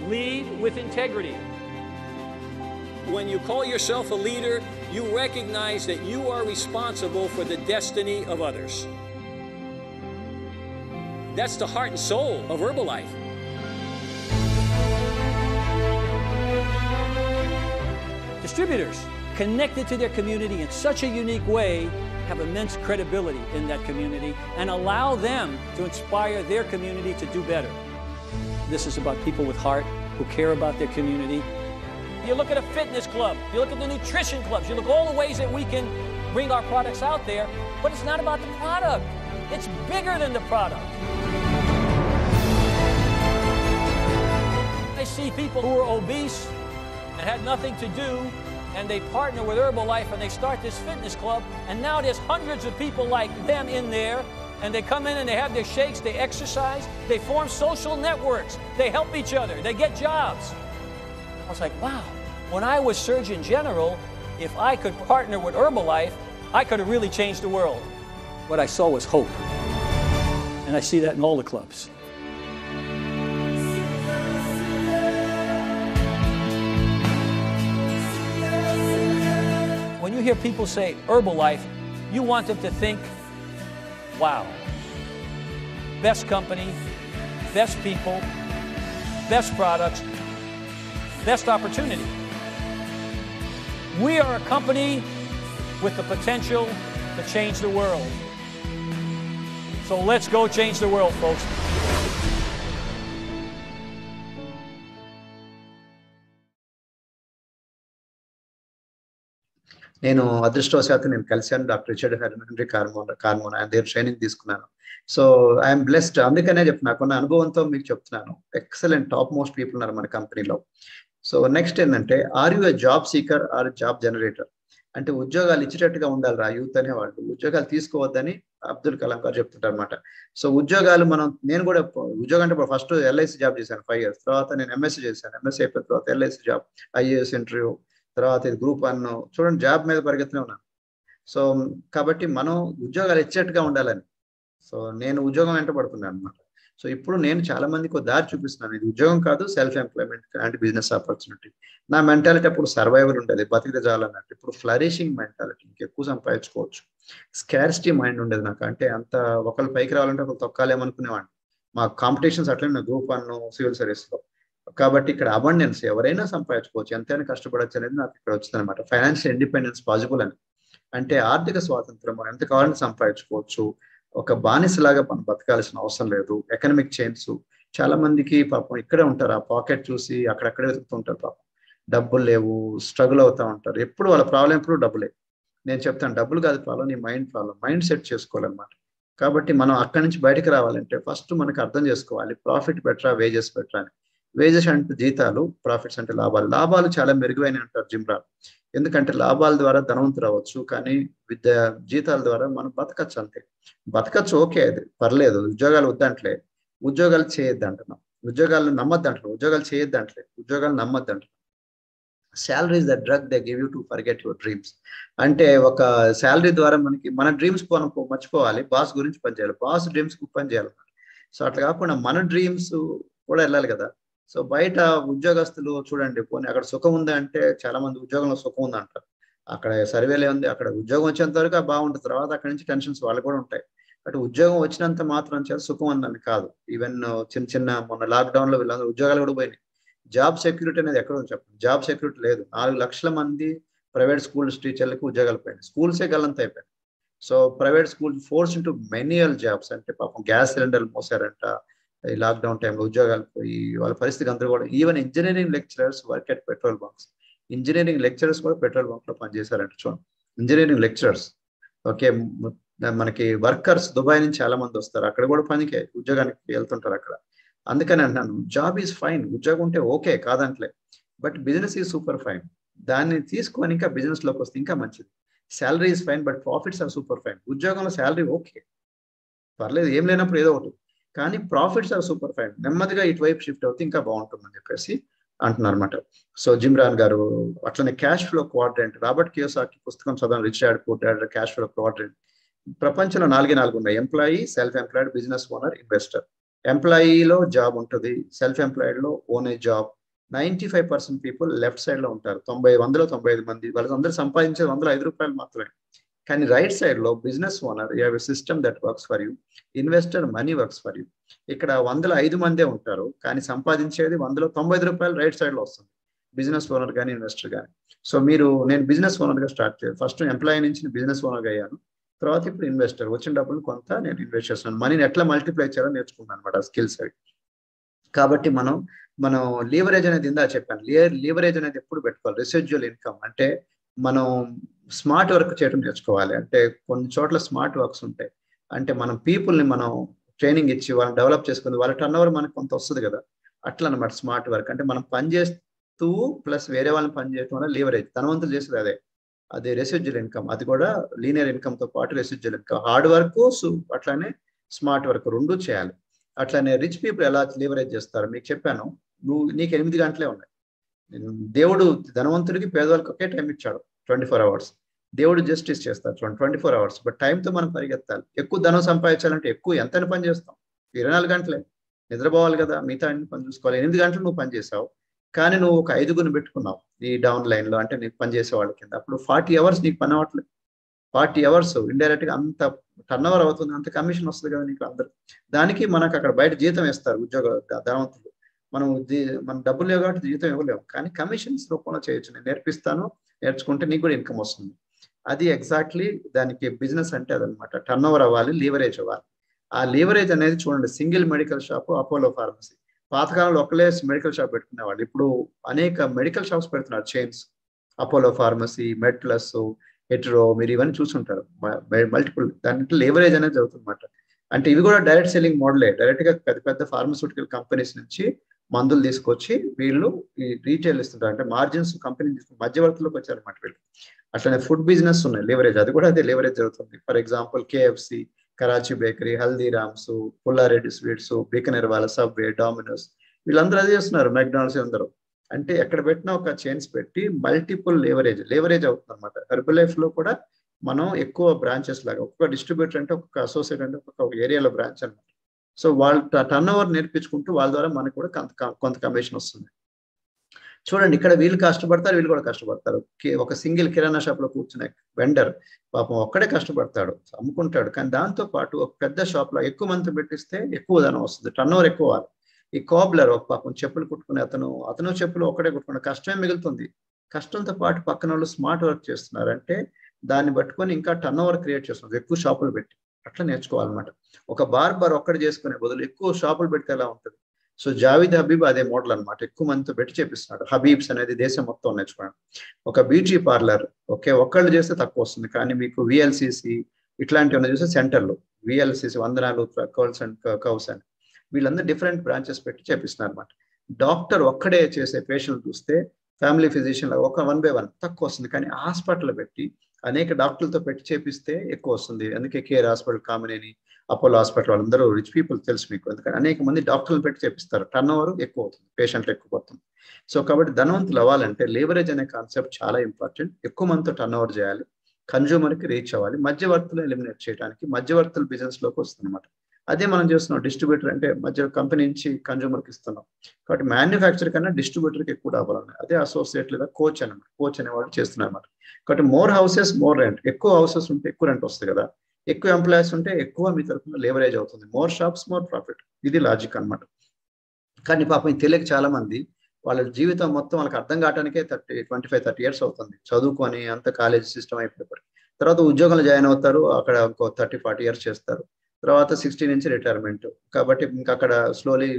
lead with integrity. When you call yourself a leader, you recognize that you are responsible for the destiny of others. That's the heart and soul of Herbalife. Distributors connected to their community in such a unique way have immense credibility in that community and allow them to inspire their community to do better. This is about people with heart who care about their community. You look at a fitness club, you look at the nutrition clubs, you look all the ways that we can bring our products out there, but it's not about the product. It's bigger than the product. I see people who are obese and had nothing to do, and they partner with Herbalife and they start this fitness club, and now there's hundreds of people like them in there, and they come in and they have their shakes, they exercise, they form social networks, they help each other, they get jobs. I was like, wow, when I was Surgeon General, if I could partner with Herbalife, I could have really changed the world. What I saw was hope. And I see that in all the clubs. When you hear people say Herbalife, you want them to think, wow, best company, best people, best products, best opportunity. We are a company with the potential to change the world. So let's go change the world, folks. నేను అదృష్టవశాత్తు నేను కలిశాను doctor Richard Henry Carmona Carmona ఆయన దగ్గర ట్రైనింగ్ తీసుకున్నాను సో ఐఎమ్ బ్లెస్డ్ అందుకనే చెప్పి నాకున్న అనుభవంతో మీకు చెప్తున్నాను ఎక్సలెంట్ టాప్ మోస్ట్ పీపుల్ ఉన్నారు మన కంపెనీలో సో నెక్స్ట్ ఏంటంటే are you job seeker or job generator అంటే ఉద్యోగాలు ఇచ్చేటట్టుగా ఉండాలి రా యూత్ అనే వాళ్ళు ఉద్యోగాలు తీసుకోవద్దని అబ్దుల్ కలాం గారు చెప్తుంటారు అనమాట సో ఉద్యోగాలు మనం నేను కూడా ఉద్యోగం అంటే ఫస్ట్ ఎల్ఐసి జాబ్ చేశాను ఫైవ్ ఇయర్స్ తర్వాత నేను ఎంఎస్సీ చేశాను. ఎంఎస్సీ అయిపోయిన తర్వాత ఎల్ఐసి జాబ్ ఐఏఎస్ ఇంటర్వ్యూ తర్వాత ఇది గ్రూప్ వన్ చూడండి జాబ్ మీద పరిగెత్తనే ఉన్నాను. సో కాబట్టి మనం ఉద్యోగాలు ఇచ్చేట్టుగా ఉండాలని. సో నేను ఉద్యోగం వెంట పడుతున్నాను అనమాట సో ఇప్పుడు నేను చాలా మందికి ఒక దారి చూపిస్తున్నాను. ఇది ఉద్యోగం కాదు self employment and business opportunity నా మెంటాలిటీ అప్పుడు సర్వైవల్ ఉండేది బతికితే చాలన్నట్టు ఇప్పుడు ఫ్లరిషింగ్ మెంటాలిటీ ఇంకెక్కువ సంపాదించుకోవచ్చు. స్కారిసిటీ మైండ్ ఉండేది నాకు. అంటే అంత ఒకళ్ళు పైకి రావాలంటే ఒకళ్ళు తొక్కాలేమనుకునేవాడిని. మా కాంపిటీషన్స్ అట్లనే గ్రూప్ వన్ సివిల్ సర్వీస్లో. కాబట్టి ఇక్కడ అబండెన్స్ ఎవరైనా సంపాదించుకోవచ్చు. ఎంతైనా కష్టపడచ్చు అనేది నాకు ఇక్కడ వచ్చింది అనమాట ఫైనాన్షియల్ ఇండిపెండెన్స్ పాసిబుల్ అని. అంటే ఆర్థిక స్వాతంత్రం మనం ఎంత కావాలని సంపాదించుకోవచ్చు. ఒక బానిసలాగా మనం బతకాల్సిన అవసరం లేదు. ఎకనామిక్ చైన్స్ చాలా మందికి పాపం ఇక్కడే ఉంటారు. ఆ పాకెట్ చూసి అక్కడక్కడే వెతుకుతుంటారు పాపం. డబ్బులు లేవు స్ట్రగుల్ అవుతా ఉంటారు. ఎప్పుడు వాళ్ళ ప్రాబ్లం ఎప్పుడు డబ్బులే. నేను చెప్తాను డబ్బులు కాదు ప్రాబ్లం నీ మైండ్ ప్రాబ్లం మైండ్ సెట్ చేసుకోవాలన్నమాట. కాబట్టి మనం అక్కడి నుంచి బయటకు రావాలంటే ఫస్ట్ మనకు అర్థం చేసుకోవాలి. ప్రాఫిట్ బెటరా వేజెస్ బెటరా అని. వేజెస్ అంటే జీతాలు ప్రాఫిట్స్ అంటే లాభాలు. లాభాలు చాలా మెరుగైన అంటారు జిమ్రాన్. ఎందుకంటే లాభాల ద్వారా ధనవంతులు అవ్వచ్చు కానీ విద్య జీతాల ద్వారా మనం బతకచ్చు అంతే. బతకచ్చు ఓకే అది పర్లేదు. ఉద్యోగాలు వద్దంటలే. ఉద్యోగాలు చేయొద్దు అంటున్నాం ఉద్యోగాలు నమ్మద్దు అంటున్నాం ఉద్యోగాలు చేయొద్దు అంటలే ఉద్యోగాలు నమ్మద్దు అంటున్నాం salary is the drug they give you to forget your dreams అంటే ఒక శాలరీ ద్వారా మనకి మన డ్రీమ్స్ మనం మర్చిపోవాలి. బాస్ గురించి పనిచేయాలి. బాస్ డ్రీమ్స్ పనిచేయాలి. చేయాలి సో అట్లా కాకుండా మన డ్రీమ్స్ కూడా వెళ్ళాలి కదా. సో బయట ఉద్యోగస్తులు చూడండి పోనీ అక్కడ సుఖం ఉంది అంటే చాలా మంది ఉద్యోగంలో సుఖం ఉంది అంటారు అక్కడ సర్వేలే ఉంది అక్కడ ఉద్యోగం వచ్చేంత వరకు బాగుంటుంది తర్వాత అక్కడ నుంచి టెన్షన్స్ వాళ్ళు కూడా ఉంటాయి. బట్ ఉద్యోగం వచ్చినంత మాత్రం చేత సుఖం ఉందని కాదు. ఈవెన్ చిన్న చిన్న మొన్న లాక్డౌన్లో వీళ్ళందరూ ఉద్యోగాలు కూడా పోయినాయి. జాబ్ సెక్యూరిటీ అనేది ఎక్కడ చెప్పండి? జాబ్ సెక్యూరిటీ లేదు. నాలుగు లక్షల మంది ప్రైవేట్ స్కూల్స్ టీచర్లకు ఉద్యోగాలు పోయినాయి. స్కూల్సే గల్లంత అయిపోయాయి so private school force into manual jobs అంటే పాపం గ్యాస్ సిలిండర్లు మోసారంట ఈ లాక్డౌన్ టైంలో ఉద్యోగాలు పోయి వాళ్ళ పరిస్థితి అందరూ కూడా even engineering lecturers work at petrol bunks engineering lecturers కూడా పెట్రోల్ బంక్లో పనిచేశారంట చూడండి ఇంజనీరింగ్ లెక్చరర్స్ ఓకే మనకి వర్కర్స్ దుబాయ్ నుంచి చాలా మంది వస్తారు. అక్కడ కూడా పనికి ఉద్యోగానికి వెళ్తుంటారు అక్కడ. అందుకని అంటున్నాను జాబ్ ఈజ్ ఫైన్ ఉద్యోగం ఉంటే okay కాదంటలే. But business is super fine దాన్ని తీసుకొని ఇంకా బిజినెస్లోకి వస్తే ఇంకా మంచిది. Salary is fine but profits are super fine ఉద్యోగంలో శాలరీ ఓకే పర్లేదు ఏం లేనప్పుడు ఏదో ఒకటి. కానీ ప్రాఫిట్స్ ఆర్ సూపర్ ఫైన్ నెమ్మదిగా ఇటువైపు షిఫ్ట్ అవుతే ఇంకా బాగుంటుందని చెప్పేసి అంటున్నారు అనమాట సో జిమ్రాన్ గారు అట్లనే cash flow quadrant Robert Kiyosaki పుస్తకం చదవడం rich dad poor dad cash flow quadrant ప్రపంచంలో నాలుగే నాలుగు ఉన్నాయి. Employee self employed business owner investor ఎంప్లాయీలో job ఉంటుంది. Self ఎంప్లాయిడ్లో own a job ninety five percent people left సైడ్లో ఉంటారు. తొంభై వందలో తొంభై ఐదు మంది. వాళ్ళందరూ సంపాదించేది వందల ఐదు రూపాయలు మాత్రమే. కానీ రైట్ సైడ్లో business owner you have a system that works for you. Investor money works for you. ఇక్కడ వందల ఐదు మందే ఉంటారు కానీ సంపాదించేది వందలో తొంభై ఐదు రూపాయలు రైట్ సైడ్లో వస్తుంది. బిజినెస్ ఓనర్ కానీ ఇన్వెస్టర్ కానీ. సో మీరు నేను బిజినెస్ ఓనర్గా స్టార్ట్ చేయాలి ఫస్ట్ ఎంప్లాయీ నుంచి బిజినెస్ ఓనర్గా అయ్యాను. తర్వాత ఇప్పుడు ఇన్వెస్టర్. వచ్చిన డబ్బులు కొంత నేను ఇన్వెస్ట్ చేస్తున్నాను. మనీని ఎట్లా మల్టిప్లై చేయాలో నేర్చుకున్నాను అనమాట స్కిల్స్ అవి కాబట్టి మనం మనం లీవరేజ్ అనేది ఇందా చెప్పాను. లీవరేజ్ అనేది ఎప్పుడు పెట్టుకోవాలి? రెసిడ్యువల్ ఇన్కమ్ అంటే మనం స్మార్ట్ వర్క్ చేయడం నేర్చుకోవాలి. అంటే కొన్ని చోట్ల స్మార్ట్ వర్క్స్ ఉంటాయి. అంటే మనం పీపుల్ని మనం ట్రైనింగ్ ఇచ్చి వాళ్ళని డెవలప్ చేసుకుని వాళ్ళ టర్న్ ఓవర్ మనకు కొంత వస్తుంది కదా. అట్లా అనమాట స్మార్ట్ వర్క్ అంటే మనం పని చేస్తూ ప్లస్ వేరే వాళ్ళని పని చేయడం వల్ల లీవరేజ్ ధనవంతులు చేసేది అదే. అది రెసిడ్యుల్ ఇన్కమ్ అది కూడా లీనియర్ ఇన్కమ్తో పాటు రెసిడ్యుల్ ఇన్కమ్ హార్డ్ వర్క్ అట్లానే స్మార్ట్ వర్క్ రెండు చేయాలి. అట్లానే రిచ్ పీపుల్ ఎలా లీవరేజ్ చేస్తారు? మీకు చెప్పాను. నువ్వు నీకు ఎనిమిది గంటలే ఉన్నాయి. దేవుడు ధనవంతుడికి పేదవాళ్ళకి ఒకే టైం ఇచ్చాడు ట్వంటీ ఫోర్ అవర్స్ దేవుడు జస్టిస్ చేస్తారు చూడండి ట్వంటీ ఫోర్ అవర్స్ బట్ టైంతో మనం పరిగెత్తాలి. ఎక్కువ ధనం సంపాదించాలంటే ఎక్కువ ఎంత పని చేస్తాం. ఇరవై నాలుగు గంటలే. నిద్రపోవాలి కదా మిగతా అన్ని పని చూసుకోవాలి. ఎనిమిది గంటలు నువ్వు పని చేసావు కానీ నువ్వు ఒక ఐదుగురిని పెట్టుకున్నావు ఈ డౌన్ లైన్లో అంటే నీకు పని చేసే వాళ్ళ కింద. అప్పుడు ఫార్టీ అవర్స్ నీకు పని అవ్వట్లేదు. ఫార్టీ అవర్స్ ఇండైరెక్ట్గా అంత టర్న్ ఓవర్ అవుతుంది అంత కమిషన్ వస్తుంది కదా నీకు అందరు దానికి మనకు అక్కడ బయట జీతం ఇస్తారు ఉద్యోగ ధనవంతులు. మనం మన డబ్బులు లేవు కాబట్టి జీతం ఇవ్వలేము కానీ కమిషన్స్ రూపంలో చేయొచ్చు. నేను నేర్పిస్తాను నేర్చుకుంటే నీకు కూడా ఇన్కమ్ వస్తుంది. అది ఎగ్జాక్ట్లీ దానికి బిజినెస్ అంటే అదనమాట టర్న్ ఓవర్ అవ్వాలి లీవరేజ్ అవ్వాలి. ఆ లీవరేజ్ అనేది చూడండి single medical shop Apollo pharmacy పాతకాలంలో ఒకలే మెడికల్ షాప్ పెట్టుకునేవాళ్ళు. ఇప్పుడు అనేక మెడికల్ షాప్స్ పెడుతున్నారు చైన్స్ అపోలో ఫార్మసీ మెట్లస్ ప్లస్ హెట్రో మీరు ఇవన్నీ చూసుంటారు మల్టిపుల్ దాంట్లో లేవరేజ్ అనేది జరుగుతుందన్నమాట. అంటే ఇవి కూడా డైరెక్ట్ సెల్లింగ్ మోడలే డైరెక్ట్గా పెద్ద పెద్ద ఫార్మస్యూటికల్ కంపెనీస్ నుంచి మందులు తీసుకొచ్చి వీళ్ళు ఈ రీటైల్ ఇస్తుంటారు. అంటే మార్జిన్స్ కంపెనీ తీసుకుని మధ్యవర్తులకు వచ్చారన్నమాట వీళ్ళు. అట్లనే ఫుడ్ బిజినెస్ ఉన్నాయి. లేవరేజ్ అది కూడా అదే లేవరేజ్ జరుగుతుంది. For example KFC Karachi Bakery Haldiram's Pulla Reddy sweets Bikaner వాళ్ళ సబ్వే డామినోస్ వీళ్ళందరూ అదే చేస్తున్నారు. మెక్డానల్డ్స్ అందరూ. అంటే ఎక్కడ పెట్టినా ఒక చైన్స్ పెట్టి మల్టిపుల్ లేవరేజ్ లేవరేజ్ అవుతుంది అనమాట హెర్బల్ లైఫ్లో కూడా మనం ఎక్కువ బ్రాంచెస్ లాగా ఒక్కొక్క డిస్ట్రిబ్యూటర్ అంటే ఒక్కొక్క అసోసియేట్ అంటే ఒక్కొక్క ఏరియాలో బ్రాంచ్ అనమాట సో వాళ్ళు టర్న్ ఓవర్ నేర్పించుకుంటూ వాళ్ళ ద్వారా మనకు కూడా కొంత కొంత కమిషన్ వస్తుంది. చూడండి ఇక్కడ వీళ్ళు కష్టపడతారు వీళ్ళు కూడా కష్టపడతారు. ఒక సింగిల్ కిరాణా షాప్లో కూర్చునే వెండర్ పాపం ఒక్కడే కష్టపడతాడు అమ్ముకుంటాడు. కానీ దాంతో పాటు ఒక పెద్ద షాప్లో ఎక్కువ మంది పెట్టిస్తే ఎక్కువ ధనం వస్తుంది టర్న్ ఓవర్ ఎక్కువ ఈ కాబ్లర్ ఒక పాపం చెప్పులు కుట్టుకునే అతను అతను చెప్పులు ఒక్కడే కుట్టుకునే కష్టమే మిగులుతుంది. కష్టంతో పాటు పక్కన వాళ్ళు స్మార్ట్ వర్క్ చేస్తున్నారు అంటే దాన్ని పట్టుకొని ఇంకా టర్న్ ఓవర్ క్రియేట్ చేస్తున్నారు. ఎక్కువ షాపులు పెట్టి. అట్లా నేర్చుకోవాలన్నమాట. ఒక బార్బర్ ఒక్కటి చేసుకునే బదులు ఎక్కువ షాపులు పెడితే ఎలా ఉంటుంది? సో జావిద్ హబీబ్ అదే మోడల్ అనమాట ఎక్కువ మందితో పెట్టి చేపిస్తున్నాడు. హబీబ్స్ అనేది దేశం మొత్తం నేర్చుకున్నాడు ఒక బ్యూటీ పార్లర్ ఓకే ఒక్కళ్ళు చేస్తే తక్కువ వస్తుంది. కానీ మీకు విఎల్సిసి ఇట్లాంటివి చూస్తే సెంటర్లు విఎల్సిసి వందనాలు కౌల్స్ అండ్ కౌస్ అండ్ వీళ్ళందరూ డిఫరెంట్ బ్రాంచెస్ పెట్టి చేపిస్తున్నారు అనమాట డాక్టర్ ఒక్కడే చేసే పేషెంట్ చూస్తే ఫ్యామిలీ ఫిజిషియన్ ఒక వన్ బై వన్ తక్కువ వస్తుంది. కానీ హాస్పిటల్ పెట్టి అనేక డాక్టర్లతో పెట్టి చేపిస్తే ఎక్కువ వస్తుంది. అందుకే care hospital Kamineni Apollo hospital వాళ్ళందరూ రిచ్ పీపుల్ తెలుసు మీకు. ఎందుకంటే అనేక మంది డాక్టర్లు పెట్టి చేపిస్తారు. టర్న్ ఓవర్ ఎక్కువ అవుతుంది పేషెంట్లు ఎక్కువ పోతుంది సో కాబట్టి ధనవంతులు అవ్వాలంటే లేవరేజ్ అనే కాన్సెప్ట్ చాలా ఇంపార్టెంట్ ఎక్కువ మందితో టర్న్ ఓవర్ చేయాలి కన్జ్యూమర్కి రీచ్ అవ్వాలి. మధ్యవర్తులు ఎలిమినేట్ చేయడానికి మధ్యవర్తులు బిజినెస్లోకి వస్తుంది అనమాట అదే మనం చేస్తున్నాం డిస్ట్రిబ్యూటర్ అంటే మధ్య కంపెనీ నుంచి కన్జ్యూమర్కి ఇస్తున్నాం. కాబట్టి మ్యానుఫ్యాక్చర్ కన్నా డిస్ట్రిబ్యూటర్కి ఎక్కువ డబ్బులు అదే అసోసియేట్ లేదా కోచ్ అనమాట కోచ్ అనేవాళ్ళు చేస్తున్నారు అనమాట కాబట్టి మోర్ హౌసెస్ మోర్ రెంట్ ఎక్కువ హౌసెస్ ఉంటే ఎక్కువ రెంట్ వస్తుంది కదా. ఎక్కువ ఎంప్లాయీస్ ఉంటే ఎక్కువ మీ తరఫున లేవరేజ్ అవుతుంది. మోర్ షాప్స్ మోర్ ప్రాఫిట్ ఇది లాజిక్ అనమాట కానీ పాపం తెలియక చాలా మంది వాళ్ళ జీవితం మొత్తం వాళ్ళకి అర్థం కావడానికే thirty twenty five thirty years అవుతుంది. చదువుకొని అంత కాలేజ్ సిస్టమ్ అయిపోయినప్పటికీ తర్వాత ఉద్యోగంలో జాయిన్ అవుతారు. అక్కడ ఇంకో థర్టీ ఫార్టీ ఇయర్స్ చేస్తారు. తర్వాత సిక్స్టీ నుంచి రిటైర్మెంట్ కాబట్టి ఇంకా అక్కడ స్లోలీ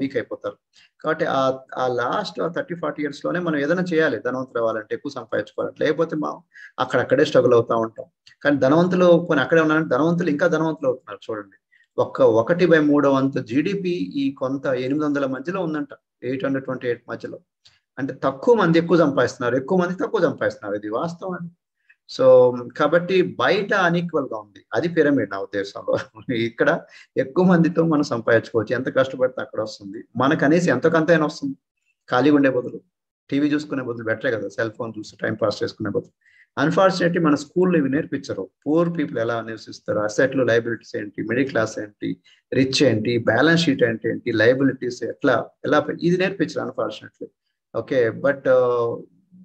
వీక్ అయిపోతారు. కాబట్టి ఆ ఆ లాస్ట్ థర్టీ ఫార్టీ ఇయర్స్లోనే మనం ఏదైనా చేయాలి. ధనవంతులు అవ్వాలంటే ఎక్కువ సంపాదించుకోవాలి లేకపోతే మనం అక్కడక్కడే స్ట్రగుల్ అవుతూ ఉంటాం. కానీ ధనవంతులు కొన్ని అక్కడే ఉన్నారంటే ధనవంతులు ఇంకా ధనవంతులు అవుతున్నారు. చూడండి. ఒక్క ఒకటి బై మూడో వంతు జీడిపి ఈ కొంత ఎనిమిది వందల మధ్యలో ఉందంట. ఎయిట్ హండ్రెడ్ ట్వంటీ ఎయిట్ మధ్యలో. అంటే తక్కువ మంది ఎక్కువ సంపాదిస్తున్నారు. ఎక్కువ మంది తక్కువ సంపాదిస్తున్నారు. ఇది వాస్తవం అండి సో కాబట్టి బయట అన్ఈక్వల్గా ఉంది. అది పిరమిడ్ నా ఉద్దేశంలో. ఇక్కడ ఎక్కువ మందితో మనం సంపాదించుకోవచ్చు. ఎంత కష్టపడితే అక్కడ వస్తుంది. మనకు అనేసి ఎంతకంతైనా వస్తుంది. ఖాళీగా ఉండే బదులు. టీవీ చూసుకునే బదులు బెటరే కదా. సెల్ ఫోన్ చూసి టైం పాస్ చేసుకునే బదులు. అన్ఫార్చునేట్లీ మన స్కూల్లో ఇవి నేర్పించరు. పూర్ పీపుల్ ఎలా నివసిస్తారు? అసెట్లు లైబిలిటీస్ ఏంటి? మిడిల్ క్లాస్ ఏంటి? రిచ్ ఏంటి? బ్యాలెన్స్ షీట్ ఏంటి ఏంటి? లైబిలిటీస్ ఎట్లా? ఎలా? ఇది నేర్పించరు అన్ఫార్చునేట్లీ ఓకే బట్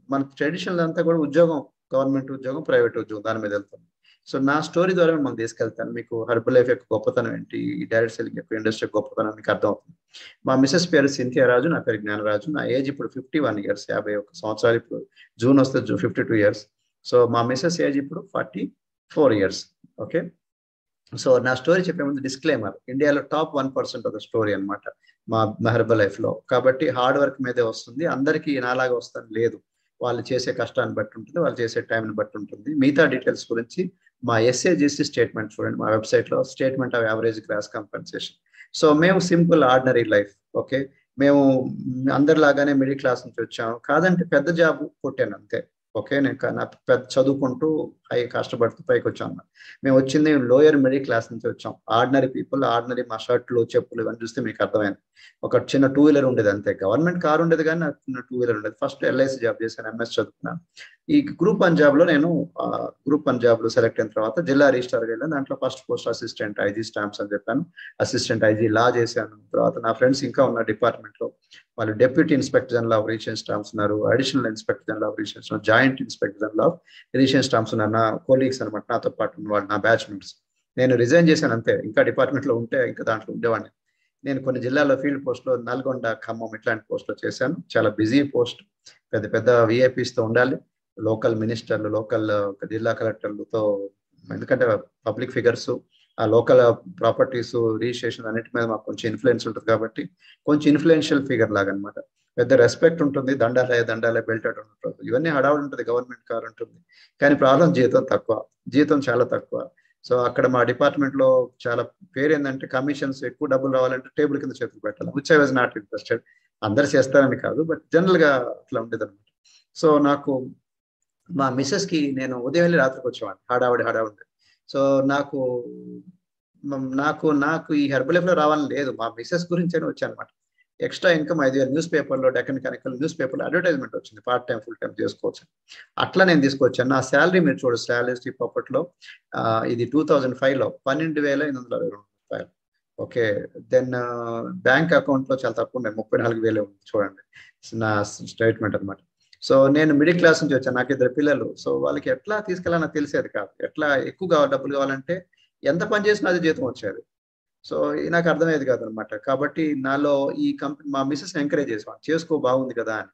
మన ట్రెడిషనల్ అంతా కూడా ఉద్యోగం గవర్నమెంట్ ఉద్యోగం ప్రైవేట్ ఉద్యోగం దాని మీద వెళ్తాం. సో నా స్టోరీ ద్వారా మనం తీసుకెళ్తాను. మీకు హర్బల్ లైఫ్ యొక్క గొప్పతనం ఏంటి? ఈ డైరెక్ట్ సెల్లింగ్ యొక్క ఇండస్ట్రీ గొప్పతనం మీకు అర్థమవుతుంది. మా మిసెస్ పేరు సింథియా రాజు నా పేరు జ్ఞానరాజు. నా ఏజ్ ఇప్పుడు ఫిఫ్టీ వన్ ఇయర్స్ యాభై ఒక సంవత్సరాలు ఇప్పుడు. జూన్ వస్తే జూ ఫిఫ్టీ టూ ఇయర్స్. సో మా మిసెస్ ఏజ్ ఇప్పుడు forty four years. Okay? So నా స్టోరీ చెప్పే ముందు డిస్క్లైమర్. ఇండియాలో top one percent of the story అనమాట మా మెహర్బల్ లైఫ్లో కాబట్టి హార్డ్ వర్క్ మీదే వస్తుంది. అందరికీ నాలాగా వస్తుంది లేదు. వాళ్ళు చేసే కష్టాన్ని బట్టి ఉంటుంది వాళ్ళు చేసే టైంని బట్టి ఉంటుంది. మిగతా డీటెయిల్స్ గురించి మా ఎస్ఏజీసీ స్టేట్మెంట్ చూడండి మా వెబ్సైట్లో statement of average gross compensation so మేము సింపుల్ ఆర్డినరీ లైఫ్ ఓకే మేము అందరిలాగానే మిడిల్ క్లాస్ నుంచి వచ్చాము. కాదంటే పెద్ద జాబ్ కొట్టాను అంతే ఓకే నేను నా పెద్ద చదువుకుంటూ పై కష్టపడుతూ పైకి వచ్చాను మేము వచ్చింది లోయర్ మిడిల్ క్లాస్ నుంచి వచ్చాం. ఆర్డినరీ పీపుల్ ఆర్డినరీ మా షర్ట్లు చెప్పులు ఇవన్నీ చూస్తే మీకు అర్థమైంది. ఒక చిన్న టూ వీలర్ ఉండేది అంతే. గవర్నమెంట్ కార్ ఉండేది కానీ నాకు చిన్న టూ వీలర్ ఉండేది. ఫస్ట్ ఎల్ఐసి జాబ్ చేశాను ఎంఎస్ చదువుకున్నాను. ఈ గ్రూప్ పంజాబ్లో నేను గ్రూప్ పంజాబ్లో సెలెక్ట్ అయిన తర్వాత జిల్లా రిజిస్టార్ వెళ్ళాను. దాంట్లో first post assistant IG stamps అని చెప్పాను. అసిస్టెంట్ ఐజీ లా చేశాను. తర్వాత నా ఫ్రెండ్స్ ఇంకా ఉన్న డిపార్ట్మెంట్లో వాళ్ళు deputy inspector general of రీషన్ stamps ఉన్నారు. Additional inspector general of రీషన్ joint inspector general of రీషన్ stamps ఉన్నారు. నా కోలీగ్స్ అనమాట నాతో పాటు వాళ్ళు నా బ్యాచ్మెంట్స్ నేను రిజైన్ చేశాను అంతే. ఇంకా డిపార్ట్మెంట్లో ఉంటే ఇంకా దాంట్లో ఉండేవాడిని. నేను కొన్ని జిల్లాల్లో ఫీల్డ్ పోస్ట్లో నల్గొండ ఖమ్మం ఇట్లాంటి పోస్ట్లో చేశాను. చాలా బిజీ పోస్ట్ పెద్ద పెద్ద విఐపీస్తో ఉండాలి. లోకల్ మినిస్టర్లు లోకల్ జిల్లా కలెక్టర్లతో ఎందుకంటే పబ్లిక్ ఫిగర్స్ ఆ లోకల్ ప్రాపర్టీస్ రిజిస్ట్రేషన్ అన్నిటి మీద మాకు కొంచెం ఇన్ఫ్లుయెన్స్ ఉంటుంది కాబట్టి కొంచెం ఇన్ఫ్లుయెన్షియల్ ఫిగర్ లాగా అనమాట పెద్ద రెస్పెక్ట్ ఉంటుంది దండాలే దండాలే బెల్ట్ ఉంటుంది ఇవన్నీ హడావుడు ఉంటుంది గవర్నమెంట్ కార్ ఉంటుంది. కానీ ప్రాబ్లం జీతం తక్కువ జీతం చాలా తక్కువ. సో అక్కడ మా డిపార్ట్మెంట్లో చాలా పేరు ఏంటంటే కమిషన్స్ ఎక్కువ డబ్బులు రావాలంటే టేబుల్ కింద చేతులు పెట్టాలి. Which I was not interested అందరు చేస్తారని కాదు బట్ జనరల్గా అట్లా ఉండేది అనమాట సో నాకు మా మిస్సెస్కి నేను ఉదయం వెళ్ళి రాత్రికి వచ్చేవాడిని. హడావుడి హడావుడి సో నాకు నాకు నాకు ఈ హెర్బల్లో రావాలని లేదు. మా మిస్సెస్ గురించి అని వచ్చానమాట ఎక్స్ట్రా ఇన్కమ్ ఐదు వేలు న్యూస్ పేపర్లో డెక్కన్ కనికల్ న్యూస్ పేపర్లో అడ్వర్టైజ్మెంట్ వచ్చింది పార్ట్ టైం ఫుల్ టైం చేసుకోవచ్చు. అట్లా నేను తీసుకొచ్చాను. నా శాలరీ మీరు చూడు శాలరీ స్లిప్ అప్పట్లో ఇది టూ థౌజండ్ ఫైవ్లో పన్నెండు వేల ఎనిమిది వందల అరవై రెండు రూపాయలు. ఓకే దెన్ బ్యాంక్ అకౌంట్లో చాలా తక్కువ ఉన్నాయి ముప్పై నాలుగు వేలే ఉంది చూడండి. నా స్టేట్మెంట్ అనమాట సో నేను మిడిల్ క్లాస్ నుంచి వచ్చాను నాకు ఇద్దరు పిల్లలు. సో వాళ్ళకి ఎట్లా తీసుకెళ్ళాలని తెలిసేది కాదు. ఎట్లా ఎక్కువ కావాలి డబ్బులు కావాలంటే ఎంత పని చేసినా అది జీతం వచ్చేది. సో నాకు అర్థమయ్యేది కాదు కాబట్టి నాలో ఈ కంపెనీ మా మిస్సెస్ ఎంకరేజ్ చేసేవాడు. చేసుకో బాగుంది కదా అని.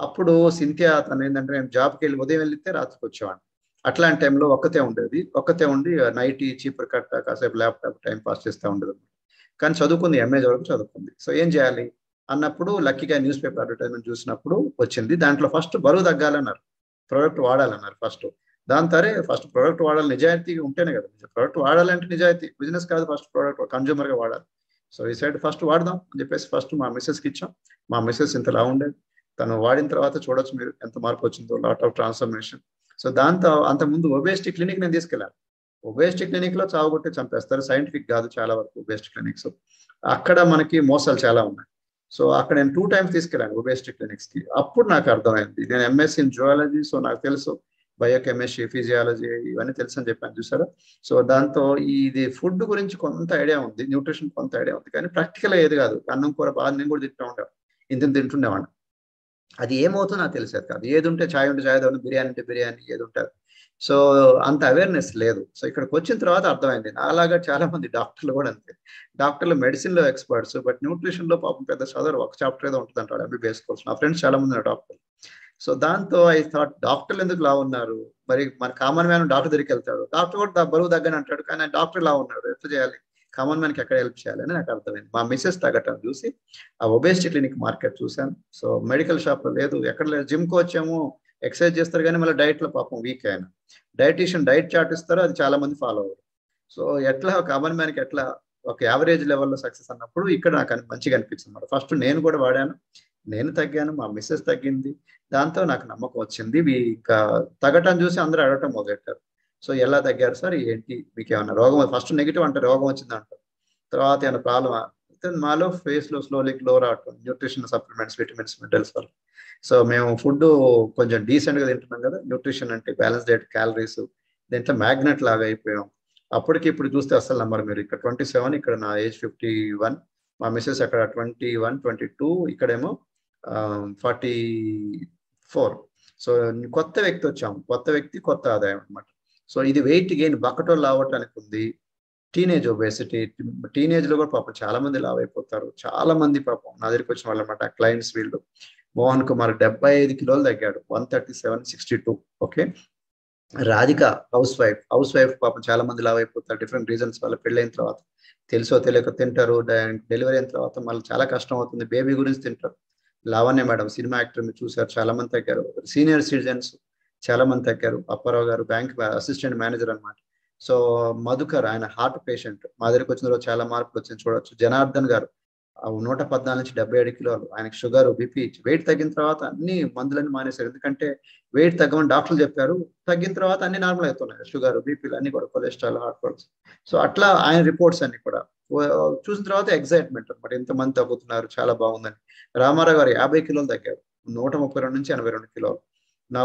అప్పుడు సింథియా తను ఏంటంటే నేను జాబ్కి వెళ్ళి ఉదయం వెళ్తే రాత్రికి వచ్చేవాడిని. అట్లాంటి టైంలో ఒక్కతే ఉండేది. ఒక్కతే ఉండి నైట్ చీపర్ కట్ట కాసేపు ల్యాప్టాప్ టైం పాస్ చేస్తూ ఉండేది. కానీ చదువుకుంది ఎంఏ వరకు చదువుకుంది. సో ఏం చేయాలి? అన్నప్పుడు లక్కీగా న్యూస్ పేపర్ అడ్వర్టైజ్మెంట్ చూసినప్పుడు వచ్చింది. దాంట్లో ఫస్ట్ బరువు తగ్గాలన్నారు. Product వాడాలన్నారు first. దాని తరే ఫస్ట్ ప్రోడక్ట్ వాడాలి నిజాయితీ ఉంటేనే కదా. ప్రోడక్ట్ వాడాలంటే నిజాయితీ బిజినెస్ కాదు ఫస్ట్ ప్రోడక్ట్ కన్జ్యూమర్గా వాడాలి. సో ఈ సైడ్ ఫస్ట్ వాడదాం అని చెప్పేసి ఫస్ట్ మా మిస్సెస్కి ఇచ్చాం. మా మిస్సెస్ ఇంతలా ఉండేది. తను వాడిన తర్వాత చూడొచ్చు మీరు ఎంత మార్పు వచ్చిందో లాట్ ఆఫ్ ట్రాన్స్ఫర్మేషన్ సో దాంతో అంతకుముందు ఒబేసిటీ క్లినిక్ నేను తీసుకెళ్ళాను ఒబేసిటీ క్లినిక్లో చావుగొట్టి చంపేస్తారు. సైంటిఫిక్ కాదు చాలా వరకు ఒబేసిటీ క్లినిక్స్ అక్కడ మనకి మోసాలు చాలా ఉన్నాయి. సో అక్కడ నేను టూ టైమ్స్ తీసుకెళ్ళాను ఒబేసిటీ క్లినిక్స్కి. అప్పుడు నాకు అర్థమైంది. నేను ఎంఎస్సీ ఇన్ జువాలజీ సో నాకు తెలుసు. బయోకెమిస్ట్రీ ఫిజియాలజీ ఇవన్నీ తెలుసు అని చెప్పాను చూసారా? సో దాంతో ఇది ఫుడ్ గురించి కొంత ఐడియా ఉంది న్యూట్రిషన్ కొంత ఐడియా ఉంది కానీ ప్రాక్టికల్ ఏది కాదు. అన్నం కూర బాగా నేను కూడా తింటూ ఉంటాను ఇంత తింటుండేవాడిని. అది ఏమవుతుందో నాకు తెలిసేది కాదు. ఏది ఉంటే ఛాయ్ ఉంటే ఛాయ్ అవుతుంది బిర్యానీ ఉంటే బిర్యానీ ఏది ఉంటుంది సో అంత అవేర్నెస్ లేదు. సో ఇక్కడికి వచ్చిన తర్వాత అర్థమైంది. అలాగా చాలా మంది డాక్టర్లు కూడా అంతే. డాక్టర్లు మెడిసిన్లో ఎక్స్పర్ట్స్ బట్ న్యూట్రిషన్లో పాపం పెద్ద చదవరు. ఒక చాప్టర్ ఏదో ఉంటుంది అంటాడు ఎంబీబీఎస్ కోర్స్. నా ఫ్రెండ్స్ చాలా మంది డాక్టర్లు. సో దాంతో ఐ థాట్ డాక్టర్లు ఎందుకు లా ఉన్నారు? మరి మన కామన్ మ్యాన్ డాక్టర్ దగ్గరికి వెళ్తాడు. డాక్టర్ కూడా బరువు తగ్గని అంటాడు కానీ డాక్టర్ లా ఉన్నాడు. ఎట్లా చేయాలి? కామన్ మ్యాన్కి ఎక్కడ హెల్ప్ చేయాలని నాకు అర్థమైంది. మా మిస్సెస్ తగ్గటం చూసి ఆ ఒబేసిటీ క్లినిక్ మార్కెట్ చూశాను. సో మెడికల్ షాప్ లేదు. ఎక్కడ లేదు? జిమ్కి వచ్చాము. ఎక్సర్సైజ్ చేస్తారు కానీ మళ్ళీ డైట్లో పాపం వీక్ అయిన. డైటీషియన్ డైట్ చార్ట్ ఇస్తారో అది చాలా మంది ఫాలో అవ్వరు. సో ఎట్లా కామన్ మ్యాన్కి ఎట్లా ఒక యావరేజ్ లెవెల్లో సక్సెస్ అన్నప్పుడు ఇక్కడ నాకు మంచిగా అనిపించింది ఫస్ట్ నేను కూడా వాడాను. నేను తగ్గాను మా మిస్సెస్ తగ్గింది. దాంతో నాకు నమ్మకం వచ్చింది. ఇంకా తగ్గటం చూసి అందరూ అడగటం మొదలెట్టారు. సో ఎలా తగ్గారు సార్? ఏంటి? మీకు ఏమన్నా రోగం ఫస్ట్ నెగిటివ్ అంటే రోగం వచ్చింది అంటారు. తర్వాత ఏమైనా ప్రాబ్లమ్ మాలో ఫేస్లో స్లోలీ గ్లో రావటం న్యూట్రిషన్ సప్లిమెంట్స్ విటమిన్స్ మినరల్స్ వల్ల. సో మేము ఫుడ్ కొంచెం డీసెంట్గా తింటున్నాం కదా? న్యూట్రిషన్ అంటే బ్యాలెన్స్ డైట్ క్యాలరీస్ దీంట్లో మ్యాగ్నెట్ లాగా అయిపోయాం. అప్పటికి ఇప్పుడు చూస్తే అసలు నంబర్ మీరు ఇక్కడ ట్వంటీ సెవెన్ ఇక్కడ నా ఏజ్ ఫిఫ్టీ వన్ మా మిస్సెస్ అక్కడ ట్వంటీ వన్ ట్వంటీ టూ ఇక్కడేమో ఫార్టీ ఫోర్. సో కొత్త వ్యక్తి వచ్చాము. కొత్త వ్యక్తి కొత్త ఆదాయం అనమాట సో ఇది వెయిట్ గెయిన్ బక్కటో లావటానికి ఉంది. టీనేజ్ ఒబేసిటీ టీనేజ్లో కూడా పాపం చాలా మంది లావ్ అయిపోతారు. చాలా మంది పాపం నా దగ్గరికి వచ్చిన వాళ్ళు అనమాట క్లయింట్స్ వీళ్ళు. మోహన్ కుమార్ డెబ్బై ఐదు కిలోలు తగ్గాడు. One thirty seven sixty two. Okay? Radhika housewife. Housewife పాపం చాలా మంది లావ్ అయిపోతారు. డిఫరెంట్ రీజన్స్ వల్ల పెళ్ళైన తర్వాత. తెలుసో తెలియక తింటారు. డెలివరీ అయిన తర్వాత మళ్ళీ చాలా కష్టం అవుతుంది. బేబీ గురించి తింటారు. లావణ్య మేడం సినిమా యాక్టర్ మీరు చూసారు చాలా మంది తగ్గారు. సీనియర్ సిటిజన్స్ చాలా మంది తగ్గారు. అప్పారావు గారు బ్యాంక్ అసిస్టెంట్ మేనేజర్ అనమాట సో మధుకర్ ఆయన హార్ట్ పేషెంట్. మా దగ్గరికి వచ్చిన రోజు చాలా మార్పులు వచ్చింది. చూడొచ్చు. జనార్దన్ గారు నూట పద్నాలుగు నుంచి డెబ్బై ఏడు కిలోలు. ఆయనకు షుగర్ బీపీ వెయిట్ తగ్గిన తర్వాత అన్ని మందులన్నీ మానేశారు. ఎందుకంటే వెయిట్ తగ్గమని డాక్టర్లు చెప్పారు. తగ్గిన తర్వాత అన్ని నార్మల్ అవుతున్నాయి. షుగర్ బీపీలు అన్ని కూడా కొలెస్ట్రాల్ హార్ట్ ప్రాబ్లమ్స్. సో అట్లా ఆయన రిపోర్ట్స్ అన్ని కూడా. చూసిన తర్వాత ఎగ్జైట్మెంట్ అనమాట ఎంతమంది తగ్గుతున్నారు? చాలా బాగుందని. రామారావు గారు యాభై కిలోలు తగ్గారు. నూట ముప్పై రెండు నుంచి ఎనభై రెండు కిలోలు. నా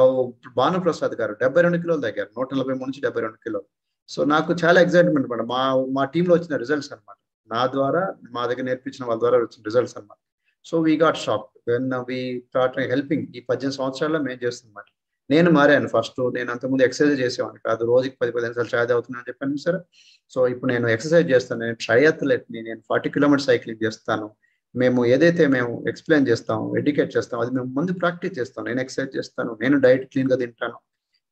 భానుప్రసాద్ గారు డెబ్బై రెండు కిలోలు తగ్గారు. నూట నలభై మూడు నుంచి డెబ్బై రెండు కిలోలు. సో నాకు చాలా ఎగ్జైట్మెంట్ అనమాట మా మా టీంలో వచ్చిన రిజల్ట్స్ అనమాట నా ద్వారా మా దగ్గర నేర్పించిన వాళ్ళ ద్వారా వచ్చిన రిజల్ట్స్ అనమాట so we got shop when we start helping ఈ పద్దెనిమిది సంవత్సరాల్లో మేము చేస్తున్నమాట నేను మారాను ఫస్ట్ నేను అంతకుముందు ఎక్సర్సైజ్ చేసేవాడిని కాదు. రోజుకి పది పదిహేను సార్లు ఛాయ్ అవుతున్నాను చెప్పాను సార్. సో ఇప్పుడు నేను ఎక్సర్సైజ్ చేస్తాను. నేను ట్రయత్లెట్ని నేను ఫార్టీ కిలోమీటర్ సైక్లింగ్ చేస్తాను. మేము ఏదైతే మేము ఎక్స్ప్లెయిన్ చేస్తాం ఎడ్యుకేట్ చేస్తాం అది మేము ముందు ప్రాక్టీస్ చేస్తాం నేను ఎక్సర్సైజ్ చేస్తాను. నేను డైట్ క్లీన్గా తింటాను.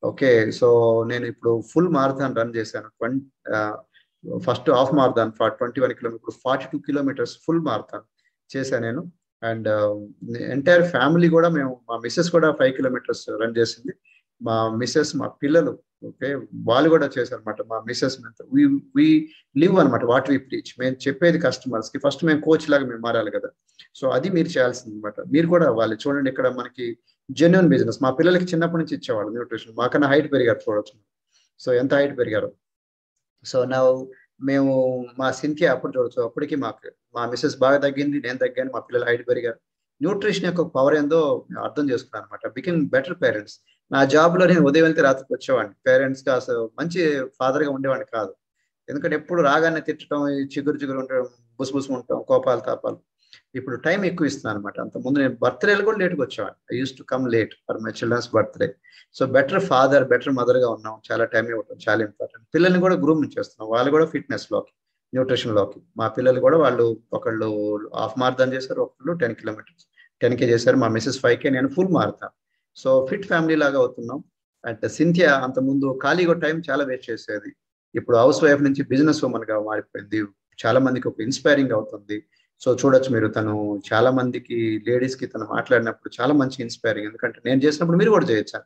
ఓకే సో నేను ఇప్పుడు ఫుల్ మారథాన్ రన్ చేశాను. Twenty first half marathon twenty one kilometre forty two kilometres full marathon చేశాను నేను. అండ్ ఎంటైర్ ఫ్యామిలీ కూడా మేము మా మిస్సెస్ కూడా ఫైవ్ కిలోమీటర్స్ రన్ చేసింది. మా మిస్సెస్ మా పిల్లలు ఓకే వాళ్ళు కూడా చేశారనమాట మా మిస్సెస్ వి లివ్ అనమాట వాట్ వి ప్రీచ్ మేము చెప్పేది కస్టమర్స్కి ఫస్ట్ మేము కోచ్ లాగా మేము మారాలి కదా. సో అది మీరు చేయాల్సింది అనమాట మీరు కూడా వాళ్ళు చూడండి ఇక్కడ మనకి జెన్యున్ బిజినెస్ మా పిల్లలకి చిన్నప్పటి నుంచి ఇచ్చేవాళ్ళు న్యూట్రిషన్. మాకన్నా హైట్ పెరిగారు చూడొచ్చు. సో ఎంత హైట్ పెరిగారు. సో నా మేము మా సింథియా అప్పుడు చూడొచ్చు అప్పటికి మాకు మా మిస్సెస్ బాగా తగ్గింది నేను తగ్గాను మా పిల్లలు హైట్ పెరిగారు. న్యూట్రిషన్ యొక్క పవర్ ఏందో అర్థం చేసుకున్నాను అనమాట బికమ్ బెటర్ పేరెంట్స్ నా జాబ్లో నేను ఉదయం వెళ్తే రాత్రికి వచ్చేవాడిని. పేరెంట్స్ అసలు మంచి ఫాదర్గా ఉండేవాడిని కాదు. ఎందుకంటే ఎప్పుడు రాగానే తిట్టడం చిగురు చిగురు ఉండడం బుసుబుసు ఉండటం కోపాలు తాపాలు. ఇప్పుడు టైం ఎక్కువ ఇస్తున్నాను అనమాట అంత ముందు నేను బర్త్డేలు కూడా లేట్గా వచ్చేవాడిని. I use to come late for my children's birthday so better father better మదర్గా ఉన్నాం. చాలా టైం ఇవ్వటం చాలా ఇంపార్టెంట్ పిల్లల్ని కూడా గ్రూమింగ్ చేస్తున్నాం. వాళ్ళు కూడా ఫిట్నెస్లోకి న్యూట్రిషన్లోకి. మా పిల్లలు కూడా వాళ్ళు ఒకళ్ళు హాఫ్ మారథాన్ చేశారు ఒకళ్ళు టెన్ కిలోమీటర్స్ టెన్ కే చేశారు. మా మిస్సెస్ ఫైవ్ కే నేను ఫుల్ మారుతాను సో ఫిట్ ఫ్యామిలీ లాగా అవుతున్నాం. అండ్ సింథియా అంత ముందు ఖాళీగా టైం చాలా వేస్ట్ చేసేది. ఇప్పుడు హౌస్ వైఫ్ నుంచి బిజినెస్ ఉమెన్గా మారిపోయింది. చాలా మందికి ఒక ఇన్స్పైరింగ్ అవుతుంది. సో చూడొచ్చు మీరు. తను చాలా మందికి లేడీస్కి తను మాట్లాడినప్పుడు చాలా మంచి ఇన్స్పైరింగ్. ఎందుకంటే నేను చేసినప్పుడు మీరు కూడా చేయొచ్చు?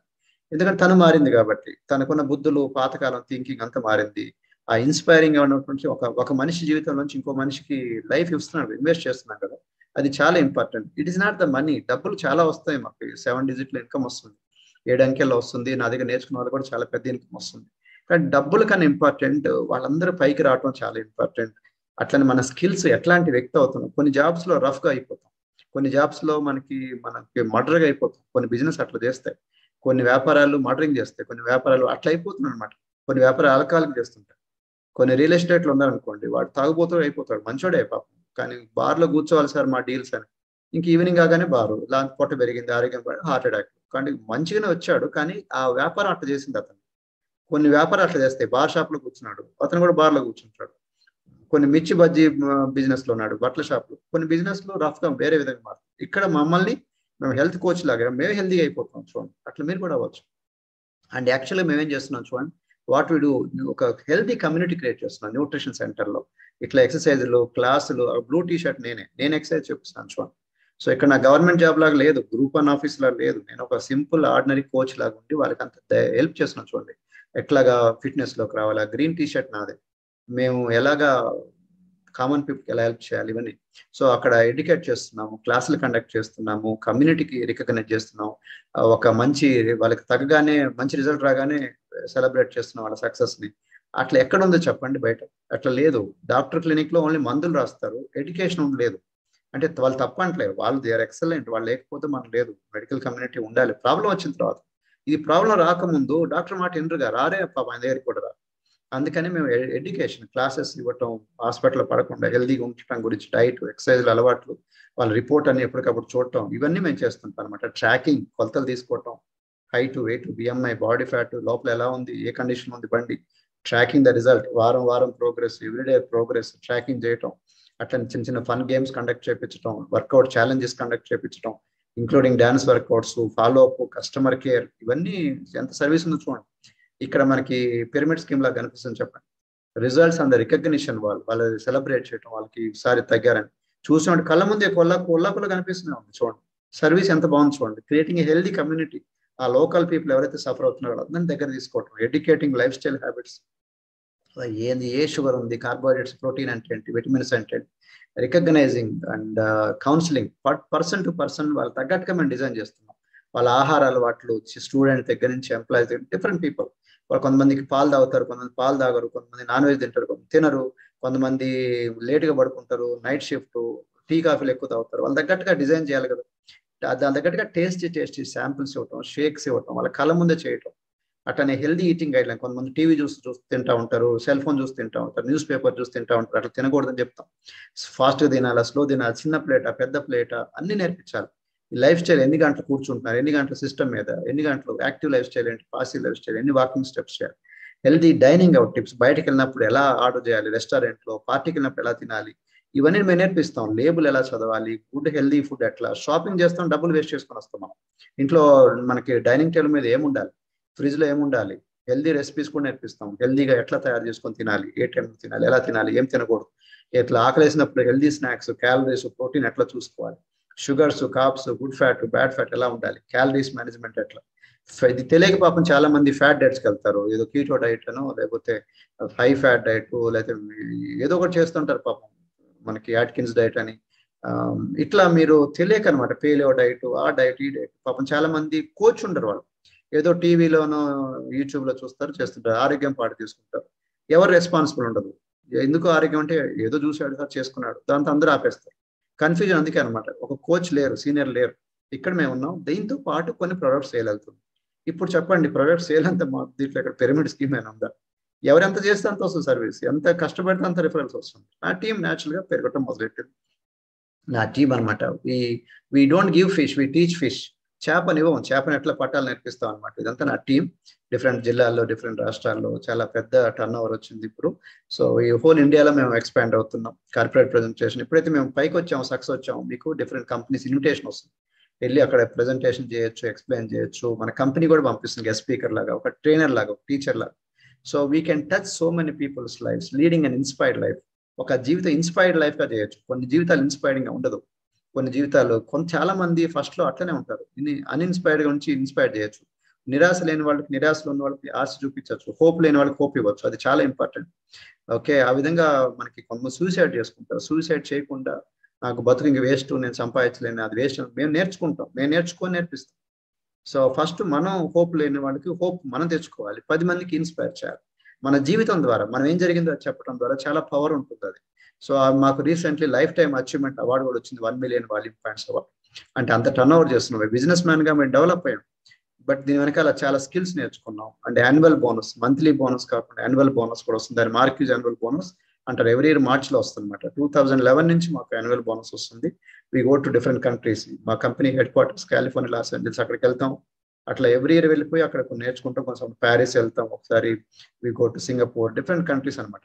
ఎందుకంటే తను మారింది కాబట్టి. తనకున్న బుద్ధులు పాతకాలం థింకింగ్ అంతా మారింది. ఆ ఇన్స్పైరింగ్ ఉన్నటువంటి ఒక ఒక మనిషి జీవితం నుంచి ఇంకో మనిషికి లైఫ్ ఇస్తున్నాడు ఇన్వెస్ట్ చేస్తున్నాడు కదా. అది చాలా important. It is not the money. డబ్బులు చాలా వస్తాయి మాకు. సెవెన్ డిజిట్ల ఇన్కమ్ వస్తుంది. ఏడు అంకెల్లో వస్తుంది. నా దగ్గర నేర్చుకున్న వాళ్ళు కూడా చాలా పెద్ద ఇన్కమ్ వస్తుంది. కానీ డబ్బుల కన్నా ఇంపార్టెంట్. వాళ్ళందరూ పైకి రావడం చాలా ఇంపార్టెంట్. అట్లనే మన స్కిల్స్ ఎట్లాంటి వ్యక్తి అవుతున్నాం? కొన్ని జాబ్స్లో రఫ్గా అయిపోతాం. కొన్ని జాబ్స్లో మనకి మనకి మర్డర్గా అయిపోతాం. కొన్ని బిజినెస్ అట్లా చేస్తాయి. కొన్ని వ్యాపారాలు మర్డరింగ్ చేస్తాయి. కొన్ని వ్యాపారాలు అట్లా అయిపోతున్నాయి అనమాట కొన్ని వ్యాపారాలు ఆల్కహాలిక్ చేస్తుంటాయి కొన్ని రియల్ ఎస్టేట్లు ఉన్నారనుకోండి వాడు తాగుబోతూ అయిపోతాడు. మంచోడే పాపం. కానీ బార్లో కూర్చోవాలి సార్ మా డీల్స్ అని. ఇంక ఈవినింగ్ కాగానే బారు. లాంటి పొట్ట పెరిగింది ఆరోగ్యం హార్ట్ అటాక్ కానీ మంచిగానే వచ్చాడు. కానీ ఆ వ్యాపారం అట్లా చేసింది అతను. కొన్ని వ్యాపారాలు అట్లా చేస్తాయి. బార్ షాప్లో కూర్చున్నాడు. అతను కూడా బార్లో కూర్చుంటాడు. కొన్ని మిర్చి బజ్జీ బిజినెస్లో ఉన్నాడు బట్టల షాప్లో కొన్ని బిజినెస్లో రఫ్గా వేరే విధంగా మారుతుంది. ఇక్కడ మమ్మల్ని మేము హెల్త్ కోచ్ లాగా మేము హెల్తీగా అయిపోతాం చూడండి. అట్లా మీరు కూడా అవ్వచ్చు. అండ్ యాక్చువల్గా మేమేం చేస్తున్నాం చూడండి వాట్ విడు ఒక హెల్తీ కమ్యూనిటీ క్రియేట్ చేస్తున్నాం న్యూట్రిషన్ సెంటర్లో ఇట్లా ఎక్సర్సైజ్లు క్లాసులు బ్లూ టీ షర్ట్ నేనే నేను ఎక్సర్సైజ్ చూపిస్తాను చూడండి. సో ఇక్కడ నా గవర్నమెంట్ జాబ్ లాగా లేదు గ్రూప్ వన్ ఆఫీస్ లాగా లేదు. నేను ఒక సింపుల్ ఆర్డినరీ కోచ్ లాగా ఉండి వాళ్ళకి అంత హెల్ప్ చేస్తున్నాను చూడండి. ఎట్లాగా ఫిట్నెస్లోకి రావాలా గ్రీన్ టీ షర్ట్ నాదే. మేము ఎలాగా కామన్ పీపుల్కి ఎలా హెల్ప్ చేయాలి ఇవన్నీ. సో అక్కడ ఎడ్యుకేట్ చేస్తున్నాము క్లాసులు కండక్ట్ చేస్తున్నాము కమ్యూనిటీకి రికగ్నైజ్ చేస్తున్నాం ఒక మంచి వాళ్ళకి తగ్గగానే మంచి రిజల్ట్ రాగానే సెలబ్రేట్ చేస్తున్నాం వాళ్ళ సక్సెస్ని. అట్లా ఎక్కడ ఉందో చెప్పండి బయట. అట్లా లేదు. డాక్టర్ క్లినిక్లో ఓన్లీ మందులు రాస్తారు ఎడ్యుకేషన్ లేదు. అంటే వాళ్ళు తప్పంటలేదు వాళ్ళు దే ఆర్ ఎక్సలెంట్ వాళ్ళు లేకపోతే మనకు లేదు. మెడికల్ కమ్యూనిటీ ఉండాలి. ప్రాబ్లం వచ్చిన తర్వాత. ఇది ప్రాబ్లం రాకముందు డాక్టర్ మాట ఎండ్రుగా రారే పాప ఆయన దగ్గరికి కూడా రా. అందుకని మేము ఎడ్యుకేషన్ క్లాసెస్ ఇవ్వటం హాస్పిటల్ పడకుండా హెల్దీగా ఉండటం గురించి డైట్ ఎక్సర్సైజ్ అలవాట్లు వాళ్ళ రిపోర్ట్ అని ఎప్పటికప్పుడు చూడటం ఇవన్నీ మేము చేస్తుంటాం అనమాట ట్రాకింగ్ కొలతలు తీసుకోవటం height weight BMI body fat లోపల ఎలా ఉంది ఏ కండిషన్ ఉంది బండి ట్రాకింగ్ ద రిజల్ట్ వారం వారం ప్రోగ్రెస్ ఎవ్రీడే ప్రోగ్రెస్ ట్రాకింగ్ చేయటం అట్లా చిన్న చిన్న ఫన్ గేమ్స్ కండక్ట్ చేయించడం వర్కౌట్ ఛాలెంజెస్ కండక్ట్ చేయించడం including dance workouts follow up customer care ఇవన్నీ ఎంత సర్వీస్ ఉందో చూడండి. ఇక్కడ మనకి పిరమిడ్ స్కీమ్ లాగా కనిపిస్తుంది చెప్పండి. రిజల్ట్స్ అండ్ రికగ్నిషన్ వాళ్ళు వాళ్ళు సెలబ్రేట్ చేయడం వాళ్ళకి ఈసారి తగ్గారని. చూసినట్టు కళ్ళ ముందే కొల్లా కొల్లాకులు కనిపిస్తూనే ఉంది చూడండి. సర్వీస్ ఎంత బాగుంది చూడండి. క్రియేటింగ్ ఏ హెల్దీ కమ్యూనిటీ ఆ లోకల్ పీపుల్ ఎవరైతే సఫర్ అవుతున్నారో అందరిని దగ్గర తీసుకోవటం. ఎడ్యుకేటింగ్ లైఫ్ స్టైల్ హ్యాబిట్స్ ఏంది ఏ షుగర్ ఉంది కార్బోహైడ్రేట్స్ ప్రోటీన్ అంటే ఏంటి విటమిన్స్ అంటే recognising and counselling person to person వాళ్ళు తగ్గట్టుగా మేము డిజైన్ చేస్తున్నాం. వాళ్ళ ఆహార అలవాట్లు స్టూడెంట్ దగ్గర నుంచి ఎంప్లాయీస్ డిఫరెంట్ పీపుల్ వాళ్ళు కొంతమందికి పాలు తాగుతారు కొంతమంది పాలు తాగరు కొంతమంది నాన్ వెజ్ తింటారు కొంతమంది తినరు కొంతమంది లేట్గా పడుకుంటారు నైట్ షిఫ్ట్ టీ కాఫీలు ఎక్కువ తాగుతారు. వాళ్ళ తగ్గట్టుగా డిజైన్ చేయాలి కదా. దాని తగ్గట్టుగా టేస్టీ టేస్టీ శాంపిల్స్ ఇవ్వటం షేక్స్ ఇవ్వటం వాళ్ళ కళ్ళ ముందే చేయటం. అట్లనే హెల్దీ ఈటింగ్ గైడ్ లైన్ కొంతమంది టీవీ చూసి చూసి తింటా ఉంటారు సెల్ ఫోన్ చూసి తింటా ఉంటారు న్యూస్ పేపర్ చూసి తింటా ఉంటారు అట్లా తినకూడదని చెప్తాం. ఫాస్ట్గా తినాలా స్లో తినాలా చిన్న ప్లేటా పెద్ద ప్లేటా అన్ని నేర్పించాలి. లైఫ్ స్టైల్ ఎన్ని గంటలు కూర్చుంటున్నారు? ఎన్ని గంటల సిస్టమ్ మీద? ఎన్ని గంటలు యాక్టివ్ లైఫ్ స్టైల్ ఏంటి? Passive lifestyle? ఎన్ని వాకింగ్ స్టెప్స్ చేయాలి? Healthy dining out tips. బయటకు వెళ్ళినప్పుడు ఎలా ఆర్డర్ చేయాలి? రెస్టారెంట్లో పార్టీకి వెళ్ళినప్పుడు ఎలా తినాలి? ఇవన్నీ మేము నేర్పిస్తాం. లేబుల్ ఎలా చదవాలి? ఫుడ్ హెల్దీ ఫుడ్ ఎట్లా? షాపింగ్ చేస్తాం డబ్బులు వేస్ట్ చేసుకొని వస్తాం మనం. ఇంట్లో మనకి డైనింగ్ టేబుల్ మీద ఏముండాలి? ఫ్రిడ్జ్లో ఏముండాలి? హెల్దీ రెసిపీస్ కూడా నేర్పిస్తాం. హెల్దీగా ఎట్లా తయారు చేసుకొని తినాలి? ఏ టైం తినాలి? ఎలా తినాలి? ఏం తినకూడదు? ఎట్లా ఆకలేసినప్పుడు హెల్దీ స్నాక్స్ క్యాలరీస్ ప్రోటీన్ ఎట్లా చూసుకోవాలి? Sugars carbs good fat bad fat ఎలా ఉండాలి? క్యాలరీస్ మేనేజ్మెంట్ ఎట్లా? ఇది తెలియక పాపం చాలా మంది ఫ్యాట్ డైట్స్కి వెళ్తారు ఏదో కీటో డైట్ అను లేకపోతే హై ఫ్యాట్ డైట్ లేకపోతే ఏదో ఒకటి చేస్తుంటారు పాపం. మనకి యాట్కిన్స్ డైట్ అని. ఇట్లా మీరు తెలియక అనమాట పేలియో డైట్ ఆ డైట్ ఈ డైట్. పాపం చాలా మంది కోచ్ ఉండరు వాళ్ళు. ఏదో టీవీలోనో యూట్యూబ్లో చూస్తారు చేస్తుంటారు. ఆరోగ్యం పాటు తీసుకుంటారు ఎవరు రెస్పాన్సిబుల్ ఉండదు ఎందుకు ఆరోగ్యం అంటే ఏదో చూసాడు సార్ చేసుకున్నాడు. దాంతో అందరూ ఆపేస్తారు. కన్ఫ్యూజన్ అందుకే అనమాట ఒక కోచ్ లేరు సీనియర్ లేరు. ఇక్కడ మేము ఉన్నాం. దీంతో పాటు కొన్ని ప్రొడక్ట్స్ సేల్ అవుతుంది. ఇప్పుడు చెప్పండి ప్రొడక్ట్ సేల్ అంత మా దీంట్లో ఇక్కడ పిరమిడ్ స్కీమ్ అయినా ఉందా? ఎవరెంత చేస్తే అంత వస్తుంది సర్వీస్. ఎంత కష్టపడితే అంత రిఫరెన్స్ వస్తుంది. నా టీం న్యాచురల్గా పెరగటం మొదలెట్టింది. నా టీం అనమాట we we don't give fish we teach fish చేపని ఇవ్వం చేపని ఎట్లా పట్టాలి నేర్పిస్తాం అనమాట ఇదంతా నా టీం డిఫరెంట్ జిల్లాల్లో డిఫరెంట్ రాష్ట్రాల్లో చాలా పెద్ద టర్న్ ఓవర్ వచ్చింది ఇప్పుడు. సో ఈ హోల్ ఇండియాలో మేము ఎక్స్పాండ్ అవుతున్నాం. కార్పొరేట్ ప్రజెంటేషన్ ఎప్పుడైతే మేము పైకి వచ్చాము సక్సెస్ వచ్చాము. మీకు డిఫరెంట్ కంపెనీస్ ఇన్విటేషన్ వస్తుంది. వెళ్ళి అక్కడ ప్రెజెంటేషన్ చేయొచ్చు ఎక్స్ప్లెయిన్ చేయొచ్చు. మన కంపెనీ కూడా పంపిస్తుంది గెస్ట్ స్పీకర్ లాగా ఒక ట్రైనర్ లాగా ఒక టీచర్ లాగా. So we can touch so many people's life leading and inspired life ఒక జీవితం ఇన్స్పైర్డ్ లైఫ్గా చేయొచ్చు. కొన్ని జీవితాలు ఇన్స్పైరింగ్గా ఉండదు. కొన్ని జీవితాలు కొంత చాలా మంది ఫస్ట్లో అట్లనే ఉంటారు. అన్ఇన్స్పైర్డ్గా నుంచి ఇన్స్పైర్ చేయొచ్చు. నిరాశ లేని వాళ్ళకి నిరాశలో ఉన్న వాళ్ళకి ఆశ చూపించవచ్చు. హోప్ లేని వాళ్ళకి హోప్ ఇవ్వచ్చు. అది చాలా ఇంపార్టెంట్ ఓకే ఆ విధంగా మనకి కొంత సూసైడ్ చేసుకుంటారు. సూసైడ్ చేయకుండా నాకు బతుకు ఇంక వేస్ట్ నేను సంపాదించలేను అది వేస్ట్ మేము నేర్చుకుంటాం. మేము నేర్చుకొని నేర్పిస్తాం. సో ఫస్ట్ మనం హోప్ లేని వాళ్ళకి హోప్ మనం తెచ్చుకోవాలి. పది మందికి ఇన్స్పైర్ చేయాలి. మన జీవితం ద్వారా మనం ఏం జరిగిందో చెప్పడం ద్వారా చాలా పవర్ ఉంటుంది అది. సో మాకు recently life time achievement award కూడా వచ్చింది. One million volume points award. అంటే అంత టర్న్ ఓవర్ చేస్తున్నాం. బిజినెస్ మ్యాన్గా మేము డెవలప్ అయ్యాం. బట్ దీని వెనకాల చాలా స్కిల్స్ నేర్చుకున్నాం. And annual bonus monthly bonus కాకుండా యాన్యువల్ బోనస్ కూడా వస్తుంది. దాని మార్క్యూజ్ యాన్యువల్ బోనస్ అంటారు. ఎవ్రీ ఇయర్ మార్చ్లో వస్తుంది అనమాట టూ థౌజండ్ లెవెన్ నుంచి మాకు యాన్యువల్ బోనస్ వస్తుంది. We go to different countries మా company headquarters California Los Angeles అక్కడికి వెళ్తాం. అట్లా ఎవ్రీ ఇయర్ వెళ్ళిపోయి అక్కడ నేర్చుకుంటాం. కొంచెం ప్యారిస్ వెళ్తాం. ఒకసారి we go to Singapore different countries అనమాట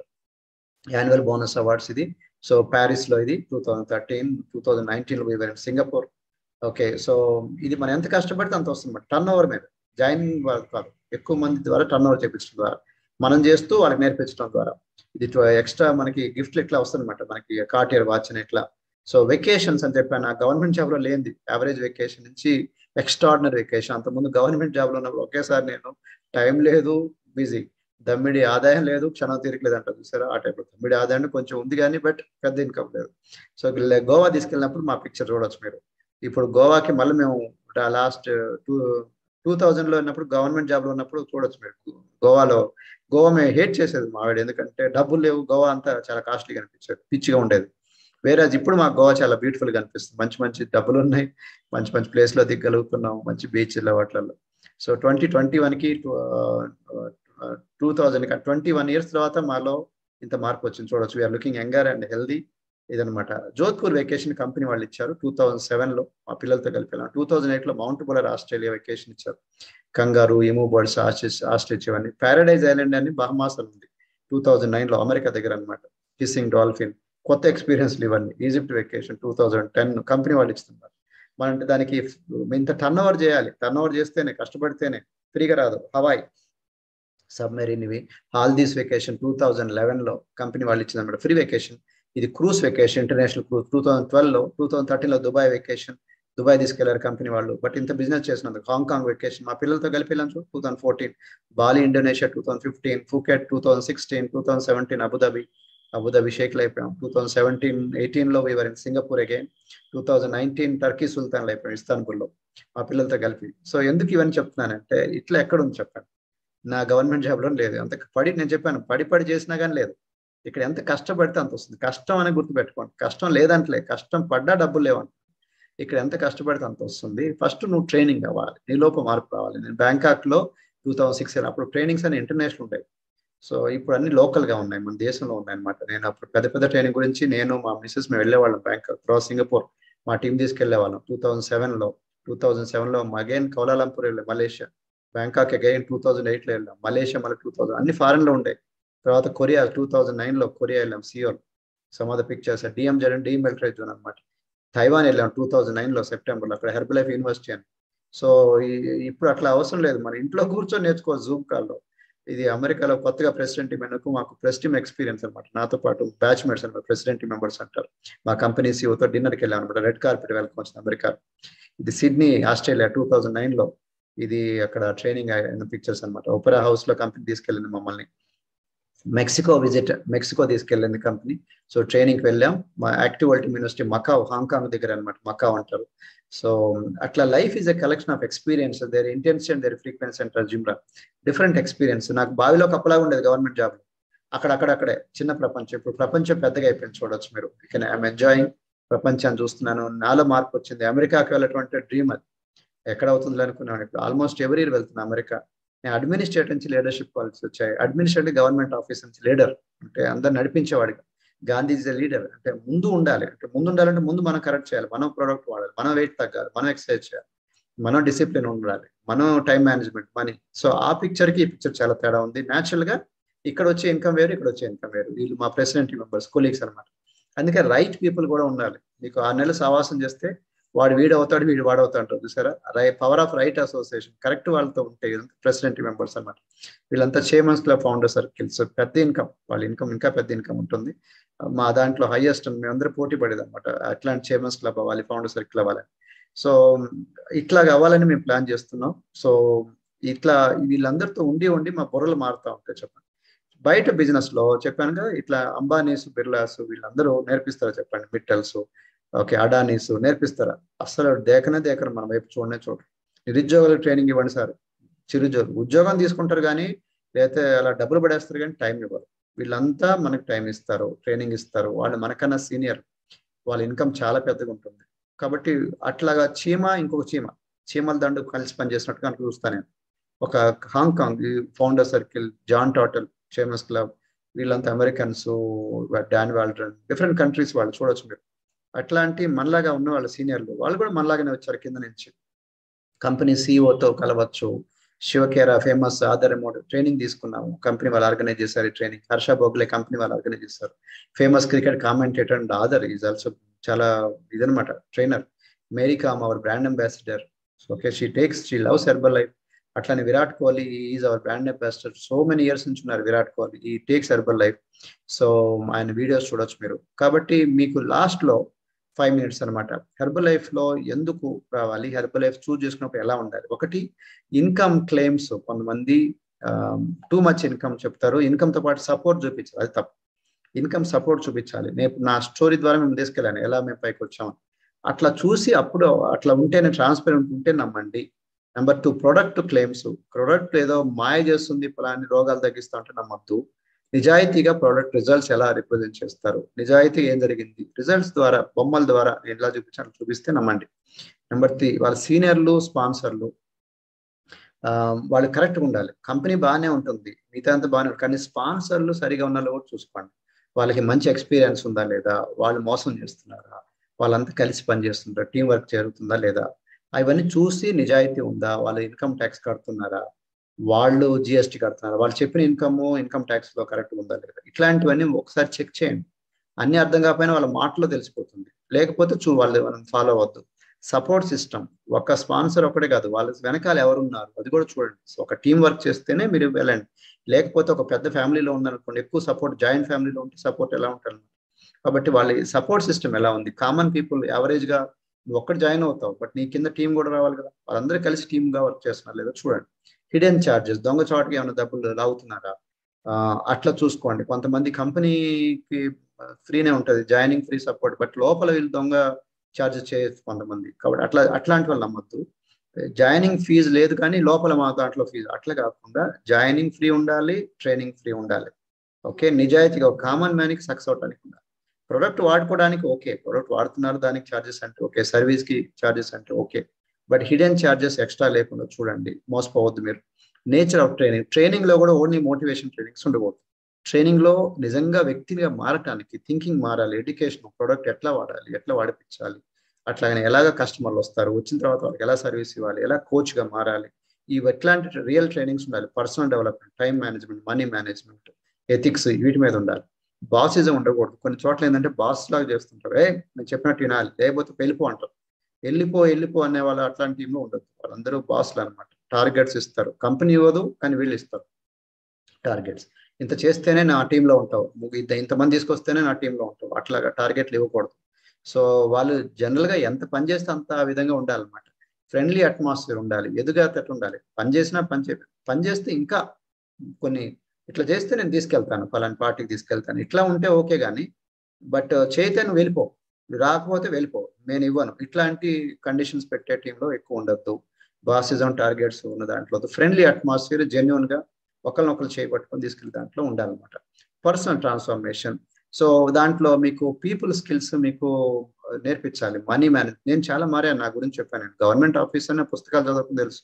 యాన్యువల్ బోనస్ అవార్డ్స్ ఇది. సో ప్యారిస్లో ఇది two thousand thirteen two thousand నైన్టీన్లో ఇవ్వరు సింగపూర్ ఓకే సో ఇది మనం ఎంత కష్టపడితే అంత వస్తుంది. టర్న్ ఓవర్ మీద. జాయినింగ్ కాదు. ఎక్కువ మంది ద్వారా టర్న్ ఓవర్ చేపించడం ద్వారా. మనం చేస్తూ వాళ్ళకి నేర్పించడం ద్వారా. ఇది ఎక్స్ట్రా మనకి గిఫ్ట్లు ఇట్లా వస్తుందన్నమాట మనకి కార్టియర్ వాచ్ అని ఇట్లా సో వెకేషన్స్ అని చెప్పాను. గవర్నమెంట్ జాబ్లో లేనిది. యావరేజ్ వెకేషన్ నుంచి ఎక్స్ట్రాడినరీ వెకేషన్ అంతకుముందు గవర్నమెంట్ జాబ్లో ఉన్నప్పుడు ఒకేసారి నేను టైం లేదు బిజీ దమ్మిడి ఆదాయం లేదు క్షణం తీరికలేదు అంటారు చూసారా ఆ టైప్లో దమ్మిడి ఆదాయం కొంచెం ఉంది కానీ బట్ పెద్ద ఇన్కమ్ లేదు. సో గోవా తీసుకెళ్ళినప్పుడు మా పిక్చర్ చూడొచ్చు మీరు. ఇప్పుడు గోవాకి మళ్ళీ మేము లాస్ట్ టూ టూ థౌజండ్లో ఉన్నప్పుడు గవర్నమెంట్ జాబ్లో ఉన్నప్పుడు చూడొచ్చు మీరు. గోవాలో గోవా మేము హేట్ చేసేది మావిడ ఎందుకంటే డబ్బులు లేవు గోవా అంతా చాలా కాస్ట్లీగా అనిపించేది పిచ్చిగా ఉండేది. వేరే ఇప్పుడు మాకు గోవా చాలా బ్యూటిఫుల్గా అనిపిస్తుంది. మంచి మంచి డబ్బులు ఉన్నాయి మంచి మంచి ప్లేస్లో దిగ్గలుగుతున్నాం మంచి బీచ్లో వాటిలలో. సో ట్వంటీ ట్వంటీ వన్కి two thousand twenty one years తర్వాత మాలో ఇంత మార్పు వచ్చింది. చూడొచ్చు we are looking younger and healthy ఇదనమాట జోధ్పూర్ వెకేషన్ కంపెనీ వాళ్ళు ఇచ్చారు టూ థౌజండ్ సెవెన్లో మా పిల్లలతో కలిపి వెళ్ళాం టూ థౌజండ్ ఎయిట్లో మౌంట్ బులర్ ఆస్ట్రేలియా వెకేషన్ ఇచ్చారు. కంగారు ఎమో బర్డ్స్ ఆస్ట్రిచ్ ఆస్ట్రేచ్ ఇవన్నీ. ప్యారడైజ్ ఐలాండ్ అని బహమాస్ అని ఉంది. టూ థౌజండ్ నైన్లో అమెరికా దగ్గర అనమాట కిస్సింగ్ డాల్ఫిన్ కొత్త ఎక్స్పీరియన్స్లు ఇవన్నీ. Egypt vacation two thousand ten company వాళ్ళు ఇస్తున్నారు. మన దానికి ఇంత టర్న్ ఓవర్ చేయాలి. టర్న్ ఓవర్ చేస్తేనే కష్టపడితేనే ఫ్రీగా రాదు. హవాయి సబ్మెరీన్ ఇవి. హాల్దీస్ వెకేషన్ టూ థౌజండ్ లెవెన్లో కంపెనీ వాళ్ళు ఇచ్చింది అనమాట ఫ్రీ వెకేషన్ ఇది cruise vacation international cruise. Two thousand ట్వెల్వ్లో two thousand థర్టీన్లో దుబాయ్ వెకేషన్ దుబాయ్ తీసుకెళ్ళారు కంపెనీ వాళ్ళు. బట్ ఇంత బిజినెస్ చేసినందుకు హాంకాంగ్ వెకేషన్ మా పిల్లలతో కలిపి వెళ్ళాం two thousand fourteen Bali Indonesia two thousand fifteen Phuket two thousand sixteen two thousand seventeen Abu Dhabi. Abu Dhabi షేక్లు అయిపోయాం. టూ థౌసండ్ సెవెంటీన్ ఎయిటీన్లో we were in Singapore again two thousand nineteen Turkey సుల్తాన్లో అయిపోయాం ఇస్తాన్బుల్లో. మా పిల్లలతో కలిపి. సో ఎందుకు ఇవన్నీ చెప్తున్నానంటే ఇట్లా ఎక్కడ ఉంది చెప్పండి. నా గవర్నమెంట్ జాబ్లో లేదు. అంత పడి నేను చెప్పాను పడి పడి చేసినా కానీ లేదు. ఇక్కడ ఎంత కష్టపడితే అంత వస్తుంది. కష్టం అని గుర్తుపెట్టుకోండి కష్టం లేదంటలే. కష్టం పడ్డా డబ్బులు లేవంట. ఇక్కడ ఎంత కష్టపడితే అంత వస్తుంది. ఫస్ట్ నువ్వు ట్రైనింగ్ అవ్వాలి. నీలోపు మార్పు రావాలి. నేను బ్యాంకాక్లో టూ థౌసండ్ సిక్స్ అప్పుడు ట్రైనింగ్స్ అని ఇంటర్నేషనల్ ఉంటాయి సో ఇప్పుడు అన్ని లోకల్గా ఉన్నాయి. మన దేశంలో ఉన్నాయి అనమాట నేను అప్పుడు పెద్ద పెద్ద ట్రైనింగ్ గురించి నేను మా మిస్సెస్ మేము వెళ్ళేవాళ్ళం బ్యాంకాక్ క్రాస్ సింగపూర్. మా టీం తీసుకెళ్ళే వాళ్ళం టూ థౌసండ్ సెవెన్లో టూ థౌసండ్ సెవెన్లో అగైన్ కౌలాలంపూర్ వెళ్ళే Malaysia. Bangkok again two thousand ఎయిట్లో వెళ్ళాం. మలేషియా మళ్ళీ టూ థౌసండ్ అన్ని ఫారెన్లో ఉండే. తర్వాత కొరియా టూ థౌసండ్ నైన్లో కొరియా వెళ్ళాం Seoul. సమాద pictures D M pictures D M జడన్ zone అనమాట తైవాన్ వెళ్ళాం టూ థౌసండ్ నైన్లో సెప్టెంబర్లో అక్కడ హెర్బల్ లైఫ్ యూనివర్సిటీ అని. సో ఇప్పుడు అట్లా అవసరం లేదు. మన ఇంట్లో కూర్చొని నేర్చుకోవచ్చు జూమ్ కాల్లో. ఇది అమెరికాలో కొత్తగా ప్రెసిడెంట్ మెనకు మాకు ప్రెస్ టీమ్ ఎక్స్పీరియన్స్ అనమాట నాతో పాటు బ్యాచ్ మేట్స్ అనమాట ప్రెసిడెంట్ మెంబర్స్ అంటారు. మా కంపెనీ సీఓతో డిన్నర్కి వెళ్ళాం అనమాట రెడ్ కార్పెట్ వెల్కమ్ వచ్చింది అమెరికా ఇది సిడ్నీ ఆస్ట్రేలియా టూ థౌజండ్ నైన్లో ఇది అక్కడ ట్రైనింగ్ అయిన పిక్చర్స్ అనమాట ఒపెరా హౌస్లో కంపెనీ తీసుకెళ్ళింది మమ్మల్ని. మెక్సికో విజిట్ మెక్సికో తీసుకెళ్ళింది కంపెనీ సో ట్రైనింగ్కి వెళ్ళాం. మా యాక్టివ్ అల్టిమ్ యూనివర్సిటీ మకావ్ హాంకాంగ్ దగ్గర అనమాట మకావ్ అంటారు. సో అట్లా life is a collection of experience their intention their frequency అంటారు జిమ్రా డిఫరెంట్ ఎక్స్పీరియన్స్ నాకు బావిలో కప్పలాగా ఉండేది గవర్నమెంట్ జాబ్ అక్కడక్కడక్కడే చిన్న ప్రపంచం. ఇప్పుడు ప్రపంచం పెద్దగా అయిపోయింది చూడొచ్చు మీరు. ఇక్కడ ఐఎమ్ ఎంజాయింగ్ ప్రపంచాన్ని చూస్తున్నాను. నాలో మార్పు వచ్చింది. అమెరికాకి వెళ్ళటువంటి డ్రీమ్ అది. ఎక్కడ అవుతుందో అనుకున్నాను. ఇప్పుడు ఆల్మోస్ట్ ఎవరి ఇయర్ వెళ్తున్నా అమెరికా. నేను అడ్మినిస్ట్రేటర్ నుంచి లీడర్షిప్ పాలసీ వచ్చాయి. అడ్మినిస్ట్రేటివ్ గవర్నమెంట్ ఆఫీస్ నుంచి లీడర్ అంటే అందరు నడిపించేవాడిగా. గాంధీ ఇస్ లీడర్ అంటే ముందు ఉండాలి. అంటే ముందు ఉండాలంటే ముందు మనం కరెక్ట్ చేయాలి. మనం ప్రోడక్ట్ వాడాలి. మనం వెయిట్ తగ్గాలి. మనం ఎక్సర్సైజ్ చేయాలి. మనం డిసిప్లిన్ ఉండాలి. మనం టైం మేనేజ్మెంట్ మనీ సో ఆ పిక్చర్కి ఈ పిక్చర్ చాలా తేడా ఉంది. న్యాచురల్గా ఇక్కడ వచ్చే ఇన్కమ్ వేరు ఇక్కడ వచ్చే ఇన్కమ్ వేరు. వీళ్ళు మా ప్రెసిడెంట్ మెంబర్స్ కొలీగ్స్ అనమాట అందుకే రైట్ పీపుల్ కూడా ఉండాలి. మీకు ఆరు నెలలు సహవాసం చేస్తే వాడు వీడవుతాడు వీడు వాడవుతాడు చూసారా? రై power of right association correct వాళ్ళతో ఉంటే ప్రెసిడెంట్ మెంబర్స్ అనమాట వీళ్ళంతా చైర్మన్స్ క్లబ్ ఫౌండర్ సర్కిల్స్ పెద్ద ఇన్కమ్ వాళ్ళ ఇన్కమ్ ఇంకా పెద్ద ఇన్కమ్ ఉంటుంది. మా దాంట్లో హైయెస్ట్ మేమందరూ పోటీ పడేది అనమాట అట్లాంటి చైర్మన్స్ క్లబ్ అవ్వాలి ఫౌండర్ సర్కిల్ అవ్వాలని. సో ఇట్లా అవ్వాలని మేము ప్లాన్ చేస్తున్నాం. సో ఇట్లా వీళ్ళందరితో ఉండి ఉండి మా బుర్రలు మారుతూ ఉంటాయి చెప్పండి. బయట బిజినెస్లో చెప్పాను కదా ఇట్లా అంబానీస్ బిర్లాస్ వీళ్ళందరూ నేర్పిస్తారు చెప్పండి? మిట్టల్స్ ఓకే అడానీస్ నేర్పిస్తారా? అసలు దేకనే దేకరు మన వైపు చూడనే చూడరు నిరుద్యోగులకు ట్రైనింగ్ ఇవ్వండి సార్. చిరుద్యోగులు ఉద్యోగం తీసుకుంటారు కానీ లేకపోతే అలా డబ్బులు పడేస్తారు కానీ టైం ఇవ్వరు. వీళ్ళంతా మనకు టైం ఇస్తారు ట్రైనింగ్ ఇస్తారు. వాళ్ళు మనకన్నా సీనియర్. వాళ్ళ ఇన్కమ్ చాలా పెద్దగా ఉంటుంది. కాబట్టి అట్లాగా చీమ ఇంకొక చీమ. చీమల దండు కలిసి పనిచేసినట్టుగా నాకు చూస్తాను నేను. ఒక Hong Kong founder circle John టాటల్ చేమస్ club వీళ్ళంతా Americans Don Waldron different countries వాళ్ళు చూడొచ్చు మీరు. అట్లాంటి మనలాగా ఉన్న వాళ్ళ సీనియర్లు వాళ్ళు కూడా మనలాగానే వచ్చారు కింద నుంచి. కంపెనీ సిఇఓతో కలవచ్చు Shiv Khera famous author amount training తీసుకున్నాము. కంపెనీ వాళ్ళు ఆర్గనైజ్ చేశారు ఈ ట్రైనింగ్. హర్ష బోగ్లే కంపెనీ వాళ్ళు ఆర్గనైజ్ చేశారు. Famous cricket commentator and other is also చాలా ఇదనమాట trainer. Mary Kom our brand ambassador. Okay she takes she loves Herbalife అట్లానే Virat Kohli is our brand ambassador. So many years నుంచి ఉన్నారు విరాట్ కోహ్లీ. ఈ టేక్స్ హెర్బల్ లైఫ్ సో ఆయన వీడియోస్ చూడొచ్చు మీరు. కాబట్టి మీకు లాస్ట్లో ఫైవ్ మినిట్స్ అనమాట హెర్బల్ లైఫ్లో ఎందుకు రావాలి? హెర్బల్ లైఫ్ చూజ్ చేసుకున్నప్పుడు ఎలా ఉండాలి? ఒకటి ఇన్కమ్ క్లెయిమ్స్ కొంతమంది టూ మచ్ ఇన్కమ్ చెప్తారు. ఇన్కమ్తో పాటు సపోర్ట్ చూపించాలి. అది తప్పు. ఇన్కమ్ సపోర్ట్ చూపించాలి. నేను నా స్టోరీ ద్వారా మేము తీసుకెళ్ళాను ఎలా మేము పైకి వచ్చామని అట్లా చూసి అప్పుడు అట్లా ఉంటేనే ట్రాన్స్పరెంట్ ఉంటే నమ్మండి. Number two product claims product ఏదో మాయ చేస్తుంది పలాని రోగాలు తగ్గిస్తా ఉంటే నమ్మద్దు. నిజాయితీగా ప్రోడక్ట్ రిజల్ట్స్ ఎలా రిప్రజెంట్ చేస్తారు? నిజాయితీ ఏం జరిగింది? రిజల్ట్స్ ద్వారా బొమ్మల ద్వారా నేను ఎలా చూపించాను చూపిస్తే నమ్మండి. నెంబర్ త్రీ వాళ్ళ సీనియర్లు స్పాన్సర్లు వాళ్ళు కరెక్ట్గా ఉండాలి. కంపెనీ బాగానే ఉంటుంది. మిగతా అంతా బాగానే ఉంటుంది. కానీ స్పాన్సర్లు సరిగా ఉన్నాలో కూడా చూసుకోండి. వాళ్ళకి మంచి ఎక్స్పీరియన్స్ ఉందా లేదా? వాళ్ళు మోసం చేస్తున్నారా? వాళ్ళంతా కలిసి పనిచేస్తుంటారు టీం వర్క్ జరుగుతుందా లేదా? అవన్నీ చూసి నిజాయితీ ఉందా? వాళ్ళ ఇన్కమ్ ట్యాక్స్ కడుతున్నారా? వాళ్ళు జిఎస్టీ కడుతున్నారు. వాళ్ళు చెప్పిన ఇన్కమ్ ఇన్కమ్ ట్యాక్స్లో కరెక్ట్ ఉందా లేదా? ఇట్లాంటివన్నీ ఒకసారి చెక్ చేయండి. అన్ని అర్థం కాకపోయినా వాళ్ళ మాటలో తెలిసిపోతుంది. లేకపోతే చూ వాళ్ళు మనం ఫాలో అవ్వద్దు. సపోర్ట్ సిస్టమ్ ఒక స్పాన్సర్ ఒకటే కాదు. వాళ్ళ వెనకాల ఎవరున్నారు? అది కూడా చూడండి. ఒక టీం వర్క్ చేస్తేనే మీరు వెళ్ళండి. లేకపోతే ఒక పెద్ద ఫ్యామిలీలో ఉందనుకోండి ఎక్కువ సపోర్ట్ జాయింట్ ఫ్యామిలీలో ఉంటే సపోర్ట్ ఎలా ఉంటారు కాబట్టి వాళ్ళ సపోర్ట్ సిస్టమ్ ఎలా ఉంది? కామన్ పీపుల్ యావరేజ్గా నువ్వు ఒక్కటి జాయిన్ అవుతావు బట్ నీ కింద టీం కూడా రావాలి కదా? వాళ్ళందరూ కలిసి టీమ్గా వర్క్ చేస్తున్నారు లేదా? చూడండి. హిడెన్ ఛార్జెస్ దొంగ చోటకి ఏమైనా డబ్బులు లాగుతున్నారా అట్లా చూసుకోండి. కొంతమంది కంపెనీకి ఫ్రీనే ఉంటుంది. జాయినింగ్ ఫ్రీ సపోర్ట్ బట్ లోపల వీళ్ళు దొంగ ఛార్జెస్ చేయొచ్చు కొంతమంది. కాబట్టి అట్లా అట్లాంటి వాళ్ళు నమ్మద్దు. జాయినింగ్ ఫీజు లేదు కానీ లోపల మా దాంట్లో ఫీజు అట్లా కాకుండా జాయినింగ్ ఫ్రీ ఉండాలి ట్రైనింగ్ ఫ్రీ ఉండాలి. ఓకే? నిజాయితీగా ఒక కామన్ మ్యాన్కి సక్సెస్ అవడానికి ఉండాలి. ప్రొడక్ట్ వాడుకోవడానికి ఓకే. ప్రొడక్ట్ వాడుతున్నారు దానికి ఛార్జెస్ అంటే ఓకే. సర్వీస్కి ఛార్జెస్ అంటే okay. But hidden charges extra లేకుండా చూడండి. మోసపోవద్దు మీరు. Nature of training. ట్రైనింగ్లో కూడా ఓన్లీ మోటివేషన్ ట్రైనింగ్స్ ఉండకూడదు. ట్రైనింగ్లో నిజంగా వ్యక్తిగా మారటానికి థింకింగ్ మారాలి ఎడ్యుకేషన్ ప్రొడక్ట్ ఎట్లా వాడాలి ఎట్లా వాడిపించాలి అట్లాగనే ఎలాగ కస్టమర్లు వస్తారు వచ్చిన తర్వాత వాళ్ళకి ఎలా సర్వీస్ ఇవ్వాలి ఎలా కోచ్గా మారాలి ఇవి ఎట్లాంటి రియల్ ట్రైనింగ్స్ ఉండాలి. Personal development time management money management ethics వీటి మీద ఉండాలి. బాసిజం ఉండకూడదు. కొన్ని చోట్ల ఏంటంటే బాస్ లాగా చేస్తుంటారు. ఏ నేను చెప్పినట్టు వినాలి. లేకపోతే వెళ్ళిపో అంటారు. వెళ్ళిపో వెళ్ళిపో అనే వాళ్ళు అట్లాంటి టీంలో ఉండదు వాళ్ళందరూ బాస్లు అనమాట టార్గెట్స్ ఇస్తారు. కంపెనీ ఇవ్వదు కానీ వీళ్ళు ఇస్తారు. టార్గెట్స్ ఇంత చేస్తేనే నా టీంలో ఉంటావు. ఇంత ఇంతమంది తీసుకొస్తేనే నా టీంలో ఉంటావు. అట్లాగా టార్గెట్లు ఇవ్వకూడదు. సో వాళ్ళు జనరల్గా ఎంత పని చేస్తే అంత ఆ విధంగా ఉండాలన్నమాట. ఫ్రెండ్లీ అట్మాస్ఫియర్ ఉండాలి. ఎదుగాతట్టు ఉండాలి. పని చేసినా పని చే పని చేస్తే ఇంకా కొన్ని ఇట్లా చేస్తే నేను తీసుకెళ్తాను. పలాని పార్టీకి తీసుకెళ్తాను. ఇట్లా ఉంటే ఓకే కానీ బట్ చేయితే నువ్వు వెళ్ళిపో. రాకపోతే వెళ్ళిపో. నేను ఇవ్వను. ఇట్లాంటి కండిషన్స్ పెట్టే టీంలో ఎక్కువ ఉండొద్దు. బాసిజం టార్గెట్స్ ఉన్న దాంట్లో ఫ్రెండ్లీ అట్మాస్ఫియర్ జెన్యున్గా ఒకరినొకరు చేయబట్టుకొని తీసుకెళ్ళి దాంట్లో ఉండాలన్నమాట. పర్సనల్ ట్రాన్స్ఫర్మేషన్ సో దాంట్లో మీకు పీపుల్ స్కిల్స్ మీకు uh, నేర్పించాలి. మనీ మేనేజ్ నేను చాలా మారాను నా గురించి చెప్పాను. గవర్నమెంట్ ఆఫీస్ అనే పుస్తకాలు చదవకుండా తెలుసు.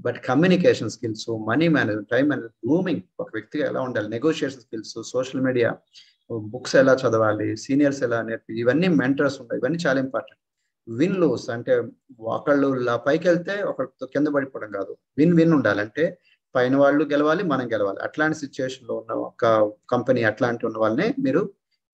But communication skills money manage time manage grooming ఒక వ్యక్తిగా ఎలా ఉండాలి? Negotiation skills social media books ఎలా చదవాలి సీనియర్స్ ఎలా నేర్పి ఇవన్నీ మెంటర్స్ ఉన్నాయి ఇవన్నీ చాలా ఇంపార్టెంట్ విన్ లూస్ అంటే ఒకళ్ళు పైకి వెళ్తే ఒకరితో కింద పడిపోవడం కాదు. విన్ విన్ ఉండాలంటే పైన వాళ్ళు గెలవాలి మనం గెలవాలి. అట్లాంటి సిచ్యువేషన్లో ఉన్న ఒక కంపెనీ అట్లాంటి ఉన్న వాళ్ళని మీరు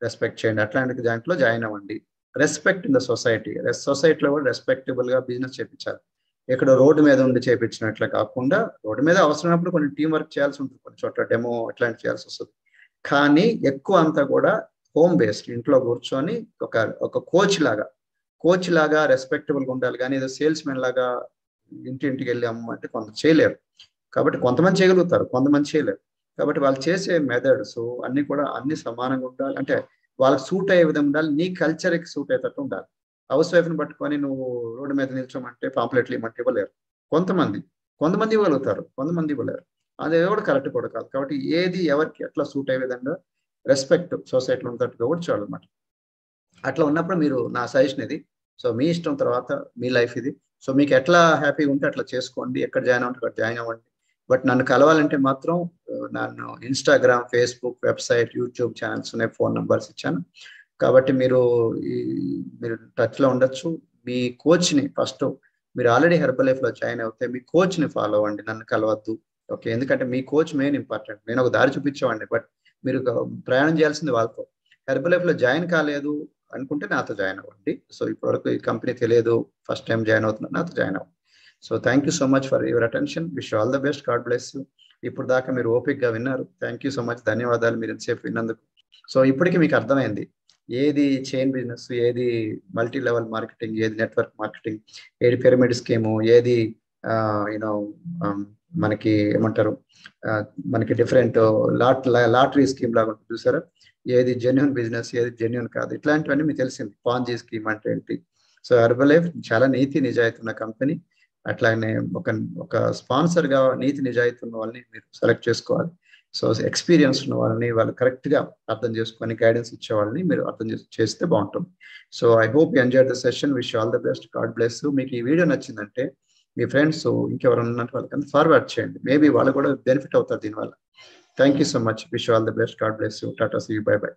రెస్పెక్ట్ చేయండి. అట్లాంటి దాంట్లో జాయిన్ అవ్వండి. రెస్పెక్ట్ ఇన్ ద సొసైటీ సొసైటీలో కూడా రెస్పెక్టబుల్గా బిజినెస్ చేయించాలి ఇక్కడ రోడ్డు మీద ఉండి చేపించినట్లు కాకుండా రోడ్డు మీద అవసరమైనప్పుడు కొన్ని టీం వర్క్ చేయాల్సి ఉంటుంది. కొన్ని చోట్ల డెమో అట్లాంటి చేయాల్సి వస్తుంది. కానీ ఎక్కువ అంతా కూడా హోమ్ బేస్డ్ ఇంట్లో కూర్చొని ఒక ఒక కోచ్ లాగా కోచ్ లాగా రెస్పెక్టబుల్గా ఉండాలి. కానీ ఏదో సేల్స్ మెన్ లాగా ఇంటింటికి వెళ్ళి అమ్మంటే కొంత చేయలేరు. కాబట్టి కొంతమంది చేయగలుగుతారు కొంతమంది చేయలేరు. కాబట్టి వాళ్ళు చేసే మెథడ్స్ అన్ని కూడా అన్ని సమానంగా ఉండాలి. అంటే వాళ్ళకి సూట్ అయ్యే విధంగా ఉండాలి. నీ కల్చర్కి సూట్ అయ్యేటట్టు ఉండాలి. హౌస్ వైఫ్ని పట్టుకొని నువ్వు రోడ్డు మీద నిల్చోమంటే పాంప్లెట్లు ఇవ్వమంటే ఇవ్వలేరు. కొంతమంది కొంతమంది ఇవ్వగలుగుతారు కొంతమంది ఇవ్వలేరు. అది కూడా కరెక్ట్ కూడా కాదు. కాబట్టి ఏది ఎవరికి ఎట్లా సూట్ అయ్యే విధంగా రెస్పెక్ట్ సొసైటీలో ఉన్నట్టుగా కూడా చూడాలన్నమాట. అట్లా ఉన్నప్పుడు మీరు నా సజెషన్ ఇది. సో మీ ఇష్టం తర్వాత మీ లైఫ్ ఇది. సో మీకు ఎట్లా హ్యాపీగా ఉంటే అట్లా చేసుకోండి. ఎక్కడ జాయిన్ అవ్వండి అక్కడ జాయిన్ అవ్వండి. బట్ నన్ను కలవాలంటే మాత్రం నన్ను Instagram Facebook website YouTube channels ఉన్నాయి. ఫోన్ నెంబర్స్ ఇచ్చాను. కాబట్టి మీరు ఈ మీరు టచ్లో ఉండొచ్చు. మీ కోచ్ని ఫస్ట్ మీరు ఆల్రెడీ హెర్బల్ లైఫ్లో జాయిన్ అవుతే మీ కోచ్ని ఫాలో అవ్వండి. నన్ను కలవద్దు. ఓకే ఎందుకంటే మీ కోచ్ మెయిన్ ఇంపార్టెంట్ నేను ఒక దారి చూపించేవాడిని బట్ మీరు ప్రయాణం చేయాల్సింది వాళ్ళతో. హెర్బల్ లైఫ్లో జాయిన్ కాలేదు అనుకుంటే నాతో జాయిన్ అవ్వండి. సో ఇప్పటివరకు ఈ కంపెనీ తెలియదు. ఫస్ట్ టైం జాయిన్ అవుతున్నా నాతో జాయిన్ అవ్వండి. So thank you so much for your attention wish all the best God bless you ఇప్పుడు దాకా మీరు ఓపిక్గా విన్నారు. థ్యాంక్ యూ సో మచ్ ధన్యవాదాలు మీరు ఎంతసేపు విన్నందుకు. సో ఇప్పటికి మీకు అర్థమైంది. ఏది చైన్ బిజినెస్ ఏది మల్టీ లెవెల్ మార్కెటింగ్ ఏది నెట్వర్క్ మార్కెటింగ్ ఏది పిరమిడ్ స్కీము ఏది యూనో మనకి ఏమంటారు మనకి డిఫరెంట్ లాట్ లాటరీ స్కీమ్ లాగా ఉంటుంది చూసారా? ఏది జెన్యున్ బిజినెస్ ఏది జెన్యున్ కాదు. ఇట్లాంటివన్నీ మీకు తెలిసింది. పాంజీ స్కీమ్ అంటే ఏంటి? సో హెర్బల్ చాలా నీతి నిజాయితీ ఉన్న కంపెనీ అట్లానే ఒక ఒక స్పాన్సర్గా నీతి నిజాయితీ ఉన్న వాళ్ళని మీరు సెలెక్ట్ చేసుకోవాలి. సో ఎక్స్పీరియన్స్ ఉన్న వాళ్ళని వాళ్ళు కరెక్ట్గా అర్థం చేసుకొని గైడెన్స్ ఇచ్చే వాళ్ళని మీరు అర్థం చేస్తే బాగుంటుంది. So I hope enjoy the session wish all the best God bless మీకు ఈ వీడియో నచ్చిందంటే మీ ఫ్రెండ్స్ ఇంకెవరైనా ఉన్నట్టు వాళ్ళకి ఫార్వర్డ్ చేయండి. మేబీ వాళ్ళు కూడా బెనిఫిట్ అవుతారు దీనివల్ల. Thank you so much wish all the best God bless you tata see bye bye